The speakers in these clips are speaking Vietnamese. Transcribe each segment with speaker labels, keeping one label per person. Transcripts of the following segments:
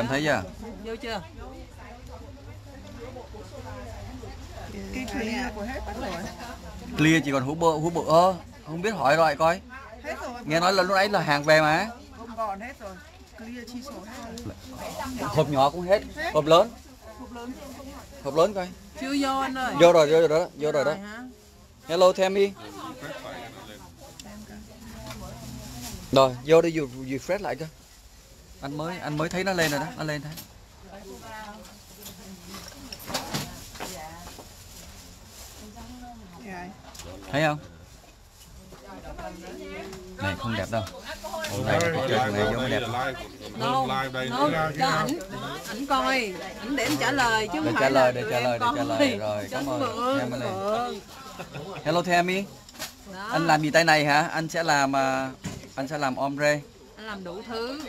Speaker 1: em thấy chưa
Speaker 2: Vô chưa?
Speaker 3: Cái clear của hết rồi.
Speaker 1: clear chỉ còn hũ bự hũ bự ơ không biết hỏi loại coi
Speaker 3: Hết rồi.
Speaker 1: nghe nói là lúc nãy là hàng về mà
Speaker 3: Không còn hết rồi. Clear chi số hết rồi.
Speaker 1: hộp nhỏ cũng hết hộp lớn hộp lớn coi
Speaker 2: Chưa vô anh ơi.
Speaker 1: vô rồi vô rồi đó vô rồi đó hello Tammy rồi vô đi dù refresh lại cơ anh mới anh mới thấy nó lên rồi đó nó lên thấy. Thấy không? Này không đẹp đâu. Ồ, này cái chơi này mới đẹp.
Speaker 2: Đâu, đâu, cho ảnh, ảnh coi, ảnh để em trả lời chứ không
Speaker 1: trả
Speaker 2: phải
Speaker 1: lời
Speaker 2: là
Speaker 1: để trả lời để trả lời. Rồi cảm ơn. em
Speaker 2: mượn.
Speaker 1: hello Tammy. Anh làm gì tay này hả? Anh sẽ làm à, anh sẽ làm ombre.
Speaker 2: Anh làm đủ thứ.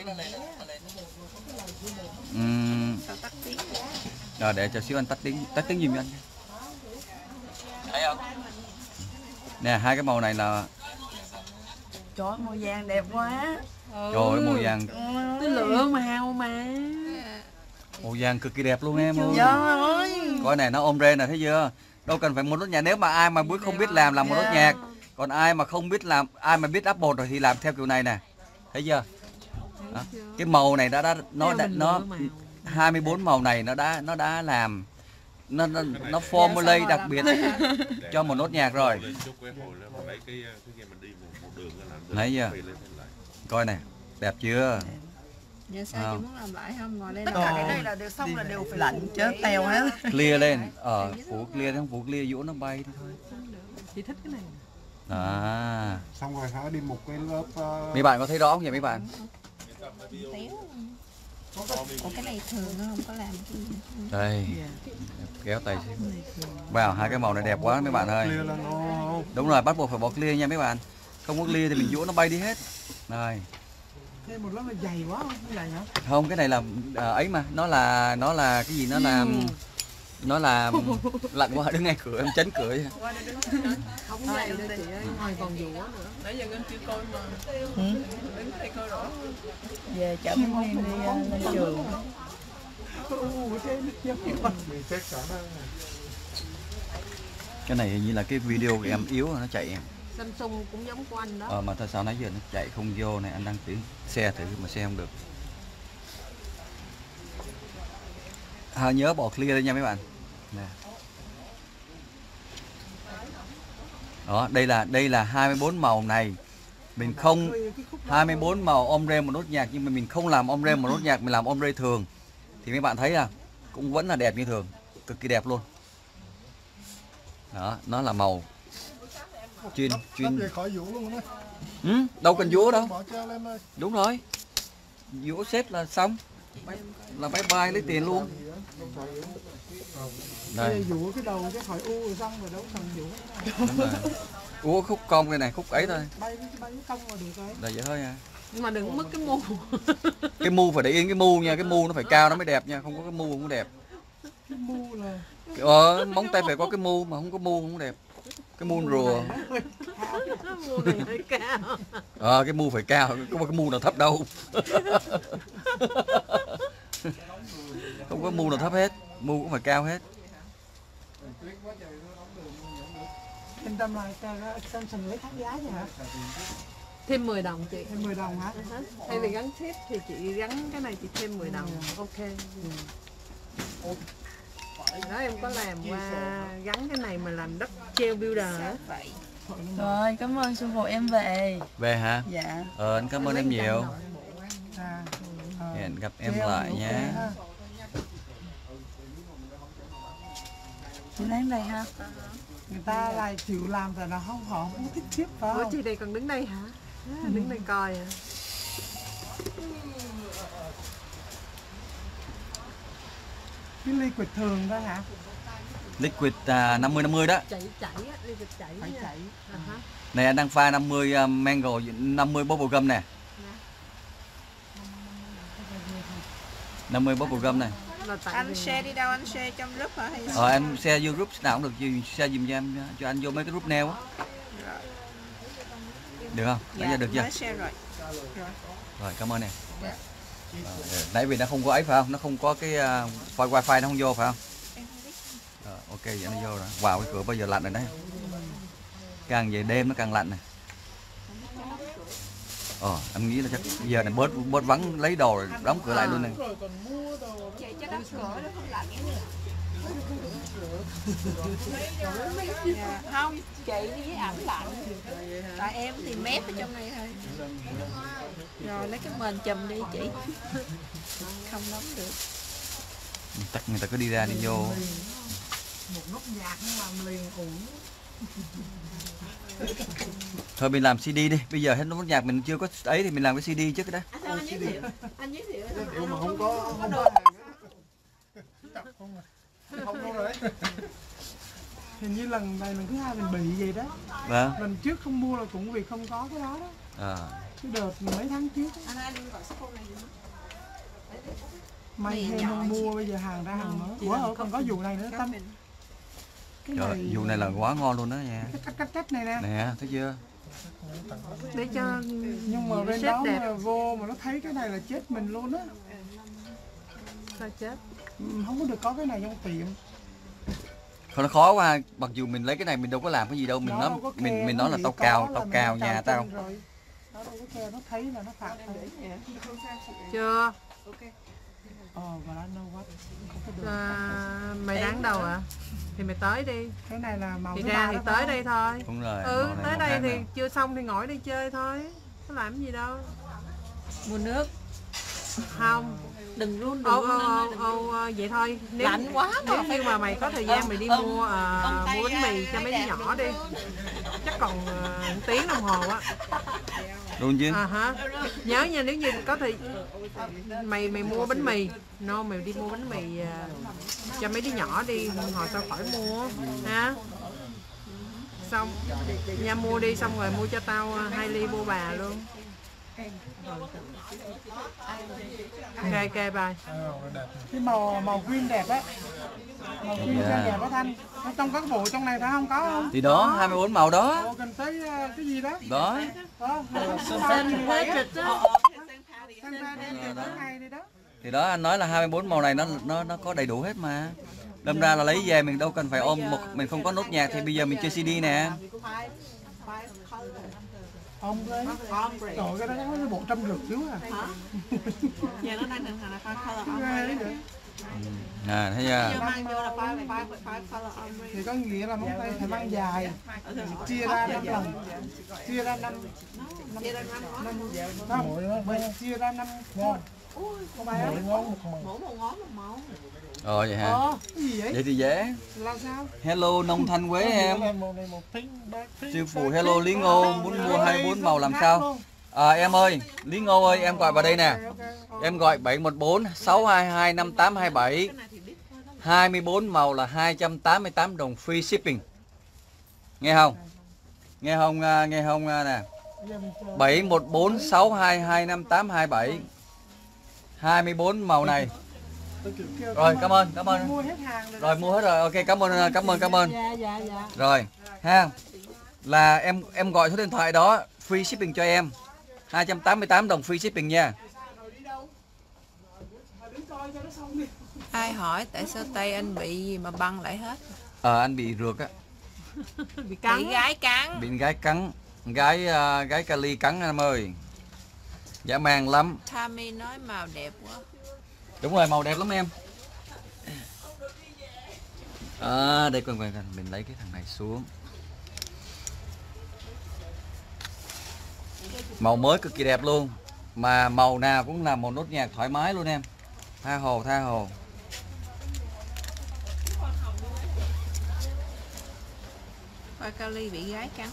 Speaker 1: Rồi để cho xíu anh tắt tiếng tắt tiếng giùm anh thấy không nè hai cái màu này là
Speaker 3: Trời ơi, màu vàng đẹp quá.
Speaker 2: Ừ.
Speaker 1: trời ơi, màu vàng
Speaker 2: Tôi lựa màu mà.
Speaker 1: màu vàng cực kỳ đẹp luôn em ơi
Speaker 3: Trời
Speaker 1: coi này nó ombre nè thấy chưa đâu cần phải một nốt nhạc nếu mà ai mà biết không biết làm làm một nốt nhạc còn ai mà không biết làm ai mà biết áp bột rồi thì làm theo kiểu này nè thấy chưa Đó. cái màu này đã đã nó đã, nó. 24 màu này nó đã nó đã làm nó nó, nó formulate đặc biệt cho một nốt nhạc rồi.
Speaker 4: Lên lên phi lại.
Speaker 1: Coi này đẹp chưa?
Speaker 5: Dạ. Sao
Speaker 1: Không.
Speaker 5: chị muốn làm lại không? Ngồi đây
Speaker 3: Tất cả cái này là đều xong là đều phải lạnh chết teo hết.
Speaker 1: clear lên. Ờ phủ clear không phủ clear vũ nó bay thôi.
Speaker 2: Chị thích cái này.
Speaker 1: à.
Speaker 6: Xong rồi hả? Đi một cái lớp ờ,
Speaker 1: mấy bạn có thấy rõ không vậy mấy bạn?
Speaker 5: Téo. Ủa cái này thường nó không? Có làm cái gì.
Speaker 1: đây. Kéo tay xíu vào hai cái màu này đẹp quá mấy bạn ơi. Đúng rồi bắt buộc phải bỏ clear nha mấy bạn. Không có clear thì mình vũ nó bay đi hết. Rồi
Speaker 3: Thêm một lớp là dày quá không? Vậy hả?
Speaker 1: không cái này là à, ấy mà. Nó là nó là cái gì? Nó là nó là lạnh quá đứng ngay cửa em chấn cửa.
Speaker 2: Không vậy đâu chị ơi, ngoài còn nữa. Nãy giờ em chưa coi mà. Đứng đây coi rõ.
Speaker 3: Về chở mấy Nguyên đi ờ, lên trường.
Speaker 1: cái này hình như là cái video của em yếu nó chạy
Speaker 2: Samsung cũng giống của anh đó.
Speaker 1: ờ, mà tại sao nãy giờ nó chạy không vô này anh đang thử xe thử mà xe không được à, nhớ bỏ clear đây nha mấy bạn nè. Đó đây là đây là 24 màu này. Mình không 24 màu ombre một nốt nhạc nhưng mà mình không làm ombre một nốt nhạc mình làm ombre thường. Thì mấy bạn thấy à cũng vẫn là đẹp như thường. Cực kỳ đẹp luôn. Đó nó là màu. Chuyên chuyên ừ, đâu cần vúa đâu. Đúng rồi. Vúa xếp là xong. Là bye bye lấy tiền luôn đây.
Speaker 6: Vũ cái đầu cái khỏi u rồi xong rồi đâu cần
Speaker 1: rồi. Ủa khúc cong cái này khúc ấy thôi.
Speaker 6: Bay bay cong rồi được rồi.
Speaker 1: Là vậy thôi à
Speaker 2: Nhưng mà đừng mất cái mu.
Speaker 1: cái mu phải để yên cái mu nha cái mu nó phải cao nó mới đẹp nha không có cái mu không có đẹp.
Speaker 6: Cái mu là
Speaker 1: ờ, móng tay phải có cái mu mà không có mu không đẹp. Cái mu rùa.
Speaker 2: Mu này hơi cao.
Speaker 1: ờ cái mu phải cao không có cái mu nào thấp đâu. Không có mu nào thấp hết mu cũng phải cao hết
Speaker 6: yên tâm là extension lấy kháng giá chứ hả
Speaker 2: Thêm 10 đồng chị.
Speaker 6: thêm 10 đồng hả
Speaker 2: Thay vì gắn tiếp thì chị gắn cái này chị thêm 10 đồng. Ok. Đó em có làm qua gắn cái này mà làm đất treo builder á.
Speaker 3: Rồi, cảm ơn sư phụ em về.
Speaker 1: về hả
Speaker 3: Dạ.
Speaker 1: ờ anh cảm ơn em nhiều
Speaker 6: à,
Speaker 1: hẹn gặp em lại
Speaker 6: ok
Speaker 3: Chị lấy đây ha.
Speaker 6: người ta lại chịu làm rồi là không họ không thích ship phải
Speaker 2: Ủa
Speaker 6: không
Speaker 2: chị đây còn đứng đây hả? À, đứng đây coi à.
Speaker 6: cái quịch thường thôi hả
Speaker 1: liquid à, 50 50 đó
Speaker 2: Chảy chảy á, được chảy
Speaker 6: phải
Speaker 2: nha.
Speaker 6: chạy
Speaker 2: À hả.
Speaker 1: này anh đang pha 50 uh, mango 50 bubble gum nè 50 bubble gum này
Speaker 5: Anh share đi đâu? Anh share trong group hả? Hay
Speaker 1: ờ em share vô group nào cũng được chứ share dùm cho em cho anh vô mấy cái group nail á. Được không? Nãy giờ được chưa?
Speaker 5: Mới share rồi.
Speaker 1: rồi cảm ơn em. Ờ, nãy vì nó không có ấy phải không? Nó không có cái uh, wifi nó không vô phải không?
Speaker 5: Em không biết.
Speaker 1: Ờ, ok vậy nó vô rồi. Vào cái cửa bây giờ lạnh rồi đấy. Càng về đêm nó càng lạnh này ờ anh nghĩ là chắc giờ này bớt bớt vắng lấy đồ rồi đóng cửa lại luôn này
Speaker 7: rồi còn mua đồ
Speaker 5: chị cho đóng cửa nó không lạnh không chị đi với ẩm lạnh. Tại em thì mép ở trong này thôi. Rồi lấy cái mền chùm đi chị. Không nóng được.
Speaker 1: Chắc người ta cứ đi ra đi vô.
Speaker 7: Một nốt nhạc nó làm liền ủng
Speaker 1: thôi mình làm CD đi bây giờ hết nốt nhạc mình chưa có ấy thì mình làm cái CD trước cái đó
Speaker 8: anh giới thiệu anh giới thiệu
Speaker 7: Điều mà không có không có hàng á. Chặt không à. Không đâu rồi đấy. Hình như lần này lần thứ hai mình bị vậy đó.
Speaker 1: vâng
Speaker 7: Lần trước không mua là cũng vì không có cái đó đó.
Speaker 1: à,
Speaker 7: Cái đợt mấy tháng trước may
Speaker 5: nhỏ
Speaker 7: không mua bây giờ hàng ra hàng mới. Ủa còn có vụ này nữa tâm. Cái
Speaker 1: trời ơi, vụ này là quá ngon luôn đó nha
Speaker 7: cái cách cách cách này nè.
Speaker 1: nè thấy chưa
Speaker 2: để cho
Speaker 7: Nhưng mà bên đó
Speaker 2: đẹp.
Speaker 7: mà vô mà nó thấy cái này là chết mình luôn á.
Speaker 2: sao chết
Speaker 7: Ừ, Không có được có cái này trong tiệm.
Speaker 1: Thôi nó khó quá mặc dù mình lấy cái này mình đâu có làm cái gì đâu mình
Speaker 7: Nó
Speaker 1: nói mình mình
Speaker 7: nó
Speaker 1: nói là tao cào tao cào nhà tao
Speaker 7: rồi. Nó đâu có khe, nó thấy là nó phạt thôi.
Speaker 2: chưa
Speaker 7: Ờ,
Speaker 2: à, mày đáng đầu à? Thì mày tới đi.
Speaker 7: Cái này là màu
Speaker 2: thì ra thì tới đây thôi.
Speaker 1: Đúng rồi
Speaker 2: ừ tới đây thì
Speaker 1: nè.
Speaker 2: chưa xong thì ngồi đi chơi thôi. Có làm gì đâu.
Speaker 5: Mua nước.
Speaker 2: Không.
Speaker 5: Đừng luôn đừng
Speaker 2: ô ô ô ô vậy thôi. Nếu
Speaker 5: lạnh quá mà.
Speaker 2: nếu như mà mày có thời gian mày đi mua
Speaker 5: tay
Speaker 2: mua bánh mì cho mấy đứa nhỏ đi. chắc còn một tiếng đồng hồ á
Speaker 1: luôn chứ.
Speaker 2: À hả? Nhớ nha, nếu như có thì mày mày mua bánh mì. No, mày đi mua bánh mì à, cho mấy đứa nhỏ đi, hồi tao khỏi mua, ha? Xong, nha, mua đi, xong rồi mua cho tao à, hai ly bô bà luôn ok ok bye
Speaker 7: cái màu màu green đẹp á. Màu green
Speaker 1: Dạ.
Speaker 7: yeah. đẹp á thanh. Nó trong các bộ trong này phải không? Có không?
Speaker 1: Thì đó 24 màu đó.
Speaker 7: Ồ, cần tới ờ, cái gì đó?
Speaker 1: Đó.
Speaker 7: Đó đó.
Speaker 1: Thì đó anh nói là 24 màu này nó nó nó có đầy đủ hết mà. Đâm ra là lấy về mình đâu cần phải ôm một mình không có nốt nhạc thì bây giờ mình chơi CD nè
Speaker 7: ông đấy trời cái đó nó bộ trăm rưỡi xíu à.
Speaker 8: Giờ nó đang hình thành là five color ombre
Speaker 1: à thấy chưa?
Speaker 8: Giờ mang vô là five five five color ombre.
Speaker 7: Thì có nghĩa là móng tay phải mang dài chia ra năm lần. Chia ra năm
Speaker 8: chia ra năm ngón
Speaker 7: không mình chia ra năm ngon có phải không?
Speaker 8: mỗi một ngón một màu
Speaker 1: ờ vậy hả?
Speaker 7: Ờ cái gì vậy?
Speaker 1: Vậy thì dễ.
Speaker 7: Là sao?
Speaker 1: Hello nông thanh quế em. sư phụ hello lý ngô muốn mua 24 màu làm sao? À, em ơi lý ngô ơi em gọi vào đây nè. Em gọi 714 622 5827 24 màu là 288 đồng free shipping. Nghe không? Nghe không à, nghe không à, nè. 714 622 5827 24 màu này rồi cảm ơn cảm ơn.
Speaker 7: Mua hết hàng rồi
Speaker 1: rồi mua hết rồi. Ok cảm ơn cảm ơn cảm ơn.
Speaker 7: Dạ dạ dạ.
Speaker 1: Rồi ha là em em gọi số điện thoại đó free shipping cho em. 288 đồng free shipping nha.
Speaker 5: Ai hỏi tại sao tay anh bị gì mà băng lại hết?
Speaker 1: Ờ anh bị rượt á.
Speaker 2: Bị cắn
Speaker 5: bị gái cắn.
Speaker 1: Bị gái cắn gái à, gái kali cắn em ơi. Dã man lắm.
Speaker 5: Tammy nói màu đẹp quá
Speaker 1: đúng rồi màu đẹp lắm em. À, đây quên quên mình lấy cái thằng này xuống. Màu mới cực kỳ đẹp luôn. Mà màu nào cũng là một nốt nhạc thoải mái luôn em. Tha hồ tha hồ.
Speaker 5: Khoai kali bị gái cắn.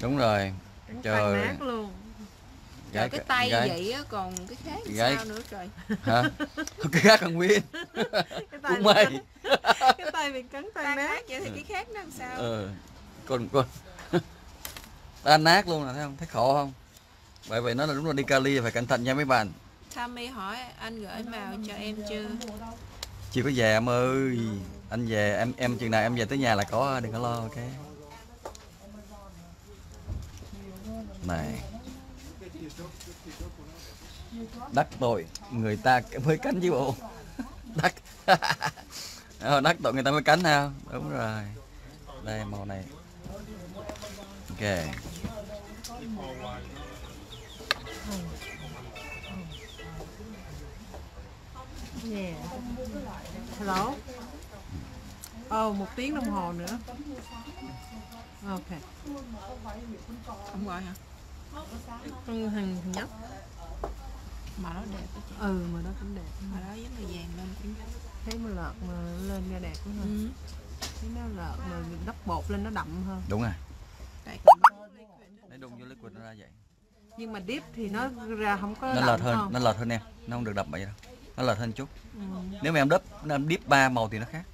Speaker 1: Đúng rồi.
Speaker 2: Cắn
Speaker 1: Trời.
Speaker 2: nát luôn
Speaker 5: Trời cái tay
Speaker 1: gái,
Speaker 5: vậy á còn cái khác thì
Speaker 1: Gái.
Speaker 5: sao nữa trời.
Speaker 1: hả? Cái khác còn nguyên.
Speaker 2: Cái tay
Speaker 1: cũng
Speaker 2: cái tay bị cắn tay
Speaker 5: tan
Speaker 2: nát.
Speaker 5: nát vậy thì cái khác nó làm sao?
Speaker 1: Ờ còn còn tan nát luôn là thấy không? Thấy khổ không? Bởi vậy nó là đúng là đi kali phải cẩn thận nha mấy bạn.
Speaker 5: Tammy hỏi anh gửi màu cho em chưa?
Speaker 1: Chưa có về em ơi. Anh về em em chừng nào em về tới nhà là có đừng có lo ok? Này đắc tội người ta mới cắn chứ bộ đắc ờ, đắc tội người ta mới cắn ha đúng rồi đây màu này ok
Speaker 2: Yeah. Hello. Ồ, một tiếng đồng hồ nữa. Ok.
Speaker 5: không gọi hả
Speaker 2: con thằng nhóc.
Speaker 5: mà nó đẹp chị
Speaker 2: Ừ, mà nó cũng đẹp.
Speaker 5: mà đó giống như vàng lên cũng
Speaker 2: Thấy mà lợt mà lên ra đẹp quá ha.
Speaker 5: ừ.
Speaker 2: Thấy nó lợt mà đắp bột lên nó đậm hơn.
Speaker 1: đúng rồi
Speaker 5: tại
Speaker 1: lấy đun vô liquid nó ra vậy
Speaker 2: Nhưng mà dip thì nó ra không có
Speaker 1: nó lợt hơn
Speaker 2: không?
Speaker 1: nó lợt hơn em nó không được đậm vậy đâu nó lợt hơn chút
Speaker 2: Ừ.
Speaker 1: nếu mà em đắp em dip ba màu thì nó khác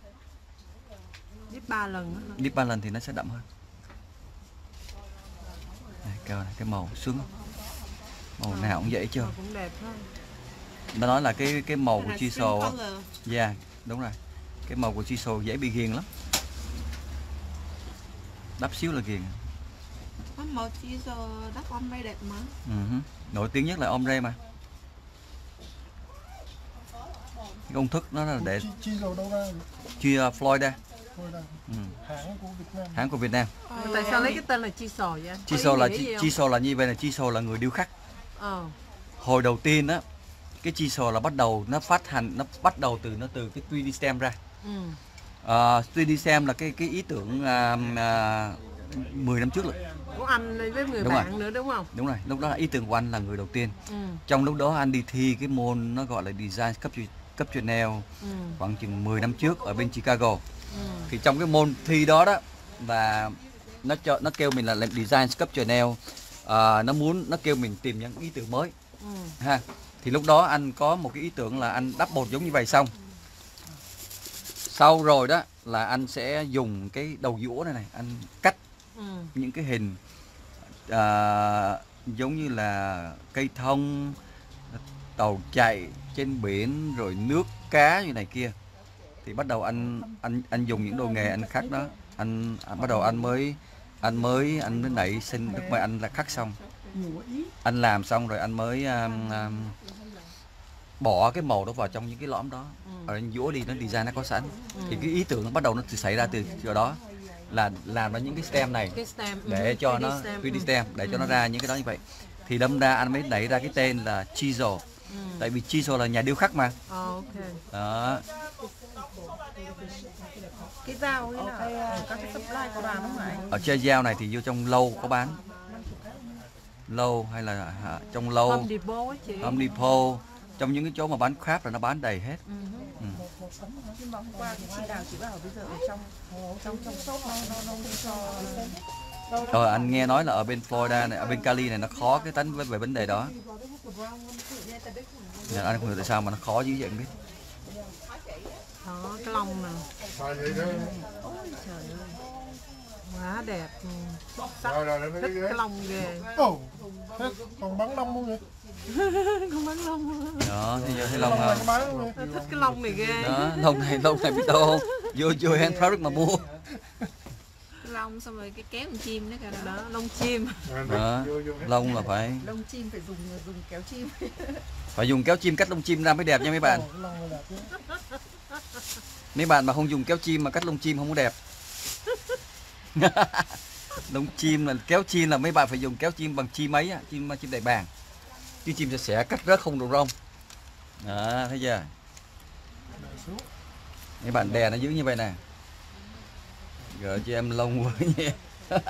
Speaker 2: Dip ba lần á.
Speaker 1: dip ba lần thì nó sẽ đậm hơn này, kêu này, cái màu sướng. Màu nào cũng vậy chưa
Speaker 2: cũng đẹp ha.
Speaker 1: nó nói là cái cái màu của chisel á. dạ đúng rồi. Cái màu của chisel dễ bị ghiền lắm. Đắp xíu là ghiền.
Speaker 5: Màu chisel đắp ombre đẹp mà.
Speaker 1: Ừ hứ. nổi tiếng nhất là ombre mà. Cái công thức nó là để
Speaker 7: chi, chi dầu đâu ra
Speaker 1: ừ.
Speaker 7: hãng của Việt Nam
Speaker 1: hãng của Việt Nam
Speaker 2: Mà Tại sao lấy cái tên là chisel vậy? anh? Có
Speaker 1: Chisel
Speaker 2: ý
Speaker 1: là
Speaker 2: không?
Speaker 1: Chisel là như vậy là Chisel là người điêu khắc
Speaker 2: Ờ.
Speaker 1: hồi đầu tiên á cái Chisel là bắt đầu nó phát hành nó bắt đầu từ nó từ cái 3D stem ra
Speaker 2: Ừ.
Speaker 1: uh, 3D stem là cái cái ý tưởng à, à, 10 năm trước rồi
Speaker 2: Của anh với người
Speaker 1: Đúng rồi.
Speaker 2: bạn nữa đúng không?
Speaker 1: đúng rồi lúc đó là ý tưởng của anh là người đầu tiên
Speaker 2: Ừ.
Speaker 1: trong lúc đó anh đi thi cái môn nó gọi là design cấp cấp Chanel
Speaker 2: Ừ.
Speaker 1: khoảng chừng 10 năm trước ở bên Chicago. Thì trong cái môn thi đó đó là nó cho nó kêu mình là làm design sculpture à, nó muốn nó kêu mình tìm những ý tưởng mới
Speaker 2: Ừ.
Speaker 1: ha thì lúc đó anh có một cái ý tưởng là anh đắp bột giống như vậy xong sau rồi đó là anh sẽ dùng cái đầu dũa này này anh cắt
Speaker 2: Ừ.
Speaker 1: những cái hình à, giống như là cây thông tàu chạy trên biển rồi nước cá như này kia thì bắt đầu anh anh anh dùng những đồ nghề anh khắc đó anh, anh bắt đầu anh mới anh mới anh mới nảy sinh lúc mà anh là khắc xong anh làm xong rồi anh mới um, um, bỏ cái màu đó vào trong những cái lõm đó rồi anh dũa đi nó design nó có sẵn thì cái ý tưởng nó bắt đầu nó xảy ra từ chỗ đó là làm ra những cái stem này
Speaker 2: stem. ừ.
Speaker 1: để cho
Speaker 2: 3D
Speaker 1: nó
Speaker 2: stem.
Speaker 1: 3D
Speaker 2: Ừ.
Speaker 1: stem để cho nó ra những cái đó như vậy thì đâm ra anh mới nảy ra cái tên là chisel
Speaker 2: Ừ.
Speaker 1: tại vì chisel là nhà điêu khắc mà
Speaker 2: Ờ,
Speaker 1: đó
Speaker 8: cái dao như nào các cái supply có bán không phải
Speaker 1: ở chơi dao này thì vô trong lâu có bán lâu hay là hả, trong lâu
Speaker 2: Home Depot á chị.
Speaker 1: Home Depot trong những cái chỗ mà bán craft là nó bán đầy hết
Speaker 2: Ừ.
Speaker 1: ừ.
Speaker 8: nhưng mà hôm qua cái chị đào chị bảo bây giờ ở trong trong trong shop nó nó nó không cho
Speaker 1: Rồi anh nghe nói là ở bên Florida này, ở bên Cali này nó khó cái tánh về, về vấn đề đó. Nên anh không hiểu tại sao mà nó khó dữ vậy không biết.
Speaker 2: Đó, cái lông nè.
Speaker 7: Phải vậy đó.
Speaker 2: Quá đẹp. Ừ. Sắc
Speaker 7: Rồi rồi
Speaker 2: thích cái lông ghê.
Speaker 7: Ồ, còn bắn lông luôn vậy?
Speaker 2: Không bán lông.
Speaker 1: Đó, thì giờ thấy lông
Speaker 7: vậy?
Speaker 2: Thích cái lông này ghê.
Speaker 1: Đó, lông này lông này biết đâu không? Vô vô hand fabric mà mua.
Speaker 5: cái lông xong rồi cái kéo con chim nữa kìa đó
Speaker 2: Đó, lông chim.
Speaker 1: Đó, lông là phải
Speaker 8: lông chim phải dùng dùng kéo chim
Speaker 1: phải dùng kéo chim cắt lông chim ra mới đẹp nha mấy bạn. Mấy bạn mà không dùng kéo chim mà cắt lông chim không có đẹp. lông chim là kéo chim là mấy bạn phải dùng kéo chim bằng chim ấy á, chim chim đại bàng. Chứ chim sẽ xẻ cắt rớt không được rong. Đó, thấy chưa? Mấy bạn đè nó giữ như vậy nè. Gỡ cho em lông với nha.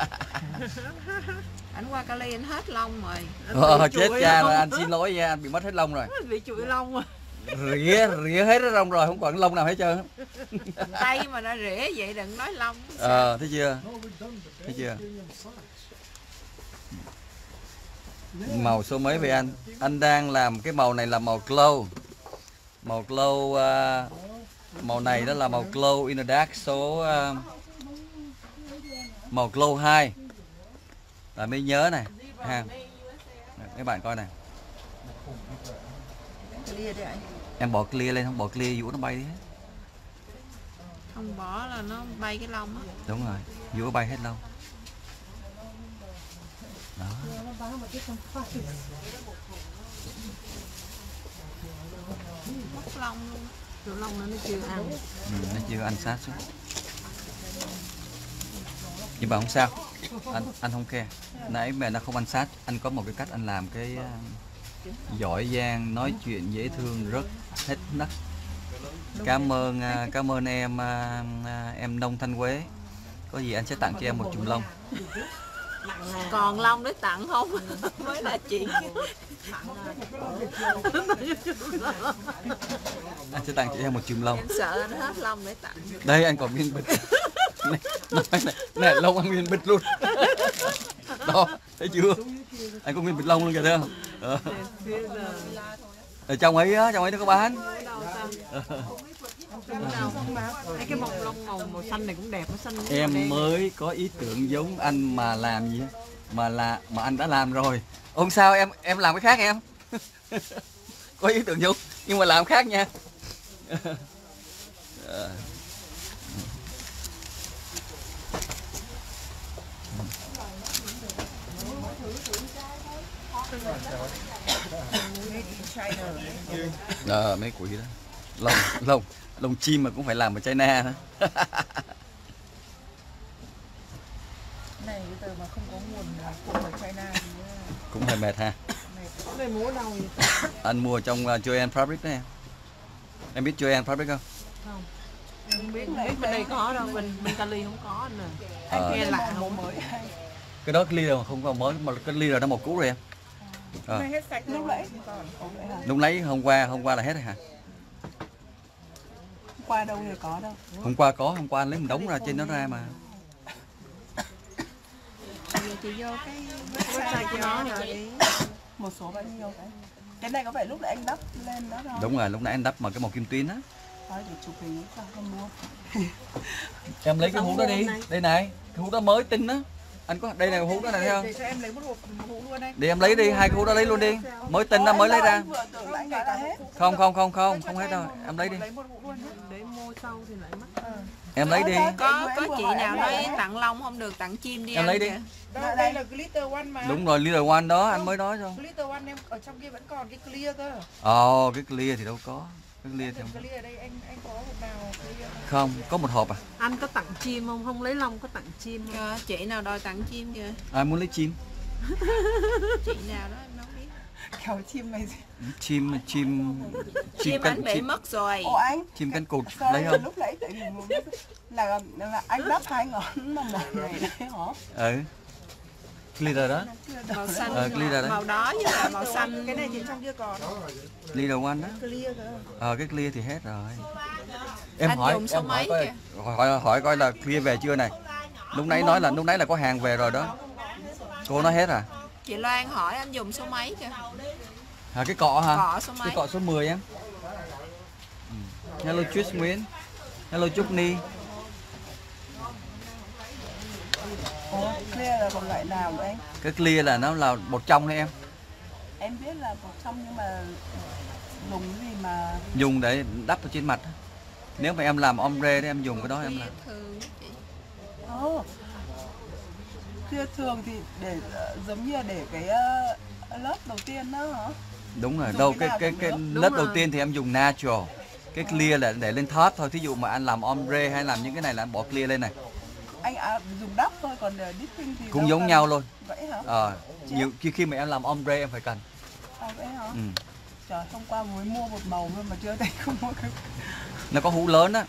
Speaker 5: ảnh qua Cali anh hết lông rồi
Speaker 1: Ờ,
Speaker 2: Bị
Speaker 1: chết cha rồi, anh xin lỗi nha, anh bị mất hết lông rồi.
Speaker 2: Bị chuỗi lông rồi.
Speaker 1: Rỉa, rỉa hết rong rồi, không còn lông nào hết trơn.
Speaker 5: tay mà đã rỉa vậy đừng nói lông
Speaker 1: Ờ, thấy chưa? Thấy chưa? Màu số mấy vậy anh? Anh đang làm cái màu này là màu glow. Màu glow à, màu này đó là màu glow in the dark số à, màu glow 2. Là mới nhớ này ha. Mấy bạn coi này.
Speaker 8: clear đấy anh
Speaker 1: Em bỏ clear lên không bỏ clear vũ nó bay đi hết.
Speaker 5: không bỏ là nó bay cái lông á.
Speaker 1: Đúng rồi, vũ bay hết lâu. Đó.
Speaker 5: lông luôn.
Speaker 2: Chỗ lông nó nó chưa ăn.
Speaker 1: Ừ, nó chưa ăn sát xuống. Nhưng mà không sao. Anh anh không khe nãy mẹ nó không ăn sát. Anh có một cái cách anh làm cái à, giỏi giang nói chuyện dễ thương rất hết nấc cảm ơn à, cảm ơn em à, à, em nông thanh quế. Có gì anh sẽ tặng cho em một chùm lông.
Speaker 5: Còn lông để tặng không? Mới là chuyện
Speaker 1: anh sẽ tặng cho em một chùm lông.
Speaker 5: Em sợ nó hết lông để tặng.
Speaker 1: Đây anh còn miếng bịch này, nói này, này lông anh miếng bịch luôn. Đó thấy chưa? Anh có miếng bịch lông luôn kìa thấy không? Ờ. ở trong ấy á trong ấy nó có bán.
Speaker 2: Thấy cái mông lông màu màu xanh này cũng đẹp nó xanh
Speaker 1: em mới có ý tưởng giống anh mà làm gì? Mà là mà anh đã làm rồi. Hôm sau em em làm cái khác em? Có ý tưởng giống nhưng mà làm khác nha Ờ. Mấy quỷ đó lông lông lông chim mà cũng phải làm ở China nữa
Speaker 8: này bây giờ mà không có nguồn cung ở China thì
Speaker 1: cũng hơi mệt ha
Speaker 2: Cái này múa đâu vậy?
Speaker 1: anh mua trong uh, Joanne Fabric đó em em biết Joanne Fabric không
Speaker 2: Không biết, biết bên đây có đâu, bên bên Cali không có anh nè.
Speaker 1: Ờ.
Speaker 2: Nghe lạ không?
Speaker 8: mới
Speaker 1: cái đó cái ly mà không có mới mà cái ly rồi nó một cú rồi em
Speaker 8: Hôm nay hết sạch lúc nãy.
Speaker 1: Lúc lấy hôm qua hôm qua là hết rồi hả?
Speaker 8: Qua đâu thì có đâu.
Speaker 1: Hôm qua có hôm qua anh lấy một đống ra trên nó ra mà.
Speaker 5: Giờ chị vô cái
Speaker 2: Website của nó hả?
Speaker 8: một số bao nhiêu cái cái này có phải lúc nãy anh đắp lên đó đâu
Speaker 1: đúng rồi lúc nãy anh đắp mà cái màu kim tuyến á.
Speaker 8: Thôi để chụp hình sao không mua.
Speaker 1: Em lấy cái hũ đó đi. Đây này cái hũ đó mới tinh á anh có đây này hũ đó này thấy không?
Speaker 8: để cho em lấy một hộp hũ luôn anh
Speaker 1: đi em lấy đi hai cái hũ đó lấy luôn đi. Mới tinh đó mới lấy ra. Không không không không không hết đâu em lấy đi.
Speaker 8: lấy một hũ luôn nhé.
Speaker 2: Để mua sau thì lại mất.
Speaker 1: em lấy đi.
Speaker 5: có có chị nào nói tặng lông không? Được tặng chim đi
Speaker 1: Em lấy đi.
Speaker 8: đây, đây là glitter one mà.
Speaker 1: Đúng rồi leader one đó anh mới nói cho
Speaker 8: glitter one em ở trong kia vẫn còn cái clear cơ.
Speaker 1: Ồ cái clear thì đâu có cái clear thì
Speaker 8: Cái
Speaker 1: không
Speaker 8: ở đây anh anh có hộp nào
Speaker 1: không? Có một hộp à?
Speaker 2: Anh có tặng chim không? Không lấy lông có tặng chim không?
Speaker 5: Ờ, chị nào đòi tặng chim kìa
Speaker 1: ai muốn lấy chim.
Speaker 5: Chị nào đó em đâu biết
Speaker 8: kéo chim này gì?
Speaker 1: Chim chim
Speaker 5: chim
Speaker 1: cánh
Speaker 5: anh bị
Speaker 1: chim,
Speaker 5: mất rồi.
Speaker 8: Ồ anh?
Speaker 1: Chim cánh cụt
Speaker 8: Sorry,
Speaker 1: lấy không?
Speaker 8: lúc nãy tại vì là, là anh đắp hai ngón mà một này đấy hả?
Speaker 1: Ừ clear đó.
Speaker 5: Màu xanh
Speaker 1: Ờ, glitter đấy.
Speaker 5: màu đỏ với là màu xanh.
Speaker 8: Cái này thì trong kia còn.
Speaker 1: Leader one đó.
Speaker 8: Clear cơ.
Speaker 1: Ờ cái clear thì hết rồi. Em
Speaker 5: Anh
Speaker 1: hỏi em hỏi
Speaker 5: mấy
Speaker 1: coi
Speaker 5: kìa?
Speaker 1: hỏi hỏi coi là clear về chưa này. Lúc nãy nói là lúc nãy là có hàng về rồi đó. Cô nói hết à?
Speaker 5: Chị Loan hỏi anh dùng số mấy kìa?
Speaker 1: À cái cọ hả?
Speaker 5: Cọ số
Speaker 1: cái
Speaker 5: mấy.
Speaker 1: cọ số 10 em Ừ. hello Tris Nguyễn. Hello Trúc Ni
Speaker 8: ồ clear là một loại nào vậy anh
Speaker 1: cái clear là nó là bột trong đấy em?
Speaker 8: Em biết là một trong nhưng mà dùng cái gì mà
Speaker 1: dùng để đắp ở trên mặt nếu mà em làm ombre thì em dùng cái đó em làm.
Speaker 5: Thường chị.
Speaker 8: Ồ. Clear thường thì để ờ, giống như là để cái ờ, lớp đầu tiên đó hả?
Speaker 1: Đúng rồi
Speaker 8: Dùng
Speaker 1: đâu
Speaker 8: cái
Speaker 1: cái cái cái lớp đầu tiên thì em dùng natural. Cái clear là để lên top thôi thí dụ mà anh làm ombre hay làm những cái này là anh bỏ clear lên này
Speaker 8: anh à, dùng đắp thôi còn dipping thì
Speaker 1: cũng giống
Speaker 8: cần.
Speaker 1: nhau luôn
Speaker 8: vậy hả
Speaker 1: ờ nhiều khi khi mà em làm ombre em phải cần
Speaker 8: à, vậy hả
Speaker 1: ừ.
Speaker 8: trời hôm qua mới mua một màu thôi mà chưa thấy không mua cái
Speaker 1: nó có hũ lớn á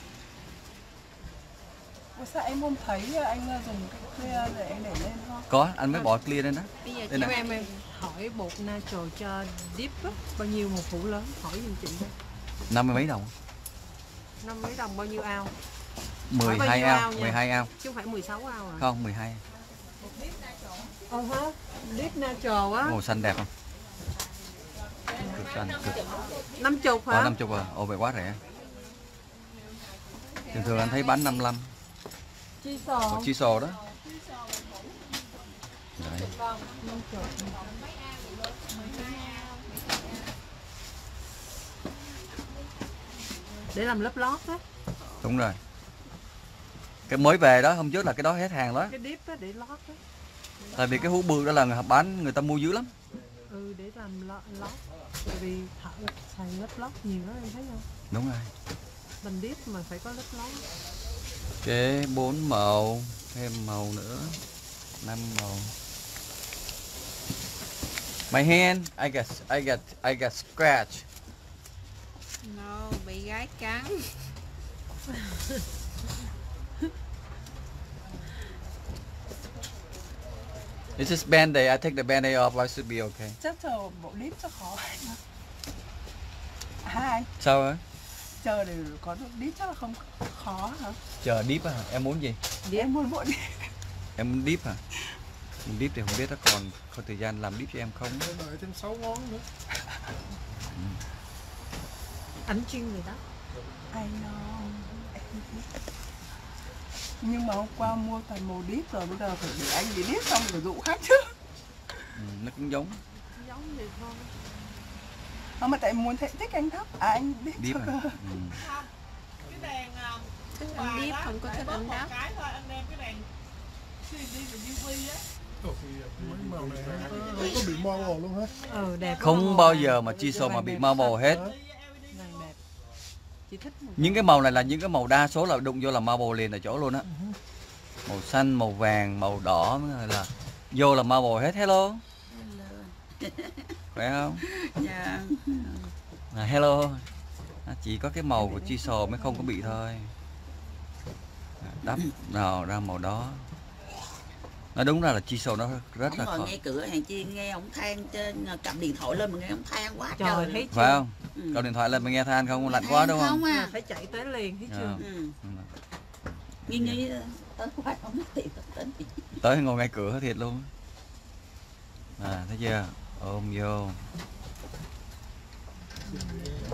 Speaker 8: Ủa sao em không thấy anh ờ, dùng cái clear để anh để lên không
Speaker 1: có anh mới bỏ clear lên đó
Speaker 5: bây giờ
Speaker 1: Đây
Speaker 5: chị
Speaker 2: em em hỏi bột natural cho dip á, bao nhiêu một hũ lớn? Hỏi giùm chị thôi.
Speaker 1: năm mươi mấy đồng
Speaker 2: Năm mấy đồng bao nhiêu ao?
Speaker 1: 12
Speaker 2: bao nhiêu
Speaker 1: ao
Speaker 2: ao nha?
Speaker 1: 12 ao
Speaker 2: Chứ không phải 16 ao à?
Speaker 1: không 12
Speaker 2: Ờ hả? Dip natural á,
Speaker 1: màu xanh đẹp không cực xanh cực
Speaker 2: 50
Speaker 1: Ờ,
Speaker 2: hả?
Speaker 1: 50 à ồ vậy quá rẻ thường thường anh thấy bán 55
Speaker 2: Chi sò.
Speaker 1: chi sò đó Đấy.
Speaker 2: Để làm lớp lót á.
Speaker 1: đúng rồi cái mới về đó hôm trước là cái đó hết hàng đó
Speaker 2: Cái dip á, để lót á.
Speaker 1: tại vì cái hũ bự đó là người bán người ta mua dữ lắm
Speaker 2: Ừ, để làm lót. lót. Tại vì thợ xài lấp lót nhiều đó em thấy không?
Speaker 1: đúng rồi
Speaker 2: Bình điếp mà phải có lấp lót.
Speaker 1: ok bốn màu thêm màu nữa năm màu my hand I got I got I got scratch
Speaker 5: no bị gái cắn
Speaker 1: It's just band-aid. I take the band-aid off. I should be okay.
Speaker 8: chắc chờ bộ clip cho khó hai
Speaker 1: Sao ấy?
Speaker 8: chờ để có được clip chắc là không khó hả
Speaker 1: Chờ deep à? Em muốn gì?
Speaker 8: em muốn bộ đi
Speaker 1: Em muốn deep à? Deep thì không biết nó còn có thời gian làm deep cho em không?
Speaker 7: Để đợi thêm 6 ngón nữa.
Speaker 2: Ảnh chuyên người đó.
Speaker 8: I know. Nhưng mà hôm qua mua toàn màu đít rồi bây giờ phải để anh bị đít xong rồi dụ khách chứ
Speaker 1: Ừ, nó cũng giống
Speaker 2: Giống vậy thôi.
Speaker 8: không mà tại em muốn thích, thích anh thấp à anh đít
Speaker 1: deep
Speaker 8: cho
Speaker 1: à?
Speaker 8: cơ
Speaker 1: Ừ.
Speaker 5: thích anh điếp không có thích anh đắp
Speaker 7: Ồ, mấy màu này không có bị mo màu luôn hả?
Speaker 2: Ừ, đẹp.
Speaker 1: Không bao giờ mà chi sầu mà bị marble hết.
Speaker 7: Hả?
Speaker 2: Vàng đẹp. Chị thích một
Speaker 1: Những cái màu này là những cái màu đa số là đụng vô là marble liền ở chỗ luôn á. Màu xanh, màu vàng, màu đỏ là vô là marble hết. Hello. Phải không?
Speaker 3: Dạ.
Speaker 1: À, hello. À, chỉ có cái màu của chi sầu mới không có bị thôi. À, Đắp nào ra màu đó. Nó đúng ra là chi sầu nó rất
Speaker 3: Ông
Speaker 1: là khó.
Speaker 3: nghe cửa hàng chi nghe ông than trên cầm điện thoại lên mà nghe ông than quá
Speaker 2: Trời
Speaker 3: trời.
Speaker 2: thấy
Speaker 1: Phải
Speaker 2: chưa?
Speaker 1: không?
Speaker 3: Ừ.
Speaker 1: Cầm điện thoại lên mình nghe than không? Lạnh quá đúng không?
Speaker 3: Không à.
Speaker 2: phải chạy tới liền thấy chưa?
Speaker 1: Ờ.
Speaker 3: Ừ. Nghi nghi tới qua không biết tiền tới tiền.
Speaker 1: tới ngồi ngay cửa thiệt luôn à thấy chưa ôm vô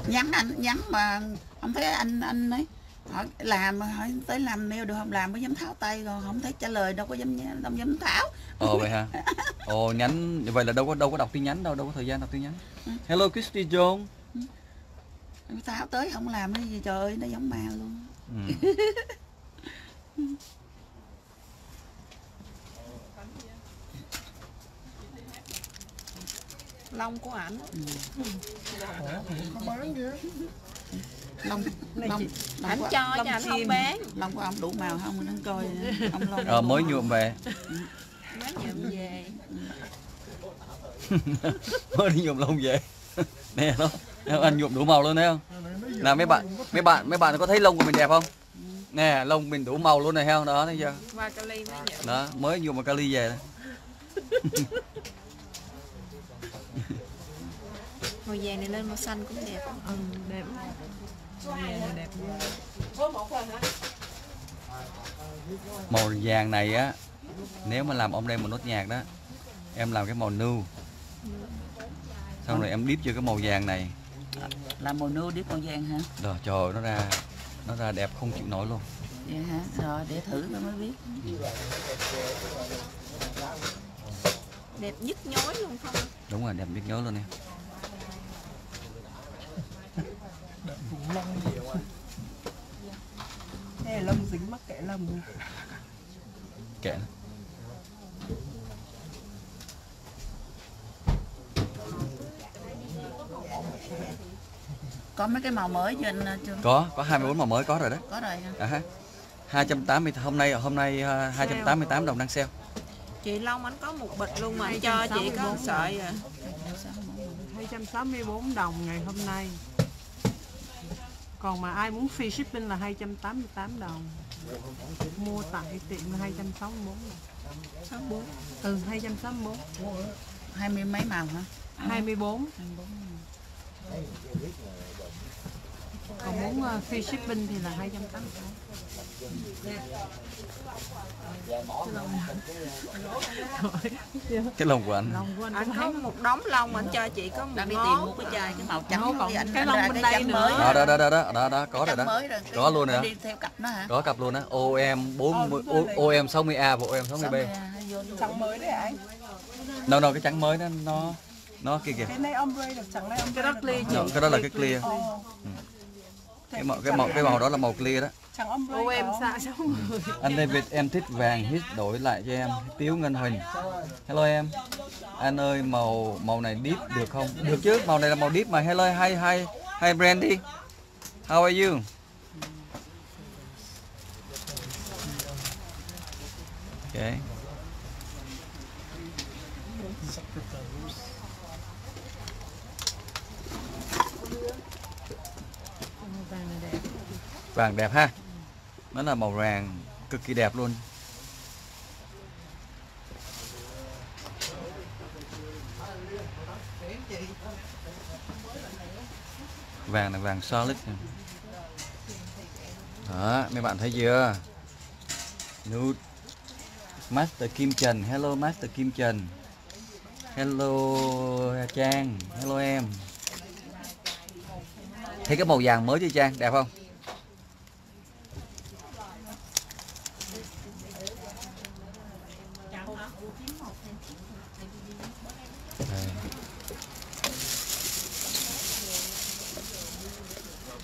Speaker 3: Nhắn anh nhắn mà không thấy anh anh ấy hỏi làm hỏi tới làm nêu được không? Làm mới dám tháo tay rồi không thấy trả lời đâu có dám đâu dám tháo.
Speaker 1: Ồ vậy hả? Ồ nhắn vậy là đâu có đâu có đọc tin nhắn đâu đâu có thời gian đọc tin nhắn. Hello Christy John
Speaker 3: tháo tới không làm cái gì trời ơi nó giống ma luôn.
Speaker 1: Ừ.
Speaker 5: lông của ảnh.
Speaker 7: Có bán kìa.
Speaker 3: Lông lông
Speaker 5: ảnh cho
Speaker 2: lông chim.
Speaker 5: không bán.
Speaker 3: Lông của ông đủ màu không? Mình coi ông lông
Speaker 1: ờ, mới nhuộm về.
Speaker 5: Mới nhận về.
Speaker 1: Mới đi nhuộm lông về. Nè nó anh nhuộm đủ màu luôn thấy không? Là mấy bạn mấy bạn mấy bạn có thấy lông của mình đẹp không? Nè lông mình đủ màu luôn này không? Đó thấy chưa? Đó mới nhuộm một kali về.
Speaker 5: Màu vàng này lên màu xanh cũng đẹp.
Speaker 2: Ừ, đẹp. Đẹp.
Speaker 1: màu vàng này á nếu mà làm ông đây một nốt nhạc đó em làm cái màu nu. Xong rồi em điếp vô cái màu vàng này.
Speaker 3: Làm màu nâu điếp màu vàng hả?
Speaker 1: Rồi trời ơi, nó ra nó ra đẹp không chịu nổi luôn.
Speaker 3: Vậy hả? Rồi để thử tôi mới biết.
Speaker 5: Đẹp nhức nhối luôn không?
Speaker 1: Đúng rồi đẹp biết nhớ luôn em
Speaker 7: Cũng lông gì vậy?
Speaker 8: Thế là lông dính mắc kệ lông
Speaker 1: kệ nó.
Speaker 3: có mấy cái màu mới trên trên
Speaker 1: có có 24 màu mới có rồi đó
Speaker 3: có rồi
Speaker 1: à, ha. 280 hôm nay hôm nay uh, 288 đồng đang sale
Speaker 5: chị Long ảnh có một bịch luôn mà anh cho chị có sợi à
Speaker 2: 264 đồng ngày hôm nay. Còn mà ai muốn free shipping là 288 đồng. Mua tại tiệm là 264 đồng.
Speaker 5: 64
Speaker 2: Ừ, 264.
Speaker 3: hai mươi mấy màu hả
Speaker 2: 24. Còn muốn uh, free shipping thì là 288.
Speaker 1: Cái lông của anh.
Speaker 2: Anh
Speaker 5: có
Speaker 2: thấy
Speaker 5: một đống lông anh cho chị có một
Speaker 3: đang đi tìm mua cái chai cái màu trắng
Speaker 2: Không, còn cái lông bên đây nữa.
Speaker 3: mới.
Speaker 1: Đó đó đó đó đó, đó, có rồi đó. có luôn rồi đó.
Speaker 3: đi theo cặp nó hả?
Speaker 1: Có cặp luôn á OM 40 OM 60A và OM 60B
Speaker 8: trắng mới đấy anh.
Speaker 1: Đâu đâu cái trắng mới đó nó nó kia kìa.
Speaker 8: Cái này ombre được trắng này ombre
Speaker 2: cái đó clear
Speaker 1: cái đó là cái clear.
Speaker 8: Ồ.
Speaker 1: cái màu cái màu cái màu đó là màu clear đó
Speaker 8: Chẳng âm
Speaker 2: ô em xạ mươi
Speaker 1: anh David em thích vàng hít đổi lại cho em. Tiếu Ngân Huỳnh. Hello em. Anh ơi màu màu này deep được không? Được chứ màu này là màu deep mà. Hello hi hi hi Brandy. How are you? Okay.
Speaker 2: Vàng đẹp
Speaker 1: ha nó là màu vàng, cực kỳ đẹp luôn. Vàng là vàng solid đó, mấy bạn thấy chưa? Nude. Master kim trần, hello master kim trần. Hello trang, hello em. Thấy cái màu vàng mới chưa trang? Đẹp không Đây.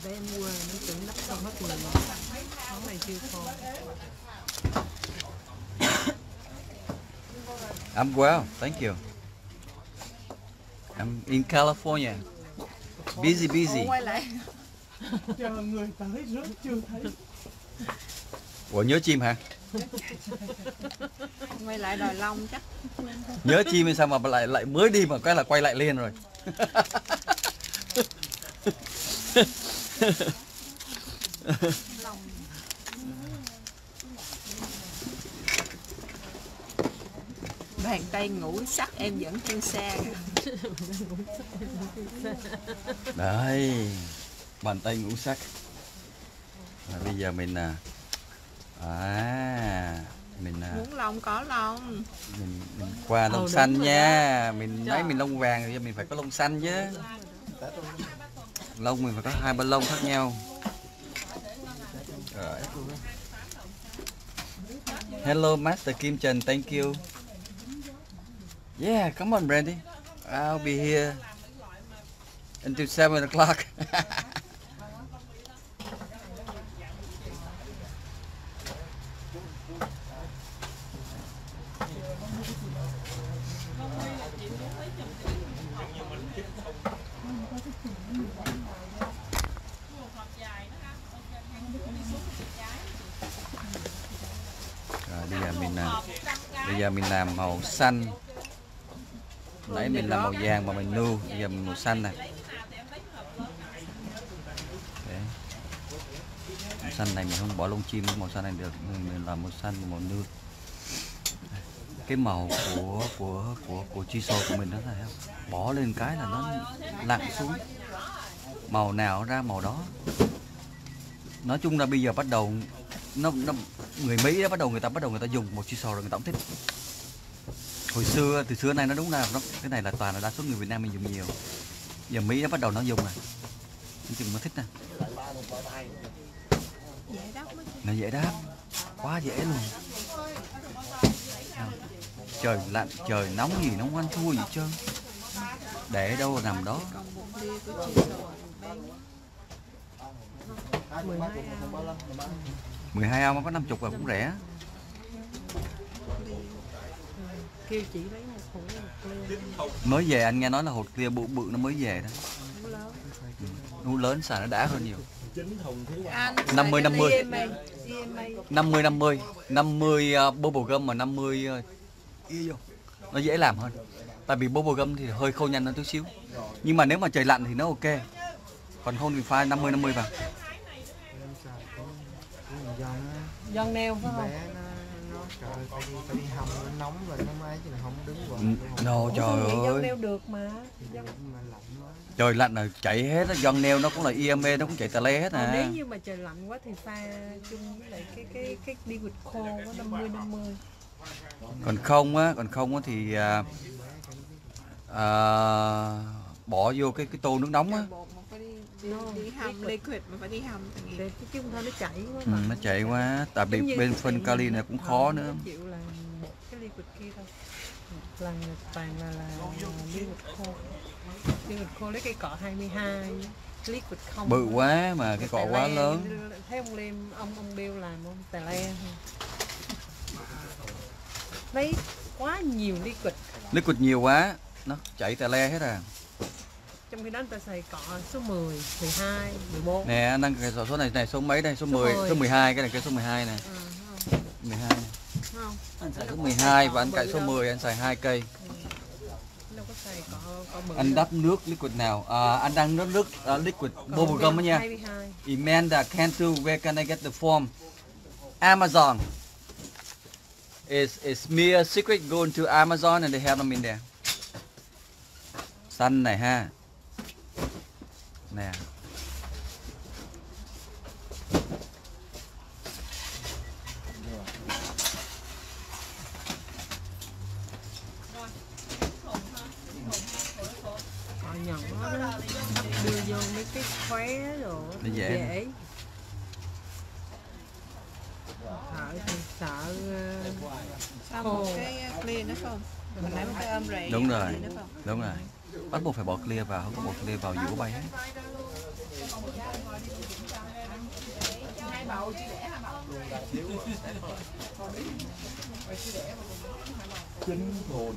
Speaker 2: để em mua nó tưởng đắp xong hết người rồi món này chưa khô
Speaker 1: I'm well, thank you. I'm in California. Busy, busy. Ủa nhớ chim hả?
Speaker 5: quay lại đòi long chắc
Speaker 1: Nhớ chim hay sao mà lại lại mới đi mà cái là quay lại liền rồi.
Speaker 5: bàn tay ngủ sắc em vẫn trên xe
Speaker 1: Đấy, bàn tay ngũ sắc. Và bây giờ mình à, à mình à,
Speaker 5: muốn long có long
Speaker 1: mình, mình qua
Speaker 2: Ờ,
Speaker 1: lông
Speaker 2: đúng
Speaker 1: xanh
Speaker 2: rồi
Speaker 1: nha. Mình
Speaker 2: Trời.
Speaker 1: mấy mình lông vàng thì mình phải có lông xanh chứ. Lông mình phải có hai bên lông khác nhau. Rồi. Hello Master Kim Trần, thank you. Yeah, come on Brandy. I'll be here until 7 o'clock. Rồi bây giờ mình làm bây giờ mình làm màu xanh nãy mình làm màu vàng mà mình nu bây giờ mình màu xanh này. Đấy. màu xanh này mình không bỏ lông chim màu xanh này được. Mình, làm màu xanh màu nu cái màu của của của của chi sô của mình đó là không? bỏ lên cái là nó lặn xuống. Màu nào ra màu đó. Nói chung là bây giờ bắt đầu nó, nó người Mỹ đó bắt đầu người ta bắt đầu người ta dùng một chi sô rồi người ta cũng thích hồi xưa, từ xưa nay nó đúng là nó, cái này là toàn là đa số người Việt Nam mình dùng nhiều. Giờ Mỹ nó bắt đầu nó dùng rồi. Anh chừng nó thích nè. Nó dễ đáp. Quá dễ luôn. Trời lạnh, trời nóng gì nóng ăn thua gì trơn. Để đâu nằm đó.
Speaker 5: mười
Speaker 1: hai ao mà có 50 là cũng rẻ
Speaker 2: kêu chị lấy một hũ ly
Speaker 1: mới về anh nghe nói là hột kia bự bự nó mới về đó.
Speaker 2: Hũ lớn.
Speaker 1: Nu lớn xài nó đã hơn nhiều.
Speaker 5: Anh
Speaker 1: 50 50
Speaker 2: EMA EMA
Speaker 1: 50 50 50 uh, bubble gum mà 50 uh, ia vô. nó dễ làm hơn. Tại vì bubble gum thì hơi khô nhanh hơn chút xíu. Nhưng mà nếu mà trời lạnh thì nó ok. Còn không thì pha 50 50 vào.
Speaker 2: Dân neo phải không?
Speaker 7: Nó nó trời ơi, phải đi phải đi hầm nó nóng rồi nó mới chứ là không đứng
Speaker 1: Ừ, no trời
Speaker 2: dân
Speaker 1: ơi.
Speaker 2: neo được mà? Dân
Speaker 7: mà lạnh quá.
Speaker 1: Trời lạnh là chạy hết á dân neo nó cũng là IME nó cũng chạy tà le hết
Speaker 2: Còn nếu
Speaker 1: à
Speaker 2: như mà trời lạnh quá thì pha chung với lại cái cái cái đi vịt khô có 50 50
Speaker 1: còn không á còn không á thì à, à, bỏ vô cái cái tô nước nóng á
Speaker 5: đi hầm liquid mà phải đi hầm vì
Speaker 2: để chứ không thôi nó chảy quá
Speaker 1: ừ,
Speaker 2: mà.
Speaker 1: nó chạy quá. Tại vì bên phân kali này cũng khó nữa.
Speaker 2: chịu là một cái liquid kia thôi. Một lần là toàn là là liquid khô. Liquid khô lấy cây cọ 22 liquid không.
Speaker 1: Bự quá mà cái cọ quá lớn.
Speaker 2: thấy ông Liêm ông ông Bill làm không? Tè le lấy quá nhiều liquid.
Speaker 1: Liquid nhiều quá nó chảy tè le hết à
Speaker 2: trong khi người ta xài cọ số 10, 12, 14
Speaker 1: nè anh đang cái số số này này số mấy đây? Số
Speaker 2: Số
Speaker 1: 10
Speaker 2: 10.
Speaker 1: số 12 cái này cái số 12 này
Speaker 2: Ừ, không?
Speaker 1: 12 này.
Speaker 2: không.
Speaker 1: Anh xài số 12 và anh cài số 10 anh xài hai cây.
Speaker 2: Đâu có xài
Speaker 1: anh đắp nước liquid nào? À, anh đang nước nước uh, liquid bubblegum đó nha.
Speaker 2: 22.
Speaker 1: Amanda Cantu where can I get the form? Amazon. Is is mere secret go into Amazon and they have them in there? Xanh này ha nè
Speaker 2: đó đắp đưa vô mấy cái khóe rồi
Speaker 1: Nó dễ.
Speaker 2: dễ thợ thì sợ ờ,
Speaker 5: Xong
Speaker 2: Ồ.
Speaker 5: một cái clear nữa không? Mình lấy một cái ôm rễ.
Speaker 1: đúng rồi đúng rồi bắt buộc phải bỏ clear vào không có bỏ clear vào dữ bay hết.
Speaker 7: Chính hồn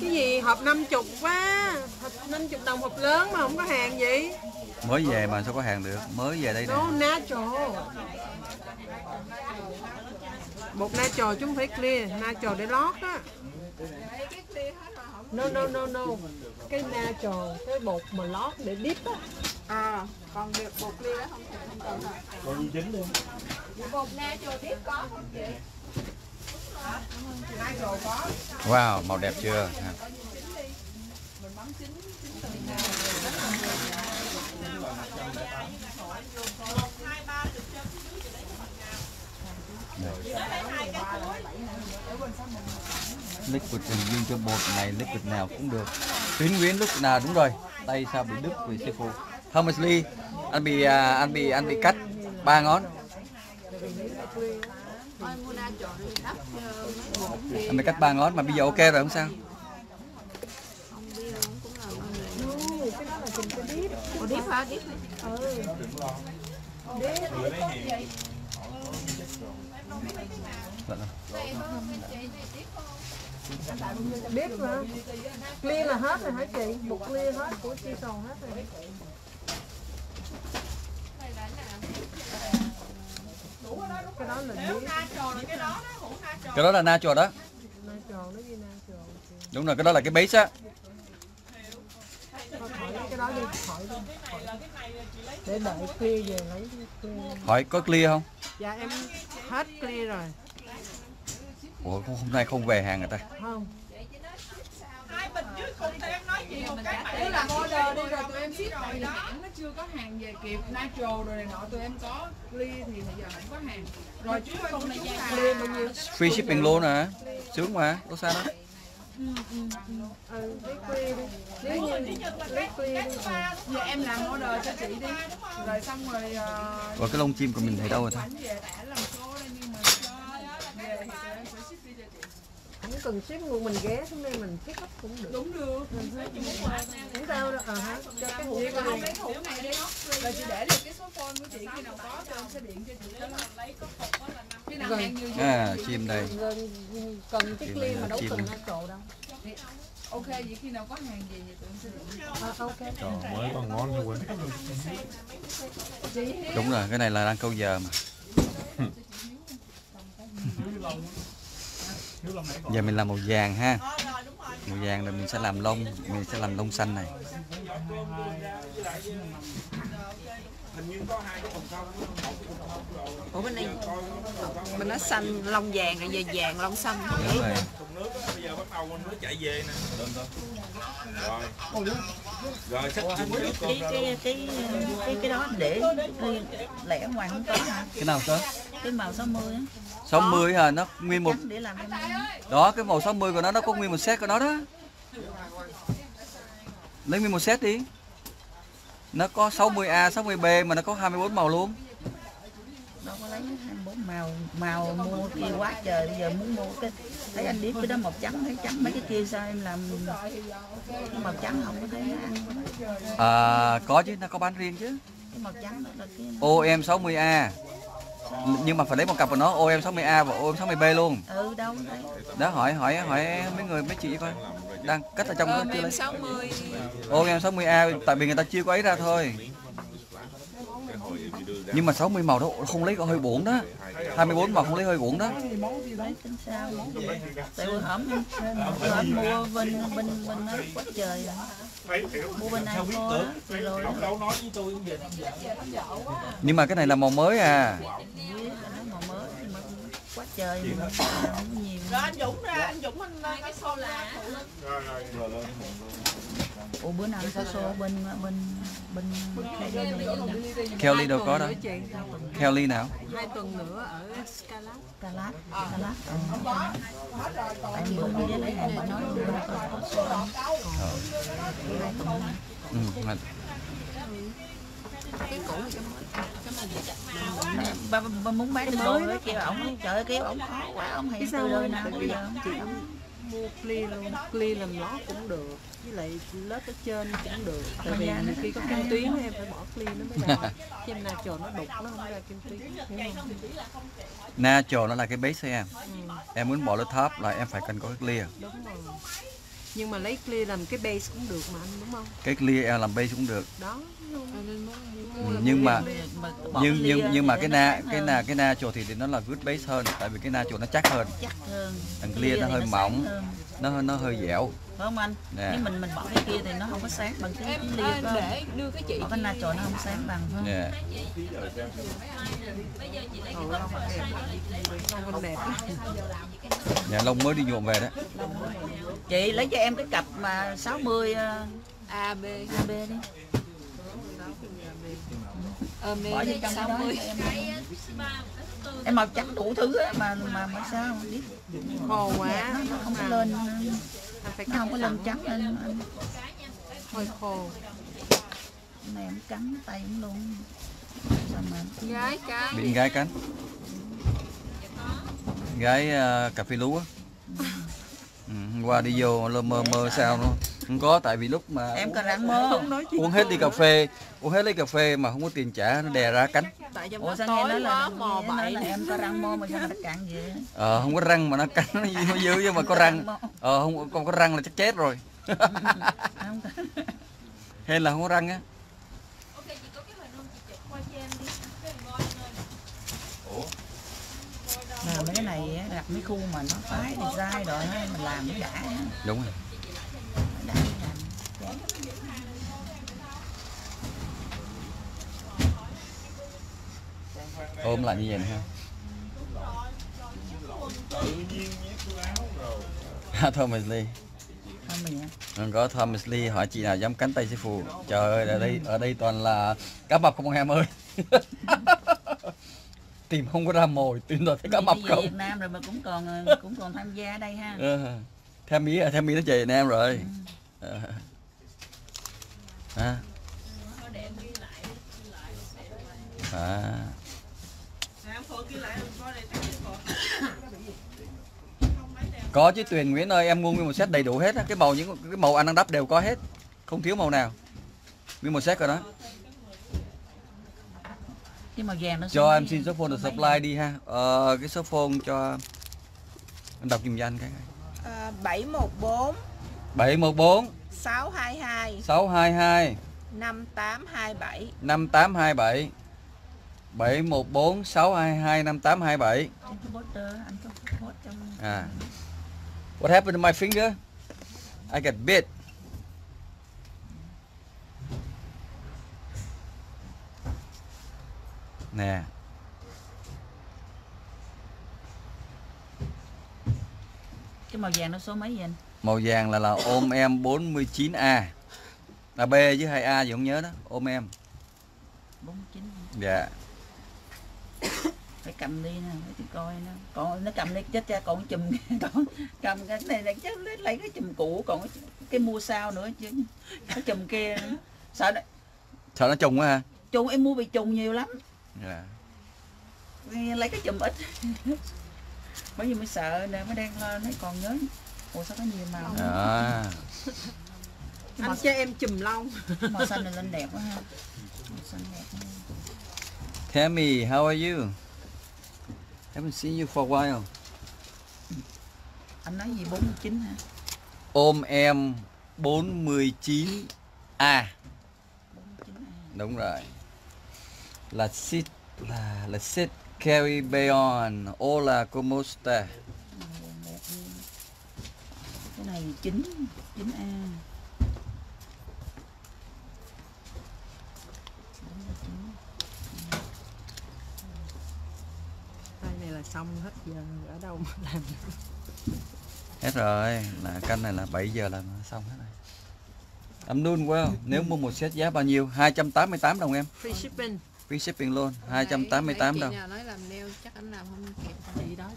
Speaker 2: cái gì? Hộp 50 quá. Hộp 50 đồng hộp lớn mà không có hàng gì.
Speaker 1: Mới về mà sao có hàng được? Mới về đây nè.
Speaker 2: No natural bột natural chứ không phải clear natural để lót á. No no no no. Cái natural cái bột mà lót để dip á.
Speaker 5: À, còn việc bột clear đó không không cần hả?
Speaker 7: còn gì chính luôn?
Speaker 1: Wow màu đẹp chưa? Ha. Liquid dành riêng cho bột này liquid nào cũng được tuyến nguyễn lúc nào đúng rồi tay sao bị đứt vì sư phụ Thomas Lee anh bị à, anh bị anh bị cắt ba ngón anh bị cắt ba ngón mà bây giờ ok rồi không sao
Speaker 5: Không biết luôn, cũng. Ủa dip hả? Dip hả?
Speaker 1: Dạ rồi
Speaker 2: dip mà. Clear là hết rồi hả chị? Bột clear hết của chi sòn hết rồi cái đó là
Speaker 1: cái đó là natural đó.
Speaker 2: Natural nó gì natural
Speaker 1: đúng rồi cái đó là cái base á
Speaker 2: cái đó đi khỏi đi để đợi clear về lấy
Speaker 1: hỏi có clear không?
Speaker 2: Dạ em hết clear rồi.
Speaker 1: Ủa hôm nay không về hàng người ta?
Speaker 2: Không.
Speaker 8: Tức là order đi rồi tụi em ship tại hãng nó chưa có hàng về kịp natural rồi này nọ tụi em có clear thì bây giờ không có hàng. Rồi chú không này
Speaker 2: clear bao nhiêu?
Speaker 1: Free shipping luôn à sướng mà có sao đó
Speaker 2: ừ lấy clear đi. Nếu như lấy đi. Ừ.
Speaker 8: giờ em làm order cho chị đi. Rồi xong rồi
Speaker 1: và cái lông chim của mình thì đâu rồi ta
Speaker 8: ảnh về đã làm số đây nhưng mà cho về thì tụi em sẽ ship đi cho chị
Speaker 2: không cần ship luôn mình ghé xuống đây mình pick up cũng được.
Speaker 8: Đúng được.
Speaker 2: Không sao đâu à hả? Cho cái hũ này
Speaker 8: không lấy hũ này đi. Rồi chị để được cái số phone của chị khi nào có tụi em sẽ điện cho chị. Khi nào hàng nhiều gì
Speaker 1: à chim đây.
Speaker 2: Cần cái clear mà đâu
Speaker 1: Chim.
Speaker 2: cần
Speaker 1: này.
Speaker 2: natural đâu.
Speaker 8: Ok vậy khi nào có hàng gì thì tụi em sẽ điện
Speaker 2: à, ok.
Speaker 6: Trời mới còn ngon thôi quên.
Speaker 1: Đúng rồi cái này là đang câu giờ mà giờ mình làm màu vàng ha. Màu vàng rồi mình sẽ làm lông mình sẽ làm lông xanh này.
Speaker 5: Ủa bên này bên nó xanh lông vàng rồi giờ vàng lông xanh.
Speaker 1: Đúng rồi.
Speaker 6: Thùng nước á, bây giờ bắt đầu con nước chảy về nè rồi rồi xách
Speaker 3: cái cái cái cái cái đó để lẻ ngoài không có hả?
Speaker 1: Cái nào cơ?
Speaker 3: Cái màu 60 á
Speaker 1: 60 hả? Nó nguyên một đó cái màu 60 của nó nó có nguyên một set của nó đó. Lấy nguyên một set đi. Nó có 60A 60B mà nó có 24 màu luôn.
Speaker 3: Đâu có lấy 24 màu màu mua kia quá trời. Bây giờ muốn mua cái thấy anh biết cái đó màu trắng thấy trắng mấy cái kia sao em làm cái màu trắng không có thấy nó ăn
Speaker 1: à, có chứ nó có bán riêng chứ.
Speaker 3: Cái màu trắng đó là cái
Speaker 1: OM 60A nhưng mà phải lấy một cặp của nó OM 60A và OM 60B luôn.
Speaker 3: Ừ đâu
Speaker 1: đó hỏi hỏi hỏi mấy người mấy chị coi. Đang cất ở trong đó chưa lấy?
Speaker 5: 60
Speaker 1: OM 60A tại vì người ta chưa có ấy ra thôi nhưng mà 60 màu đó, không lấy có hơi buồn đó. 24 màu không lấy hơi buồn đó.
Speaker 3: Lấy tính sao tại bữa hổm bữa hổm mua bên bên bên nó quá trời mua bên này mua rồi
Speaker 6: đâu nói với tôi
Speaker 1: nhưng mà cái này là màu mới à.
Speaker 3: màu mới quá trời mà nhiều
Speaker 5: rồi anh Dũng ra anh Dũng anh cái xô lá rồi rồi rồi
Speaker 3: ủa bữa nào sao xô bên bên bên
Speaker 1: Kelly đâu? Có đâu Kelly nào
Speaker 2: hai tuần nữa ở Scalat
Speaker 3: cà lát tại bữa đi đến đây bà nói bữa nào có xô hai tuần nữa.
Speaker 1: ừ. mà-
Speaker 3: bà, bà, bà muốn bán được đồ với kêu ổng. Trời ơi kêu ổng khó quá ông hay từ đời nào bây giờ
Speaker 2: chị mua clear luôn clear làm lót cũng được với lại lớp ở trên cũng được. Tại vì nhiều khi có kim tuyến em phải bỏ clear nó mới ra chứ em natural nó đục nó không ra kim tuyến không
Speaker 1: Natural nó là cái base em. Em muốn bỏ lên top là em phải cần có cái clear.
Speaker 2: Đúng rồi. Nhưng mà lấy clear làm cái base cũng được mà anh đúng không?
Speaker 1: Cái clear em làm base cũng được.
Speaker 2: Đó.
Speaker 1: Ừ, nhưng mà nhưng nhưng nhưng mà cái na cái
Speaker 3: hơn,
Speaker 1: na cái natural thì, thì nó là good base hơn tại vì cái natural nó chắc hơn.
Speaker 3: Chắc hơn.
Speaker 1: Thằng clear nó hơi mỏng.
Speaker 3: hơn.
Speaker 1: nó hơi- nó hơi dẻo.
Speaker 3: Phải không anh?
Speaker 1: Nè.
Speaker 3: nếu mình mình bỏ cái kia thì nó không có sáng bằng cái
Speaker 5: em để đưa cái chị
Speaker 3: bỏ cái natural nó không sáng bằng không?
Speaker 1: Yeah. Nhà lông mới đi nhuộm về đó.
Speaker 3: Chị lấy cho em cái cặp mà 60 uh,
Speaker 5: A B.
Speaker 3: AB đi
Speaker 5: Ờ mê
Speaker 3: bỏ vô trong cái đó.
Speaker 5: 60
Speaker 3: cho em em màu trắng đủ thứ á mà mà mà sao biết.
Speaker 2: Khô quá.
Speaker 3: Nó, nó không có lên
Speaker 2: phải
Speaker 3: nó không có lên trắng lên
Speaker 2: hơi khô.
Speaker 3: Cái này em cắn tay cũng luôn. Sao mà
Speaker 5: Gái cái.
Speaker 1: Bị gái cắn. Gái uh, cà phê lú á. Ừ, hôm qua đi vô lơ mơ mơ sao nó không có tại vì lúc mà
Speaker 3: em còn răng mơ.
Speaker 1: uống hết ly cà phê uống hết ly cà phê mà không có tiền trả nó đè ra cắn
Speaker 2: tại trong
Speaker 3: ủa
Speaker 2: nó
Speaker 3: sao nghe nói là
Speaker 2: mò
Speaker 3: nói
Speaker 2: bậy.
Speaker 3: là em có răng mơ mà sao nó cạn vậy?
Speaker 1: Ờ không có răng mà nó cắn nó nó dữ nhưng mà có răng ờ không không có răng là chắc chết rồi.
Speaker 3: Không có.
Speaker 1: hay là không có răng á.
Speaker 3: Mà mấy cái này á, đặt mấy khu mà nó phái thì dai rồi mình làm mới đã á.
Speaker 1: đúng rồi ôm lại như vậy ha. Thomas Lee.
Speaker 3: Không.
Speaker 1: Còn có Thomas Lee hỏi chị nào dám cánh tay sư phụ. Trời ơi ở đây ở đây toàn là cá mập không em ơi? Tìm không có ra mồi tìm toàn thấy cá mập
Speaker 3: về
Speaker 1: không?
Speaker 3: Việt Nam rồi mà cũng còn cũng còn tham gia ở đây ha.
Speaker 1: Ờ, theo mỹ theo mỹ nó chạy Việt Nam rồi. Ờ. à. à. có chứ Tuyền Nguyễn ơi em mua nguyên một set đầy đủ hết á. Cái màu những cái màu anh đang đắp đều có hết. Không thiếu màu nào. Nguyên một set rồi đó.
Speaker 3: Cái màu vàng nó
Speaker 1: cho em xin số phone được supply đi ha. Ờ, cái số phone cho anh đọc giùm cho anh cái
Speaker 5: à, 714
Speaker 1: 714
Speaker 5: 622
Speaker 1: 622
Speaker 5: 5827
Speaker 1: 5827 714 622 5827
Speaker 3: Trên cái poster anh có post trong
Speaker 1: à. What happened to my finger? I got bit. Nè,
Speaker 3: cái màu vàng nó số mấy vậy anh
Speaker 1: màu vàng là là ôm em 49A. Là B với 2A gì không nhớ đó, ôm em.
Speaker 3: 49
Speaker 1: Dạ.
Speaker 3: phải cầm đi nè phải coi nó còn nó cầm đi chết cha còn chùm còn cầm cái này là chết lấy, cái chùm cũ còn cái, cái mua sao nữa chứ cái chùm kia sợ đó,
Speaker 1: Sợ nó trùng quá ha.
Speaker 3: trùng em mua bị trùng nhiều lắm
Speaker 1: Dạ.
Speaker 3: lấy cái chùm ít bởi vì mới sợ nè mới đang lo còn nhớ ủa sao có nhiều màu
Speaker 1: đó
Speaker 2: anh cho em chùm lông.
Speaker 3: Màu xanh này lên đẹp quá ha. Màu xanh đẹp ha.
Speaker 1: Tammy how are you? Haven't seen you for a while.
Speaker 3: Anh nói gì 49 hả?
Speaker 1: Ôm em 49 a.
Speaker 3: 49 à.
Speaker 1: đúng rồi. Là sit là là sit Caribbean. Hola como está.
Speaker 3: Cái này 9 9 a.
Speaker 2: Tay này là xong hết giờ ở đâu mà làm
Speaker 1: hết rồi là canh này là 7 giờ là xong hết rồi. I'm doing well nếu mua một set giá bao nhiêu? 288 đồng em.
Speaker 2: Free shipping.
Speaker 1: Free shipping luôn 288 đồng
Speaker 5: Chị nào nói làm nail chắc anh làm không kịp.
Speaker 2: Chị đó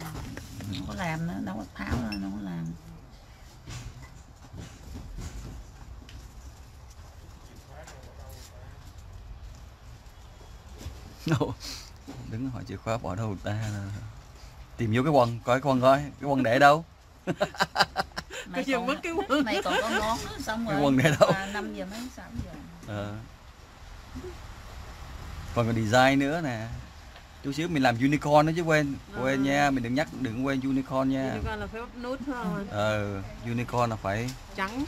Speaker 3: không có làm nữa đâu có tháo ra đâu có làm
Speaker 1: đứng hỏi chìa khóa bỏ đâu ta tìm vô cái quần coi cái quần coi cái quần để đâu
Speaker 2: giờ
Speaker 3: còn-
Speaker 2: mất cái quần.
Speaker 3: này còn có ngón nữa, xong
Speaker 1: Cái
Speaker 3: rồi
Speaker 1: quần để đâu?
Speaker 3: 5 giờ mấy 6 giờ
Speaker 1: Ờ. còn có design nữa nè chút xíu mình làm unicorn nữa chứ quên. Quên nha mình đừng nhắc đừng quên unicorn nha.
Speaker 2: Unicorn là phải bóc nút thôi.
Speaker 1: Ờ unicorn là phải
Speaker 2: trắng.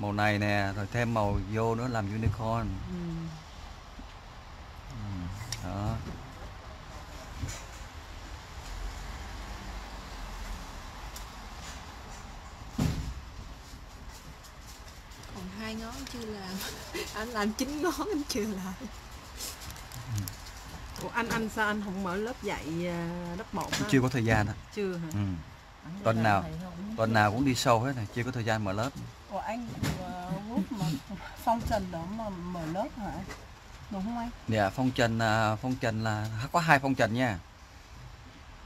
Speaker 1: màu này nè rồi thêm màu vô nữa làm unicorn.
Speaker 2: Ừ.
Speaker 1: Ừ, đó.
Speaker 5: Còn hai ngón chưa làm. Anh làm chín ngón anh chưa làm
Speaker 2: Ủa, anh anh sao anh không mở lớp dạy à, đất bột á?
Speaker 1: chưa có thời gian đó.
Speaker 2: chưa hả
Speaker 1: ừ. Tuần nào? tuần nào cũng đi sâu hết này chưa có thời gian mở lớp
Speaker 7: Của anh uh, group mà phong trần đó mà mở lớp hả? Đúng không anh?
Speaker 1: dạ phong trần à, phong trần là có hai phong trần nha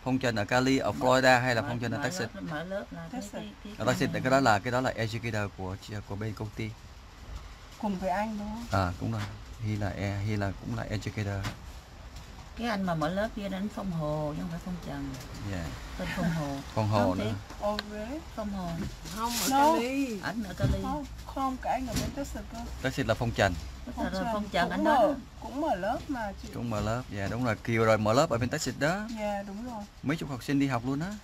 Speaker 1: phong trần ở Cali ở Florida hay là phong trần ở Texas
Speaker 3: lớp- mở lớp là cái,
Speaker 7: Texas.
Speaker 1: ở Texas cái đó là cái đó là educator của của bên công ty
Speaker 7: Cùng với anh đúng không?
Speaker 1: à cũng là Hy là e- Hy là cũng là educator
Speaker 3: cái anh mà mở lớp kia đánh phong hồ chứ không phải phong trần.
Speaker 1: Dạ.
Speaker 3: Tên phong hồ.
Speaker 1: Con hồ
Speaker 3: Không,
Speaker 1: nữa.
Speaker 3: phong hồ.
Speaker 2: Không ở
Speaker 7: No.
Speaker 2: Cali.
Speaker 3: Ảnh ở Cali.
Speaker 7: Không, không, cái anh ở bên Texas cơ.
Speaker 1: Texas là phong trần.
Speaker 3: Là rồi phong trần.
Speaker 7: Cũng
Speaker 3: anh
Speaker 7: mở,
Speaker 3: đó.
Speaker 7: cũng mở lớp mà chị.
Speaker 1: cũng mở lớp dạ đúng rồi Kiều rồi mở lớp ở bên Texas đó.
Speaker 7: Dạ đúng rồi.
Speaker 1: mấy chục học sinh đi học luôn á.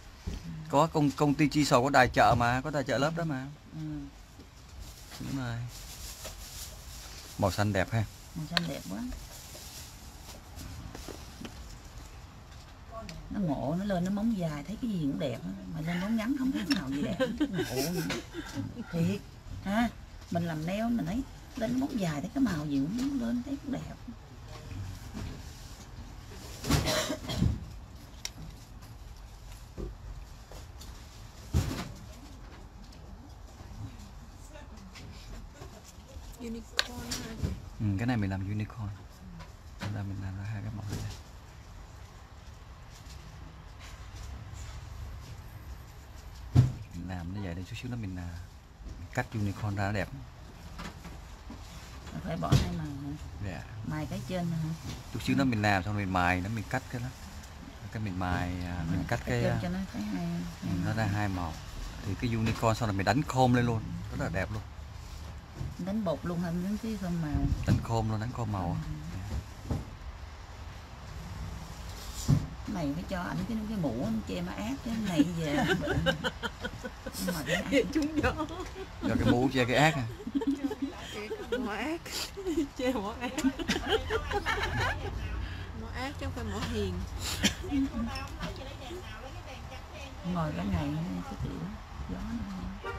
Speaker 1: Có công công ty chi sầu có đài chợ mà có đài chợ lớp đó mà.
Speaker 3: Ừ.
Speaker 1: đúng rồi. Màu xanh đẹp ha.
Speaker 3: Màu xanh đẹp quá nó ngộ nó lên nó móng dài thấy cái gì cũng đẹp mà lên móng ngắn không thấy cái nào gì đẹp ngộ thiệt ha mình làm neo mình thấy lên móng dài thấy cái màu gì cũng lên thấy cũng đẹp.
Speaker 5: Unicorn
Speaker 1: ừ, cái này mình làm unicorn. Đây là mình làm ra hai cái màu này mình làm như vậy để chút xíu nữa mình, à, mình cắt unicorn ra nó đẹp.
Speaker 3: Phải bỏ hai màu hả?
Speaker 1: dạ.
Speaker 3: Mài cái trên hả?
Speaker 1: Chút xíu nữa mình làm xong mình mài nó mình cắt cái đó. Cái mình mài à, mình cắt cái
Speaker 3: trên
Speaker 1: à,
Speaker 3: cho nó thấy hai, hai
Speaker 1: ừ, nó ra hai màu. Thì cái unicorn sau này mình đánh khôm lên luôn rất là đẹp luôn.
Speaker 3: Đánh bột luôn hay đánh cái không màu.
Speaker 1: Đánh khôm luôn đánh khôm màu
Speaker 3: Cái này phải cho ảnh cái cái mũ anh che mà ác cái này về Ác
Speaker 2: chúng gió
Speaker 1: cho cái mũ che cái ác à.
Speaker 5: mỏ ác.
Speaker 2: Che mỏ ác.
Speaker 5: Mỏ ác chứ không phải mỏ hiền.
Speaker 3: Ngồi cái ngày cái kiểu gió nó.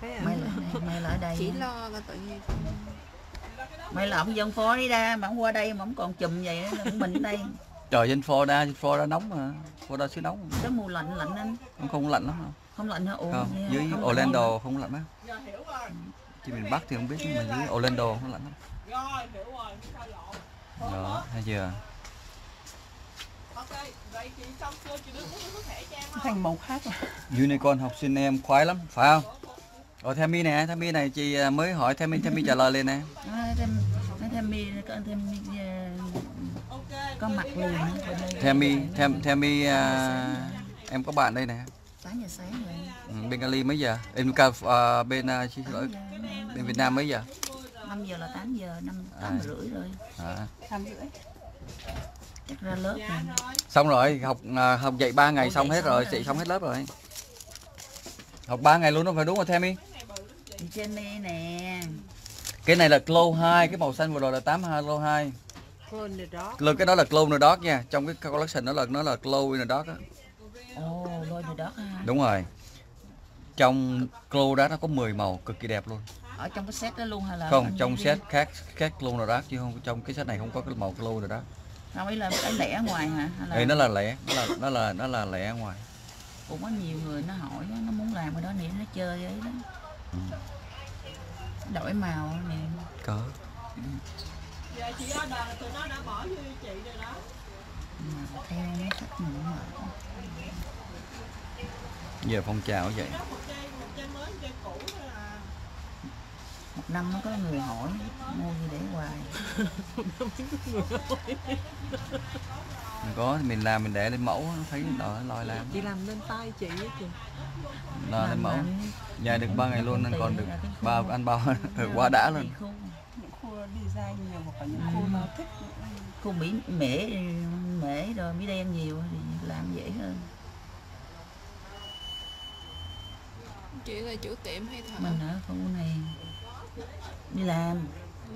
Speaker 2: Thấy
Speaker 3: mày là mày là ở đây
Speaker 5: chỉ lo là tự nhiên.
Speaker 3: Mày là ông dân phố đi ra mà ông qua đây mà ông còn chùm vậy đó, là mình ở đây.
Speaker 1: Trời trên Florida Florida nóng mà. Florida xứ nóng mà.
Speaker 3: cái mùa lạnh lạnh anh.
Speaker 1: Không không lạnh lắm đâu
Speaker 3: không lạnh hả? Ồ
Speaker 1: không
Speaker 3: nghe,
Speaker 1: dưới
Speaker 3: không lạnh
Speaker 1: Orlando không lạnh á. Chỉ miền Bắc thì không biết nhưng mà dưới Orlando không lạnh lắm đó thấy chưa?
Speaker 7: Thành màu khác rồi.
Speaker 1: unicorn học sinh em khoái lắm phải không? Rồi Thami nè Thami này chị à, mới hỏi Thami Thami trả lời liền nè.
Speaker 3: À, thêm, nói thêm mi có có mặt liền á, bên đây.
Speaker 1: Themi, Them, Themi à, em có bạn đây nè.
Speaker 3: 8 giờ sáng rồi
Speaker 1: Ừ, bên Cali mấy giờ? Em ca à, bên à, xin lỗi, bên Việt Nam mấy giờ?
Speaker 3: 5 giờ là 8 giờ 5
Speaker 1: À.
Speaker 3: 8 rưỡi rồi
Speaker 1: À.
Speaker 3: năm rưỡi chắc ra lớp rồi
Speaker 1: Xong rồi, học à, học dạy 3 ngày
Speaker 3: Ủa,
Speaker 1: xong hết
Speaker 3: xong
Speaker 1: rồi,
Speaker 3: hết
Speaker 1: chị
Speaker 3: rồi.
Speaker 1: xong hết lớp rồi. Học 3 ngày luôn không phải đúng không Themi?
Speaker 3: Jenny nè
Speaker 1: Cái này là Glow 2, cái màu xanh vừa rồi là 82 Glow 2.
Speaker 2: Hơn rồi đó
Speaker 1: Glow cái đó là Glow in the Dark nha. Trong cái collection đó là nó là Glow in the Dark á.
Speaker 3: Ồ rồi đó ha
Speaker 1: Đúng rồi. Trong Glow đó nó có 10 màu cực kỳ đẹp luôn.
Speaker 3: ở trong cái set đó luôn hay là
Speaker 1: Không, trong set khác khác in the Dark chứ không trong cái set này không có cái màu in the Dark.
Speaker 3: không ý là cái lẻ ngoài hả hay là
Speaker 1: Đây nó là lẻ, nó là nó là nó là lẻ ngoài.
Speaker 3: cũng có nhiều người nó hỏi đó, nó muốn làm cái đó nè nó chơi ấy đó
Speaker 1: Ừ.
Speaker 3: đổi màu nè
Speaker 1: Có.
Speaker 3: mà theo nó thích nữa mà
Speaker 1: Giờ phong trào vậy.
Speaker 3: một năm nó có người hỏi mua gì để hoài
Speaker 1: Mình có thì mình làm mình để lên mẫu nó thấy đòi lòi làm.
Speaker 2: Chị làm lên tay chị á chị
Speaker 1: Lo lên mẫu. Nhà được 3 ngày luôn nên còn được bao ăn bao quá đã luôn.
Speaker 7: Những khu design nhiều hoặc là những
Speaker 3: Ừ.
Speaker 7: khu mà thích
Speaker 3: khu mỹ mễ mễ rồi mỹ đen nhiều thì làm dễ hơn
Speaker 5: Chị là chủ tiệm hay thợ?
Speaker 3: mình ở khu này. Đi làm. Ừ,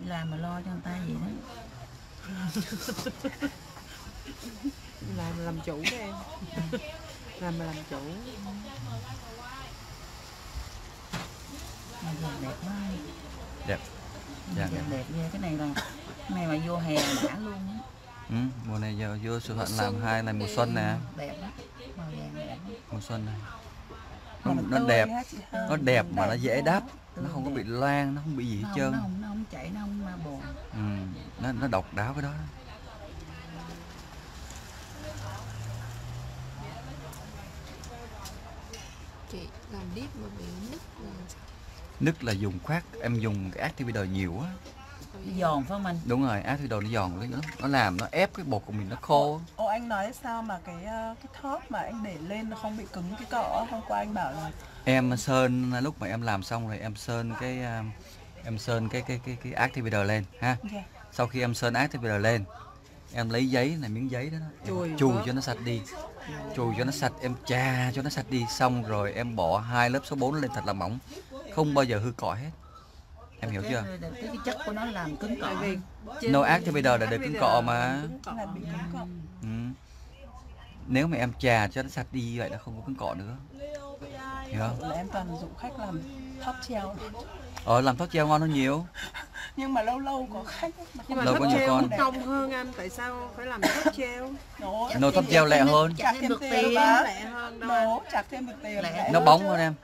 Speaker 3: đi làm mà lo cho người ta vậy đó.
Speaker 2: Làm làm chủ đó em. Làm mà làm chủ.
Speaker 3: Mà đẹp quá.
Speaker 1: Đẹp. Dạ, đẹp.
Speaker 3: đẹp ghê. Cái này là cái này mà vô hè đã luôn á.
Speaker 1: Ừ, mùa này giờ vô sự thuận làm hai này mùa xuân nè,
Speaker 3: đẹp lắm. Màu vàng đẹp lắm.
Speaker 1: mùa xuân này. Nó, nó đẹp,
Speaker 7: ha chị ha.
Speaker 1: nó đẹp mà nó dễ đáp, nó không có bị loang, nó không bị gì hết trơn.
Speaker 3: nó không nó không chảy nó không ma bồn
Speaker 1: Ừ, nó nó độc đáo cái đó.
Speaker 5: Chị làm deep mà bị nứt?
Speaker 1: Nứt là dùng khoát, em dùng cái Activator nhiều á.
Speaker 3: Nó giòn phải không anh
Speaker 1: Đúng rồi, Activator nó giòn lắm, nó làm nó ép cái bột của mình nó khô.
Speaker 7: Ồ anh nói sao mà cái ờ, cái thớp mà anh để lên nó không bị cứng cái cọ hôm qua anh bảo là
Speaker 1: Em sơn lúc mà em làm xong rồi em sơn cái um, em sơn cái cái cái cái Activator lên ha.
Speaker 7: dạ.
Speaker 1: Sau khi em sơn Activator lên, em lấy giấy này miếng giấy đó, em
Speaker 2: Chùi
Speaker 1: chùi cho nó sạch đi. Chùi cho nó sạch, em chà cho nó sạch đi xong rồi em bỏ hai lớp số 4 lên thật là mỏng. Không bao giờ hư cọ hết. Em hiểu chưa?
Speaker 3: cái, chất của nó làm cứng cọ
Speaker 2: Tại vì
Speaker 3: hơn.
Speaker 1: No Activator là để cứng cọ mà. Ừ. Nếu mà em chà cho nó sạch đi vậy là không có cứng cọ nữa. Hiểu không?
Speaker 7: là em toàn dụng khách làm thóp treo
Speaker 1: Ờ làm tóc treo ngon hơn nhiều.
Speaker 7: nhưng mà lâu lâu có khách mà
Speaker 2: Nhưng mà thấp
Speaker 1: có nhiều
Speaker 2: treo
Speaker 1: con.
Speaker 2: công hơn anh Tại sao phải làm thấp treo
Speaker 7: nó
Speaker 1: Nồi tóc treo lẹ hơn.
Speaker 3: Chặt thêm được tiền.
Speaker 2: Lẹ hơn đâu
Speaker 7: nó chặt thêm được tiền
Speaker 1: Nó bóng hơn em.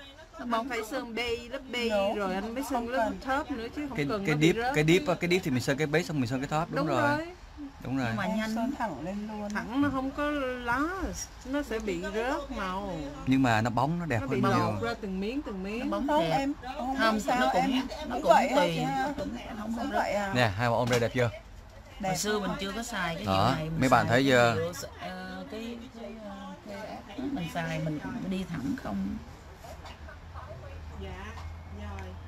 Speaker 2: Anh phải sơn bay lớp bay rồi anh mới sơn lớp thớp nữa chứ không
Speaker 1: Cái
Speaker 2: cần
Speaker 1: cái
Speaker 2: nó
Speaker 1: deep cái deep cái deep thì mình sơn cái base xong mình sơn cái top đúng,
Speaker 2: Đúng
Speaker 1: rồi.
Speaker 2: rồi.
Speaker 1: Đúng rồi.
Speaker 3: Nhưng mà nhanh
Speaker 7: sơn thẳng lên luôn.
Speaker 2: Thẳng nó không có lá Nó sẽ bị rớt màu.
Speaker 1: Nhưng mà nó bóng nó đẹp
Speaker 2: Nó
Speaker 1: hơn nhiều.
Speaker 2: ra từng miếng từng
Speaker 3: nó
Speaker 2: miếng
Speaker 3: bóng
Speaker 7: không
Speaker 3: đẹp.
Speaker 7: Em không, sao
Speaker 3: nó cũng
Speaker 7: em
Speaker 3: nó
Speaker 7: cũng vậy
Speaker 3: tùy.
Speaker 7: Ha
Speaker 3: cũng không
Speaker 7: không
Speaker 3: không
Speaker 7: vậy à
Speaker 1: Nè, hai ông đây đẹp chưa?
Speaker 7: đẹp
Speaker 3: hồi xưa mình chưa có xài cái
Speaker 1: Đó,
Speaker 3: gì này.
Speaker 1: Mấy bạn thấy chưa?
Speaker 3: ờ, cái cái, ờ, cái mình xài mình cũng đi thẳng không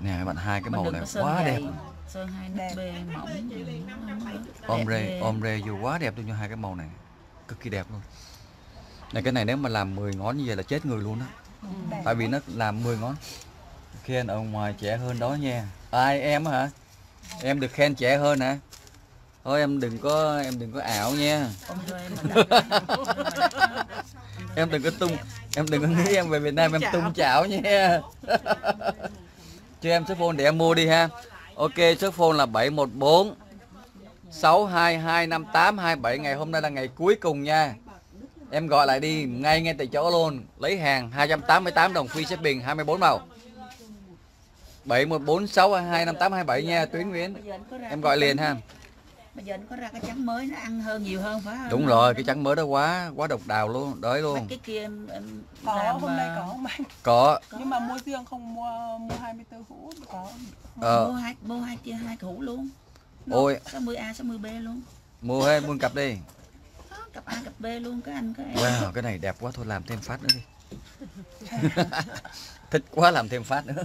Speaker 1: Nè các bạn hai cái màu này quá
Speaker 3: dày
Speaker 1: đẹp.
Speaker 3: sơn hai
Speaker 7: Đẹp.
Speaker 3: bê mỏng
Speaker 1: Ombre, ombre dù quá đẹp luôn cho hai cái màu này. Cực kỳ đẹp luôn. Này cái này nếu mà làm 10 ngón như vậy là chết người luôn á.
Speaker 7: đẹp
Speaker 1: Tại vì nó làm 10 ngón. Khen ở ngoài trẻ hơn đó nha. Ai em hả? Em được khen trẻ hơn hả? Thôi em đừng có em đừng có ảo nha. Em đừng có tung em đừng có nghĩ em về Việt Nam em tung chảo nha. Cho em số phone để em mua đi ha. Ok, số phone là 714 622 5827 ngày hôm nay là ngày cuối cùng nha. Em gọi lại đi ngay ngay tại chỗ luôn. Lấy hàng 288 đồng free shipping 24 màu. 714 622 5827 nha Tuyến Nguyễn. Em gọi liền ha
Speaker 3: bây giờ anh có ra cái trắng mới nó ăn hơn nhiều hơn phải không?
Speaker 1: Đúng rồi, cái trắng mới đó quá quá độc đào luôn, đấy
Speaker 3: Mấy
Speaker 1: luôn.
Speaker 3: cái kia em, em
Speaker 7: có
Speaker 3: làm
Speaker 7: hôm nay
Speaker 3: mà-
Speaker 7: có không anh?
Speaker 1: Có.
Speaker 7: Nhưng mà mua riêng không? Mua mua 24 hũ có.
Speaker 1: Ờ.
Speaker 3: mua hai mua hai kia hai củ luôn.
Speaker 1: Ôi.
Speaker 3: 60A 60B luôn.
Speaker 1: Mua hết mua cặp đi.
Speaker 3: Cặp A cặp B luôn các anh các em.
Speaker 1: Wow cái này đẹp quá thôi làm thêm phát nữa đi. Thích quá làm thêm phát nữa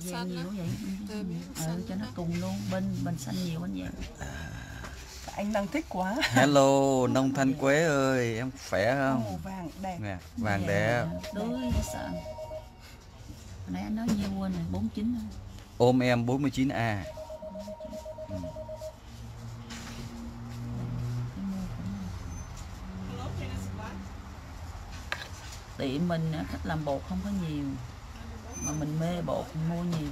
Speaker 3: vàng nhiều vậy. Ừ, cho nó cùng luôn bên bên xanh nhiều bên vàng
Speaker 7: anh đang thích quá.
Speaker 1: Hello nông thanh quế ơi em khỏe
Speaker 7: màu
Speaker 1: không
Speaker 7: vàng đẹp.
Speaker 1: Nè vàng đẹp.
Speaker 3: đối sợ. Hồi nãy anh nói nhiêu quên rồi 49 thôi.
Speaker 1: ôm em 49A
Speaker 3: tiệm mình khách làm bột không có nhiều mà mình mê bột mình mua nhiều.